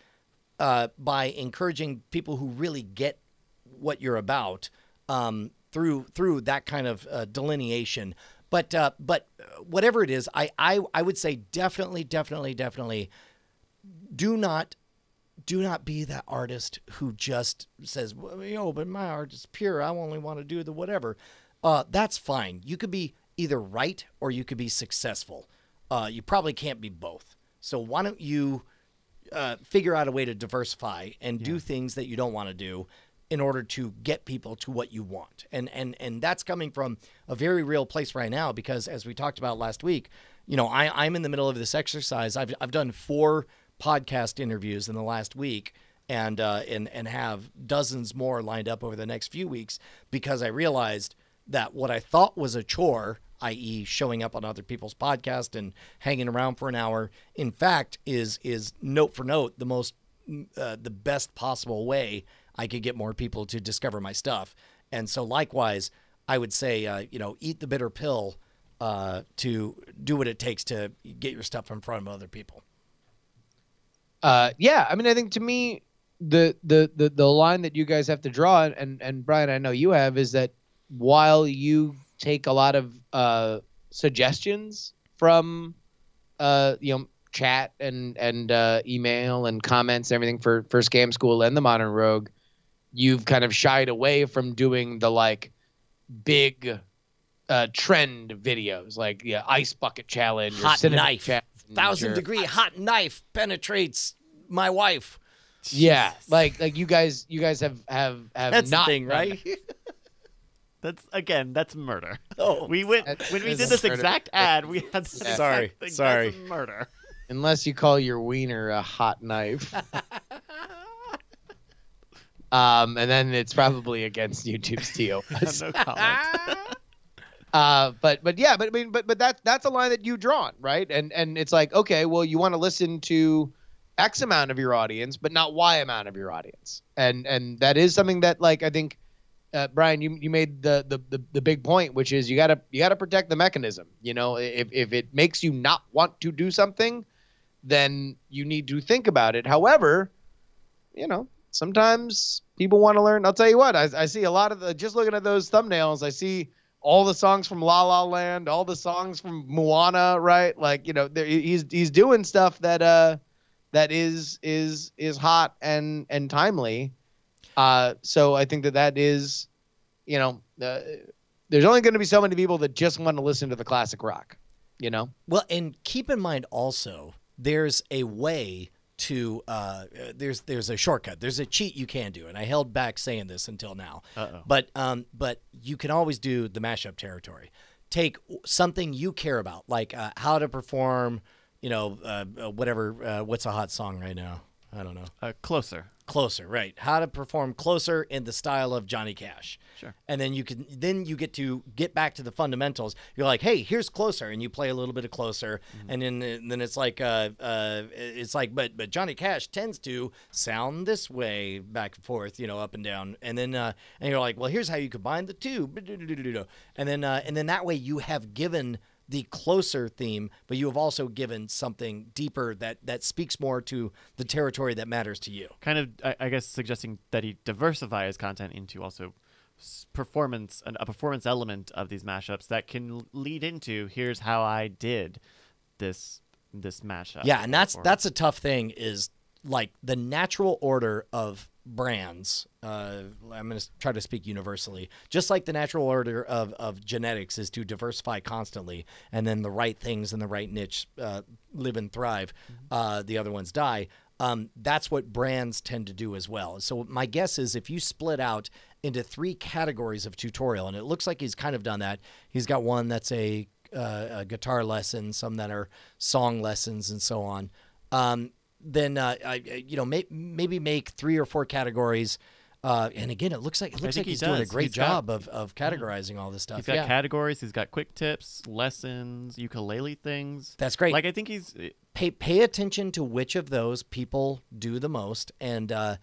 uh, by encouraging people who really get what you're about um, through through that kind of uh, delineation. But uh, but uh, whatever it is, I, I I would say definitely definitely definitely do not do not be that artist who just says, well, you know, but my art is pure. I only want to do the whatever. Uh, that's fine. You could be either right or you could be successful. Uh, you probably can't be both. So why don't you uh, figure out a way to diversify and do things that you don't want to do in order to get people to what you want. And and and that's coming from a very real place right now because as we talked about last week, you know, I, I'm in the middle of this exercise. I've I've done four podcast interviews in the last week and uh, and and have dozens more lined up over the next few weeks because I realized that what I thought was a chore, i.e., showing up on other people's podcast and hanging around for an hour, in fact, is is note for note the most uh, the best possible way I could get more people to discover my stuff. And so, likewise, I would say, uh, you know, eat the bitter pill uh, to do what it takes to get your stuff in front of other people. Uh, yeah, I mean, I think to me, the the the the line that you guys have to draw, and and Brian, I know you have, is that while you take a lot of uh, suggestions from, uh, you know, chat and and uh, email and comments and everything for for Scam School and the Modern Rogue, you've kind of shied away from doing the like big uh, trend videos, like yeah, ice bucket challenge, or Hot cinnamon knife, challenge, thousand or- degree hot knife penetrates my wife. Yeah, like like you guys you guys have have have That's not the thing, right? That's again, that's murder. Oh, we went That when we did this murder. exact ad. We had the exact Sorry, thing, sorry. That's murder. unless you call your wiener a hot knife. Um, and then it's probably against YouTube's TOS. no comment. Uh, but but yeah, but I mean, but but that's that's a line that you drawn, right? And and it's like, okay, well, you want to listen to X amount of your audience, but not Y amount of your audience, and and that is something that like I think. Uh, Brian, you, you made the, the, the, the big point, which is you gotta you gotta protect the mechanism. You know, if if it makes you not want to do something, then you need to think about it. However, you know, sometimes people want to learn. I'll tell you what, I, I see a lot of the just looking at those thumbnails, I see all the songs from La La Land, all the songs from Moana, right? Like, you know, he's he's doing stuff that uh that is is is hot and and timely. Uh so I think that that is, you know, uh, there's only going to be so many people that just want to listen to the classic rock, you know. Well, and keep in mind also, there's a way to uh, there's there's a shortcut. There's a cheat you can do, and I held back saying this until now. Uh-oh. But um, but you can always do the mashup territory. Take something you care about, like uh, how to perform. You know, uh, uh, whatever. Uh, what's a hot song right now? I don't know. Uh, closer. Closer, right? How to perform closer in the style of Johnny Cash. Sure. And then you can then you get to get back to the fundamentals. You're like, hey, here's closer, and you play a little bit of closer, and then then it's like uh uh it's like but but Johnny Cash tends to sound this way back and forth, you know, up and down, and then uh and you're like, well, here's how you combine the two, and then uh, and then that way you have given the closer theme, but you have also given something deeper that that speaks more to the territory that matters to you. kind of I, I guess suggesting that he diversify his content into also performance and a performance element of these mashups that can lead into here's how I did this this mashup. Yeah, and that's or- that's a tough thing. Is like the natural order of brands. Uh, I'm going to try to speak universally. Just like the natural order of of genetics is to diversify constantly, and then the right things in the right niche uh, live and thrive. Uh, the other ones die. Um, that's what brands tend to do as well. So my guess is if you split out into three categories of tutorial, and it looks like he's kind of done that. He's got one that's a, uh, a guitar lesson, some that are song lessons, and so on. Um, then uh, I, you know may, maybe make three or four categories. Uh, and again, it looks like it looks like he he's doing a great He's got- job of, of categorizing all this stuff. He's got yeah. categories. He's got quick tips, lessons, ukulele things. That's great. Like I think he's pay pay attention to which of those people do the most and uh,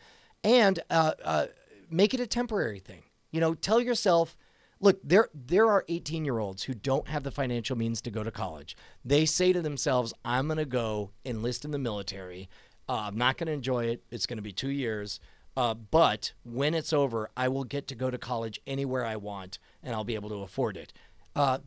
and uh, uh, make it a temporary thing. You know, tell yourself, look, there there are 18 year olds who don't have the financial means to go to college. They say to themselves, I'm going to go enlist in the military. Uh, I'm not going to enjoy it. It's going to be two years. Uh, but when it's over, I will get to go to college anywhere I want, and I'll be able to afford it. Uh,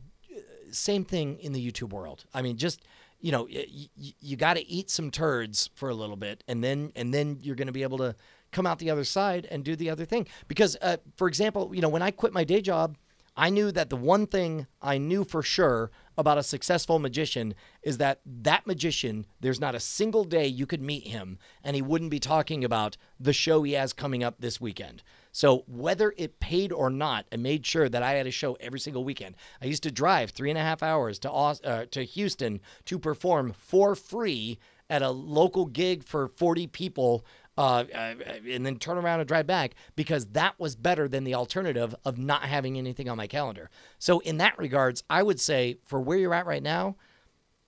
same thing in the YouTube world. I mean, just you know, y- y- you got to eat some turds for a little bit, and then and then you're going to be able to come out the other side and do the other thing. Because, uh, for example, you know, when I quit my day job, I knew that the one thing I knew for sure about a successful magician is that that magician, there's not a single day you could meet him and he wouldn't be talking about the show he has coming up this weekend. So whether it paid or not, I made sure that I had a show every single weekend. I used to drive three and a half hours to uh, to Houston to perform for free at a local gig for 40 people uh, uh, and then turn around and drive back because that was better than the alternative of not having anything on my calendar. So in that regards, I would say for where you're at right now,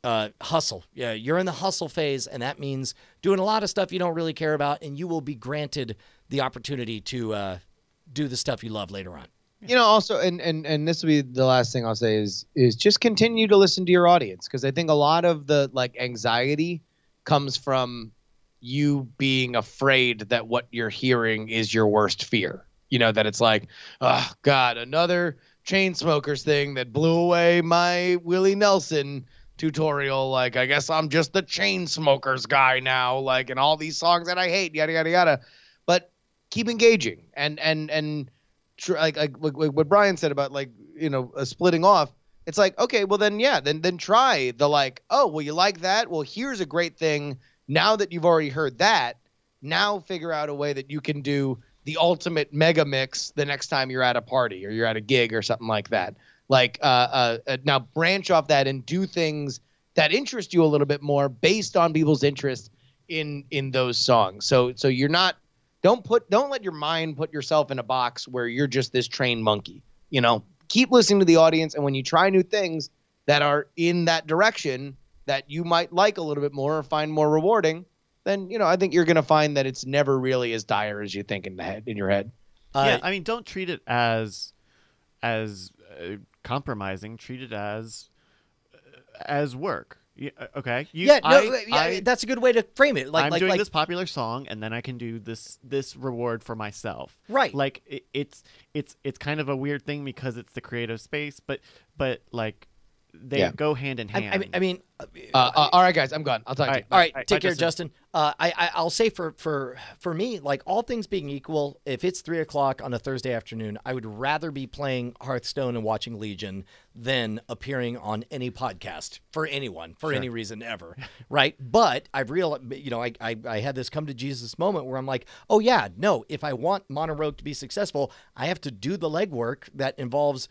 uh, hustle. Yeah, you're in the hustle phase, and that means doing a lot of stuff you don't really care about, and you will be granted the opportunity to uh, do the stuff you love later on. you know also and and and this will be the last thing i'll say is is just continue to listen to your audience because i think a lot of the like anxiety comes from you being afraid that what you're hearing is your worst fear. You know that it's like oh god another Chainsmokers thing that blew away my willie nelson tutorial. Like i guess i'm just the Chainsmokers guy now like and all these songs that i hate yada yada yada. But keep engaging. And and and tr- like, like like what Brian said about like you know uh, splitting off. It's like okay, well then yeah, then then try the like oh well you like that? Well here's a great thing now that you've already heard that now figure out a way that you can do the ultimate mega mix the next time you're at a party or you're at a gig or something like that. Like uh, uh, uh now branch off that and do things that interest you a little bit more based on people's interest in in those songs. So so you're not don't put don't let your mind put yourself in a box where you're just this trained monkey you know keep listening to the audience and when you try new things that are in that direction that you might like a little bit more or find more rewarding then you know i think you're going to find that it's never really as dire as you think in the head in your head Uh, yeah, I mean, don't treat it as as uh, compromising. Treat it as uh, as work. Yeah, uh, okay. You, yeah, no, I, yeah, I, that's a good way to frame it. Like, I'm like, doing like, this popular song, and then I can do this this reward for myself. Right. Like it, it's it's it's kind of a weird thing because it's the creative space, but but like they Yeah. go hand in hand. I mean, I mean, uh, uh, uh, all right guys i'm gone i'll talk All to right. you All right, Bye, take care, Justin. Justin. Uh, I, I I'll say for for for me, like all things being equal, if it's three o'clock on a Thursday afternoon, I would rather be playing Hearthstone and watching Legion than appearing on any podcast for anyone for any reason ever, right? But I've realized, you know, I, I I had this come to Jesus moment where I'm like, oh yeah, no, if I want Modern Rogue to be successful, I have to do the legwork that involves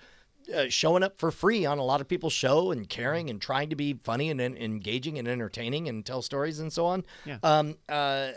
uh, showing up for free on a lot of people's show and caring and trying to be funny and, and engaging and entertaining and tell stories and so on. Yeah. Um, uh,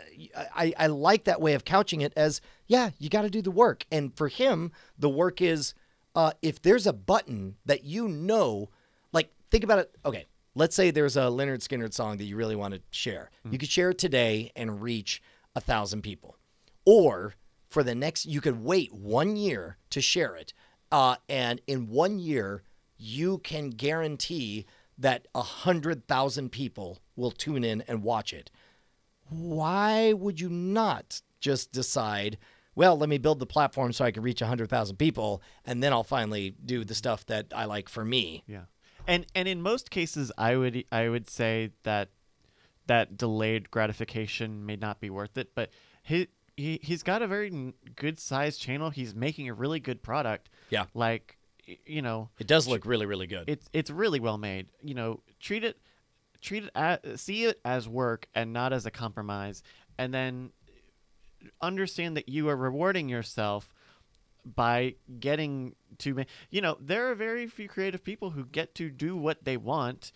I, I like that way of couching it as, yeah, you got to do the work. And for him, the work is uh, if there's a button that you know, like, think about it. Okay, let's say there's a Lynyrd Skynyrd song that you really want to share. You could share it today and reach a thousand people. Or for the next, you could wait one year to share it. Uh, and in one year, you can guarantee that a hundred thousand people will tune in and watch it. Why would you not just decide, well, let me build the platform so I can reach 100,000 people, and then I'll finally do the stuff that I like for me? Yeah, and and in most cases, I would I would say that that delayed gratification may not be worth it. But he, he he's got a very good sized channel. He's making a really good product. Yeah. like you know, It does look really, really good. it's it's really well made. You know, treat it treat it as, see it as work and not as a compromise, and then understand that you are rewarding yourself by getting to you know there are very few creative people who get to do what they want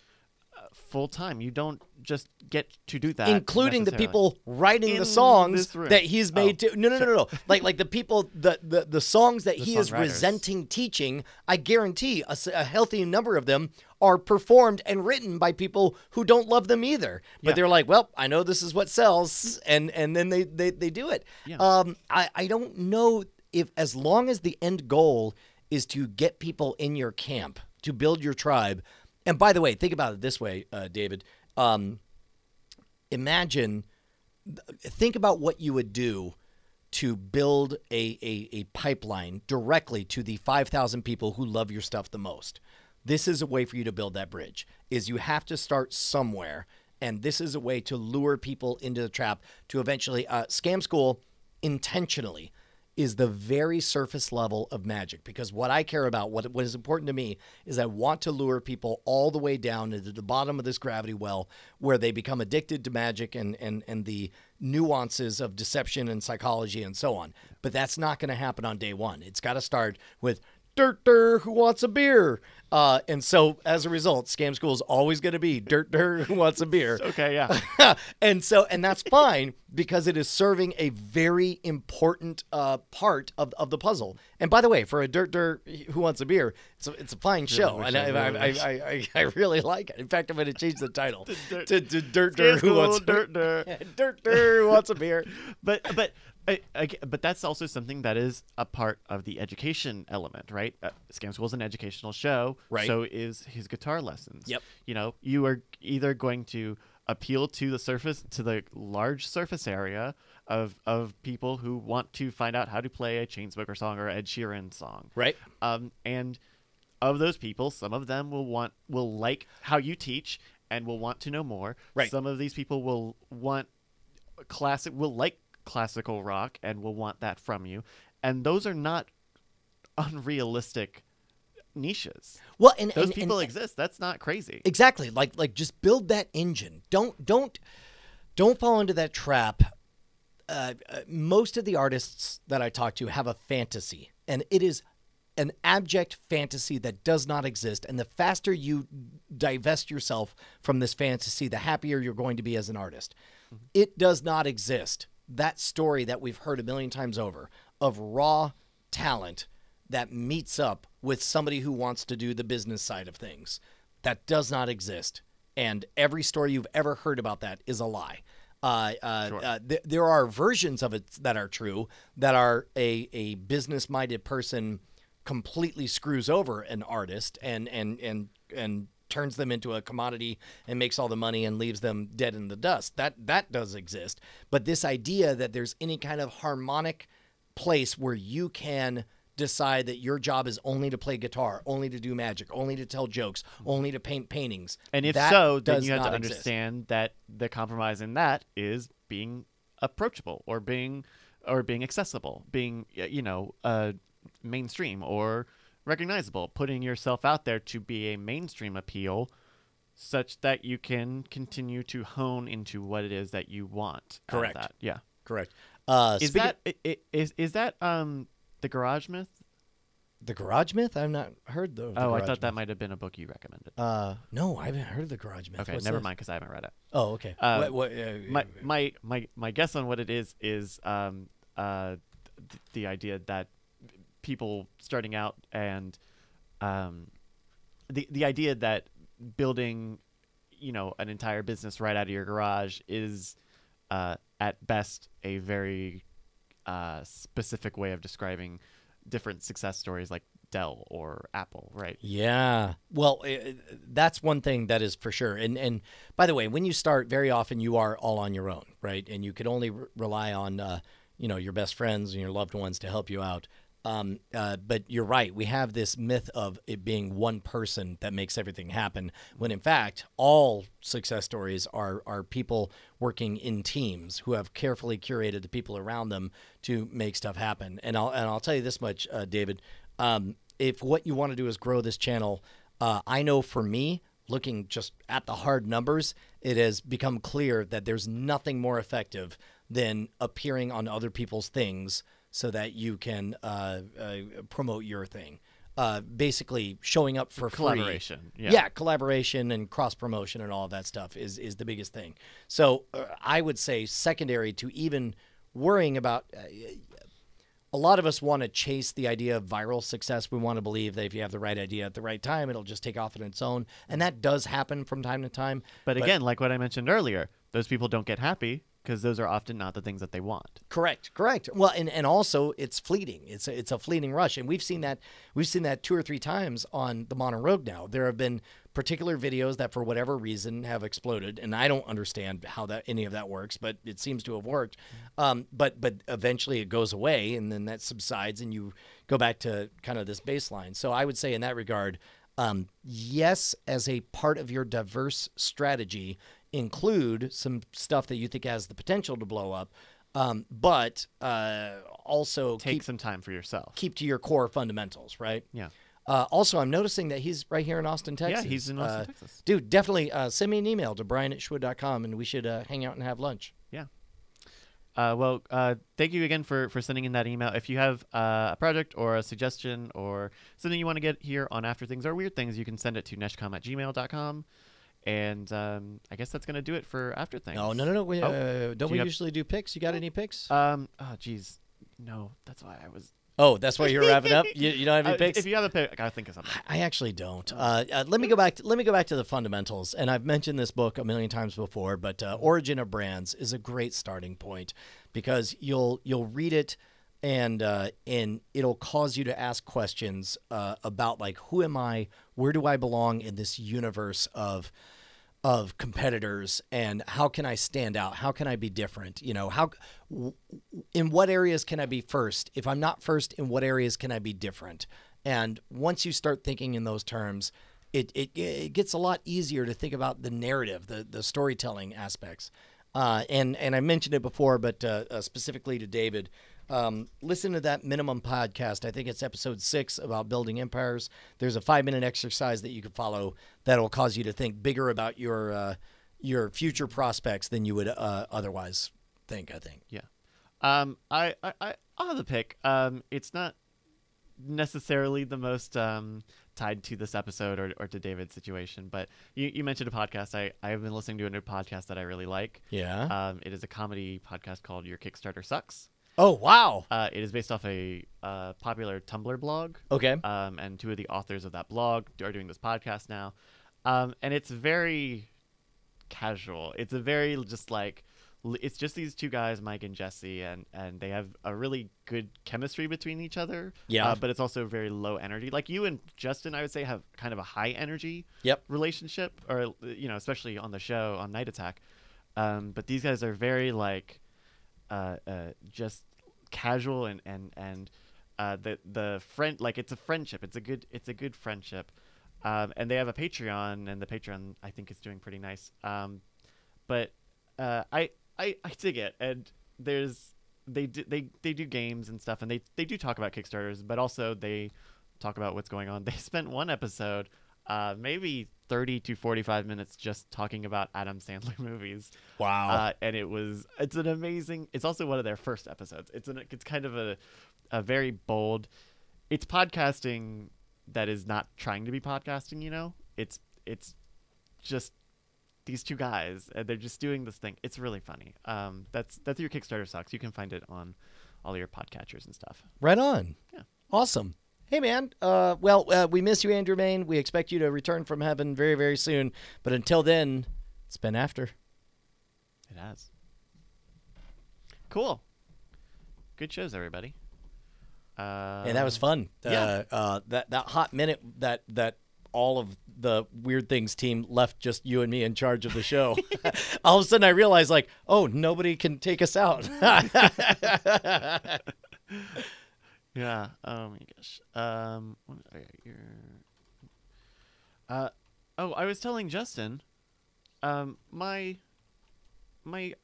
full time you don't just get to do that including the people writing In the songs that he's made Oh, to no no no no no. Like like the people the the, the songs that The he is resenting teaching i guarantee a healthy number of them are performed and written by people who don't love them either. But Yeah. they're like well i know this is what sells and and then they they, they do it. Yeah. um i i don't know if as long as the end goal is to get people in your camp to build your tribe and by the way think about it this way uh, david. Um imagine think about what you would do to build a, a, a pipeline directly to the 5000 people who love your stuff the most. This is a way for you to build that bridge is you have to start somewhere and this is a way to lure people into the trap to eventually uh, scam school intentionally is the very surface level of magic because what I care about, what, what is important to me, is I want to lure people all the way down into the bottom of this gravity well where they become addicted to magic and, and, and the nuances of deception and psychology and so on. But that's not going to happen on day one. It's got to start with dirt dirt who wants a beer uh, and so as a result scam school is always going to be dirt dirt who wants a beer okay yeah and so and that's fine because it is serving a very important uh, part of, of the puzzle. And by the way, for a dirt dirt who wants a beer, it's a, it's a fine show, and I I, I, really I. Really like it. In fact, I'm going to change the title dirt- to, to dirt dirt who wants dirt dirt dirt dirt who wants a beer. but but I, I, but that's also something that is a part of the education element, right? Uh, Scam School is an educational show, Right. So is his guitar lessons. Yep. You know, you are either going to appeal to the surface to the large surface area of of people who want to find out how to play a Chainsmoker song or Ed Sheeran song, Right. um, and of those people, some of them will want will like how you teach and will want to know more. Right. Some of these people will want classic will like classical rock and will want that from you. And those are not unrealistic niches. Well, and Those and- people and- exist. That's not crazy. Exactly. Like like just build that engine. Don't don't don't fall into that trap. Uh, uh, most of the artists that I talk to have a fantasy, and it is an abject fantasy that does not exist. And the faster you divest yourself from this fantasy, the happier you're going to be as an artist. It does not exist. That story that we've heard a million times over of raw talent that meets up with somebody who wants to do the business side of things. That does not exist. And every story you've ever heard about that is a lie. Uh, uh, uh, th- there are versions of it that are true that are a, a business minded person completely screws over an artist and, and, and, and turns them into a commodity and makes all the money and leaves them dead in the dust. That, that does exist. But this idea that there's any kind of harmonic place where you can decide that your job is only to play guitar, only to do magic, only to tell jokes, only to paint paintings. And if That so, then you have to not exist. understand that the compromise in that is being approachable or being or being accessible, being you know, uh, mainstream or recognizable, putting yourself out there to be a mainstream appeal such that you can continue to hone into what it is that you want. Correct. that. Yeah. Correct. Uh, Is that i- is is that um the garage myth? The Garage Myth? I've not heard the. the oh, I thought that might have been a book you recommended. Uh, no, I haven't heard of the Garage Myth. okay, What's never mind because I haven't read it. Oh, okay. Uh, what, what, uh, my my my my guess on what it is is um uh th- the idea that people starting out and um the the idea that building you know an entire business right out of your garage is uh at best a very uh specific way of describing different success stories like Dell or Apple, right? Yeah. Well, uh, that's one thing that is for sure. And and by the way, when you start, very often you are all on your own, right? And you can only re- rely on uh, you know your best friends and your loved ones to help you out. Um, uh, but you're right. We have this myth of it being one person that makes everything happen, when in fact, all success stories are are people working in teams who have carefully curated the people around them to make stuff happen. And I'll and I'll tell you this much, uh, David. Um, if what you want to do is grow this channel, uh, I know for me, looking just at the hard numbers, it has become clear that there's nothing more effective than appearing on other people's things so that you can uh, uh, promote your thing. Uh, basically, showing up for free. Collaboration, yeah. yeah, collaboration and cross promotion and all that stuff is is the biggest thing. So uh, I would say secondary to even worrying about. Uh, a lot of us want to chase the idea of viral success. We want to believe that if you have the right idea at the right time, it'll just take off on its own, and that does happen from time to time. But again, like what I mentioned earlier, those people don't get happy because those are often not the things that they want. Correct, correct. Well, and, and also it's fleeting. It's a, it's a fleeting rush, and we've seen that we've seen that two or three times on the Modern Rogue. Now there have been particular videos that, for whatever reason, have exploded, and I don't understand how that any of that works, but it seems to have worked. Um, but but eventually it goes away, and then that subsides, and you go back to kind of this baseline. So I would say in that regard, um, yes, as a part of your diverse strategy, include some stuff that you think has the potential to blow up, um, but uh, also Take keep, some time for yourself. keep to your core fundamentals, right? Yeah. Uh, also, I'm noticing that he's right here in Austin, Texas. Yeah, he's in Austin, Uh, Texas. Dude, definitely uh, send me an email to brian at shwood.com and we should uh, hang out and have lunch. Yeah. Uh, well, uh, thank you again for, for sending in that email. If you have uh, a project or a suggestion or something you want to get here on After Things or Weird Things, you can send it to neshcom at gmail.com. And um, I guess that's going to do it for After Things. No, no, no, no. We, Oh, uh, don't do we have- usually do picks? You got any picks? Um. Oh, geez. No, that's why I was. oh, that's why you're wrapping up. You, you don't have any Uh, picks? if you have a pick, I gotta think of something. I actually don't. Uh, uh, let me go back. To, let me go back to the fundamentals. And I've mentioned this book a million times before, but uh, Origin of Brands is a great starting point because you'll you'll read it and uh, and it'll cause you to ask questions uh, about like who am I, where do I belong in this universe of of competitors and how can I stand out? How can I be different? You know, how in what areas can I be first? If I'm not first, in what areas can I be different? And once you start thinking in those terms, it, it, it gets a lot easier to think about the narrative, the, the storytelling aspects. Uh, and, and I mentioned it before, but uh, uh, specifically to David, um, listen to that minimum podcast. I think it's episode six about building empires. There's a five minute exercise that you can follow that'll cause you to think bigger about your uh, your future prospects than you would uh, otherwise think. I think. Yeah. Um. I. I. I I'll have a pick. Um. It's not necessarily the most um tied to this episode or, or to David's situation, but you, you mentioned a podcast. I I have been listening to a new podcast that I really like. Yeah. Um. It is a comedy podcast called Your Kickstarter Sucks. Oh wow. Uh. It is based off a uh popular Tumblr blog. Okay. um, and two of the authors of that blog are doing this podcast now. Um, and it's very casual. It's a very just like it's just these two guys, Mike and Jesse, and and they have a really good chemistry between each other. Yeah. Uh, but it's also very low energy. Like you and Justin, I would say have kind of a high energy Yep. relationship, or you know, especially on the show on Night Attack. Um, but these guys are very like uh, uh, just casual and and and uh, the the friend like it's a friendship. It's a good it's a good friendship. Um, and they have a Patreon, and the Patreon I think is doing pretty nice. Um, but uh, I, I I dig it, and there's they do, they they do games and stuff, and they they do talk about Kickstarters, but also they talk about what's going on. They spent one episode, uh, maybe thirty to forty five minutes, just talking about Adam Sandler movies. Wow. Uh, and it was it's an amazing. It's also one of their first episodes. It's an it's kind of a a very bold it's podcasting that is not trying to be podcasting. You know, it's it's just these two guys and they're just doing this thing. It's really funny. Um, that's that's your Kickstarter sucks. You can find it on all your podcatchers and stuff. Right on. Yeah. Awesome. Hey man, uh, well, uh, we miss you, Andrew Mayne. We expect you to return from heaven very, very soon. But until then, it's been after. It has. Cool. Good shows, everybody. Uh, and that was fun. yeah. Uh, uh, that that hot minute that that all of the weird things team left just you and me in charge of the show. all of a sudden, I realized like, oh, nobody can take us out. Yeah. Oh my gosh. Um. What, okay, you're, uh. Oh, I was telling Justin. Um. My. My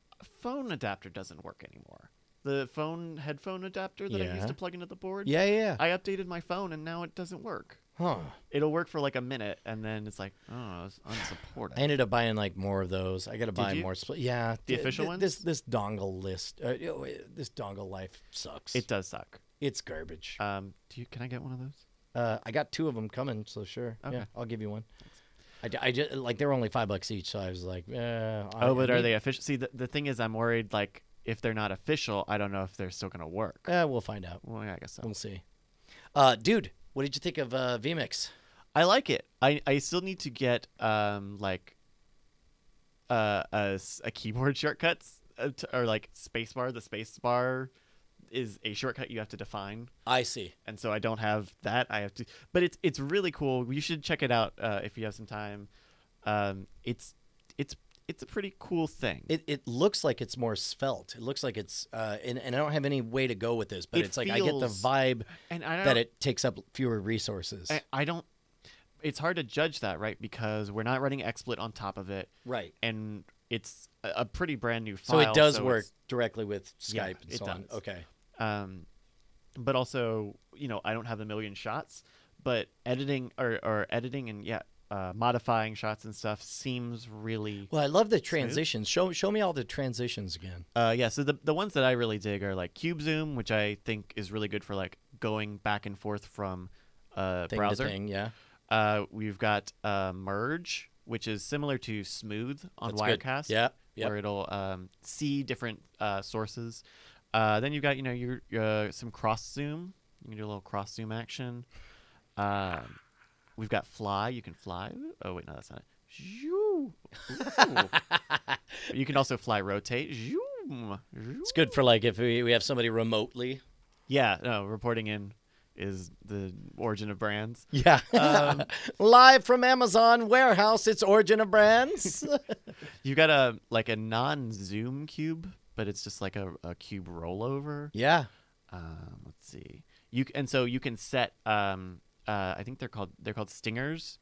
phone adapter doesn't work anymore. The phone headphone adapter that I Yeah. used to plug into the board. yeah, yeah. I updated my phone and now it doesn't work. Huh. It'll work for like a minute and then it's like, oh, it's unsupported. I ended up buying like more of those. I got to buy you? more. Split. Yeah, The th- official th- This this dongle list. Uh, you know, this dongle life sucks. it does suck. It's garbage. Um. Do you? Can I get one of those? Uh, I got two of them coming, so sure. Okay. Yeah, I'll give you one. I, I just like they were only five bucks each, so I was like, eh, I- Oh, but are they official? See, the, the thing is, I'm worried. Like, if they're not official, I don't know if they're still gonna work. Eh, we'll find out. Well, yeah, I guess so. We'll see. Uh, dude, what did you think of uh, VMix? I like it. I, I still need to get um like uh, a, a keyboard shortcuts uh, to, or like spacebar. The spacebar is a shortcut you have to define, I see. and so I don't have that. I have to, but it's it's really cool. You should check it out uh, if you have some time. Um, it's it's it's a pretty cool thing. It, it looks like it's more svelte. It looks like it's uh, and, and I don't have any way to go with this, but It it's like I get the vibe and I that it takes up fewer resources. I, I don't. It's hard to judge that, right? Because we're not running XSplit on top of it, right. and it's a, a pretty brand new So it does so work directly with Skype Yeah, and it so on. does. Okay. Um, but also you know I don't have a million shots, but editing or, or editing and yeah, uh, modifying shots and stuff seems really Well, I love the transitions. Show show me all the transitions again. uh, yeah. So the the ones that I really dig are like Cube Zoom, which I think is really good for like going back and forth from uh, Thing browser. thing, yeah. Uh, we've got uh, Merge, which is similar to Smooth on That's good. Wirecast. Yeah. Yep. where it'll um, see different uh, sources. Uh, then you've got you know your, uh, some cross zoom. You can do a little cross zoom action. Um, we've got fly. You can fly. Oh wait, no, that's not it. You can also fly rotate. Zoom. It's good for like if we, we have somebody remotely. Yeah, no, reporting in is the origin of brands. Yeah. Um, Live from Amazon warehouse, it's Origin of Brands. You got a like a non-zoom cube, but it's just like a, a cube rollover. yeah. um, let's see you and so you can set um, uh, i think they're called they're called stingers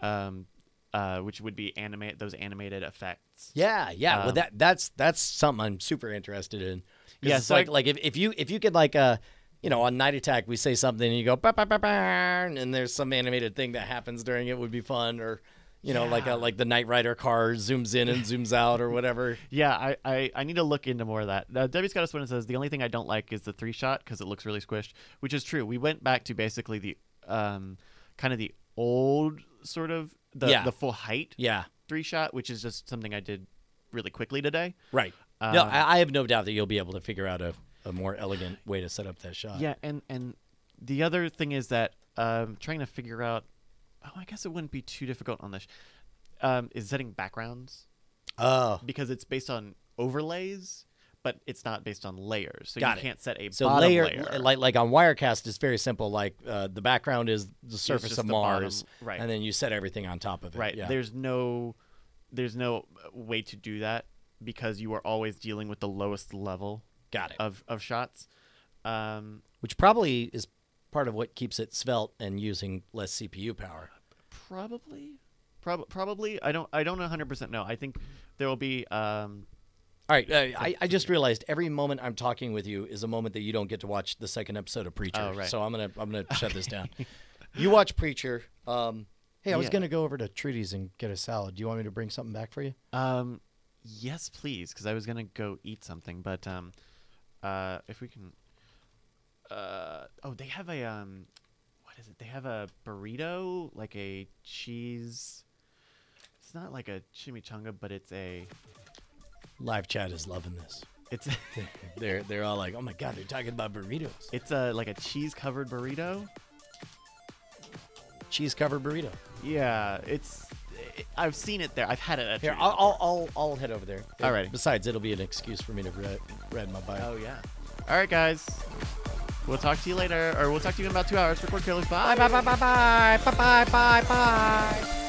um, uh, which would be animate those animated effects Yeah, yeah. well, Um, that that's that's something I'm super interested in. Yeah, it's so like I- like if, if you if you could like uh you know on Night Attack we say something and you go "Bah, bah, bah, bah," and there's some animated thing that happens during it would be fun or you know like a like the Knight Rider car zooms in and zooms out or whatever. yeah I, I, I need to look into more of that uh, debbie scott Swinton says the only thing i don't like is the three shot because it looks really squished which is true we went back to basically the um, kind of the old sort of the, Yeah. the full height Yeah, three shot which is just something i did really quickly today right. no, Um, I, I have no doubt that you'll be able to figure out a, a more elegant way to set up that shot. Yeah, and and the other thing is that um, trying to figure out. Oh, I guess it wouldn't be too difficult on this. Um, is setting backgrounds Oh, because it's based on overlays, but it's not based on layers. So Got you it. can't set a so bottom layer, layer. like like on Wirecast it's very simple. Like uh, the background is the surface of the bottom- Mars, right. and then you set everything on top of it. right. Yeah. There's no, there's no way to do that because you are always dealing with the lowest level Got it. of of shots. Um, which probably is part of what keeps it svelte and using less CPU power. probably, prob- probably. I don't. I don't 100 percent know. I think there will be. Um, All right, uh, I, I just realized every moment I'm talking with you is a moment that you don't get to watch the second episode of Preacher. Oh, right. So I'm gonna I'm gonna shut this down. You watch Preacher. Um, hey, I was Yeah. gonna go over to Trudy's and get a salad. Do you want me to bring something back for you? Um, yes, please, because I was gonna go eat something, but um, uh, if we can, uh, oh, they have a um, is it? They have a burrito, like a cheese. It's not like a chimichanga, but it's a. Live chat is loving this. It's They're they're all like, oh my god, they're talking about burritos. it's a like a cheese covered burrito. Cheese covered burrito. Yeah, it's. It, I've seen it there. I've had it at. Here, I'll, I'll, I'll, I'll head over there. Alrighty. Besides, it'll be an excuse for me to read, read my bio. Oh yeah. All right, guys. We'll talk to you later, or we'll talk to you in about two hours. Record killers. Bye. bye, bye, bye, bye, bye, bye, bye, bye.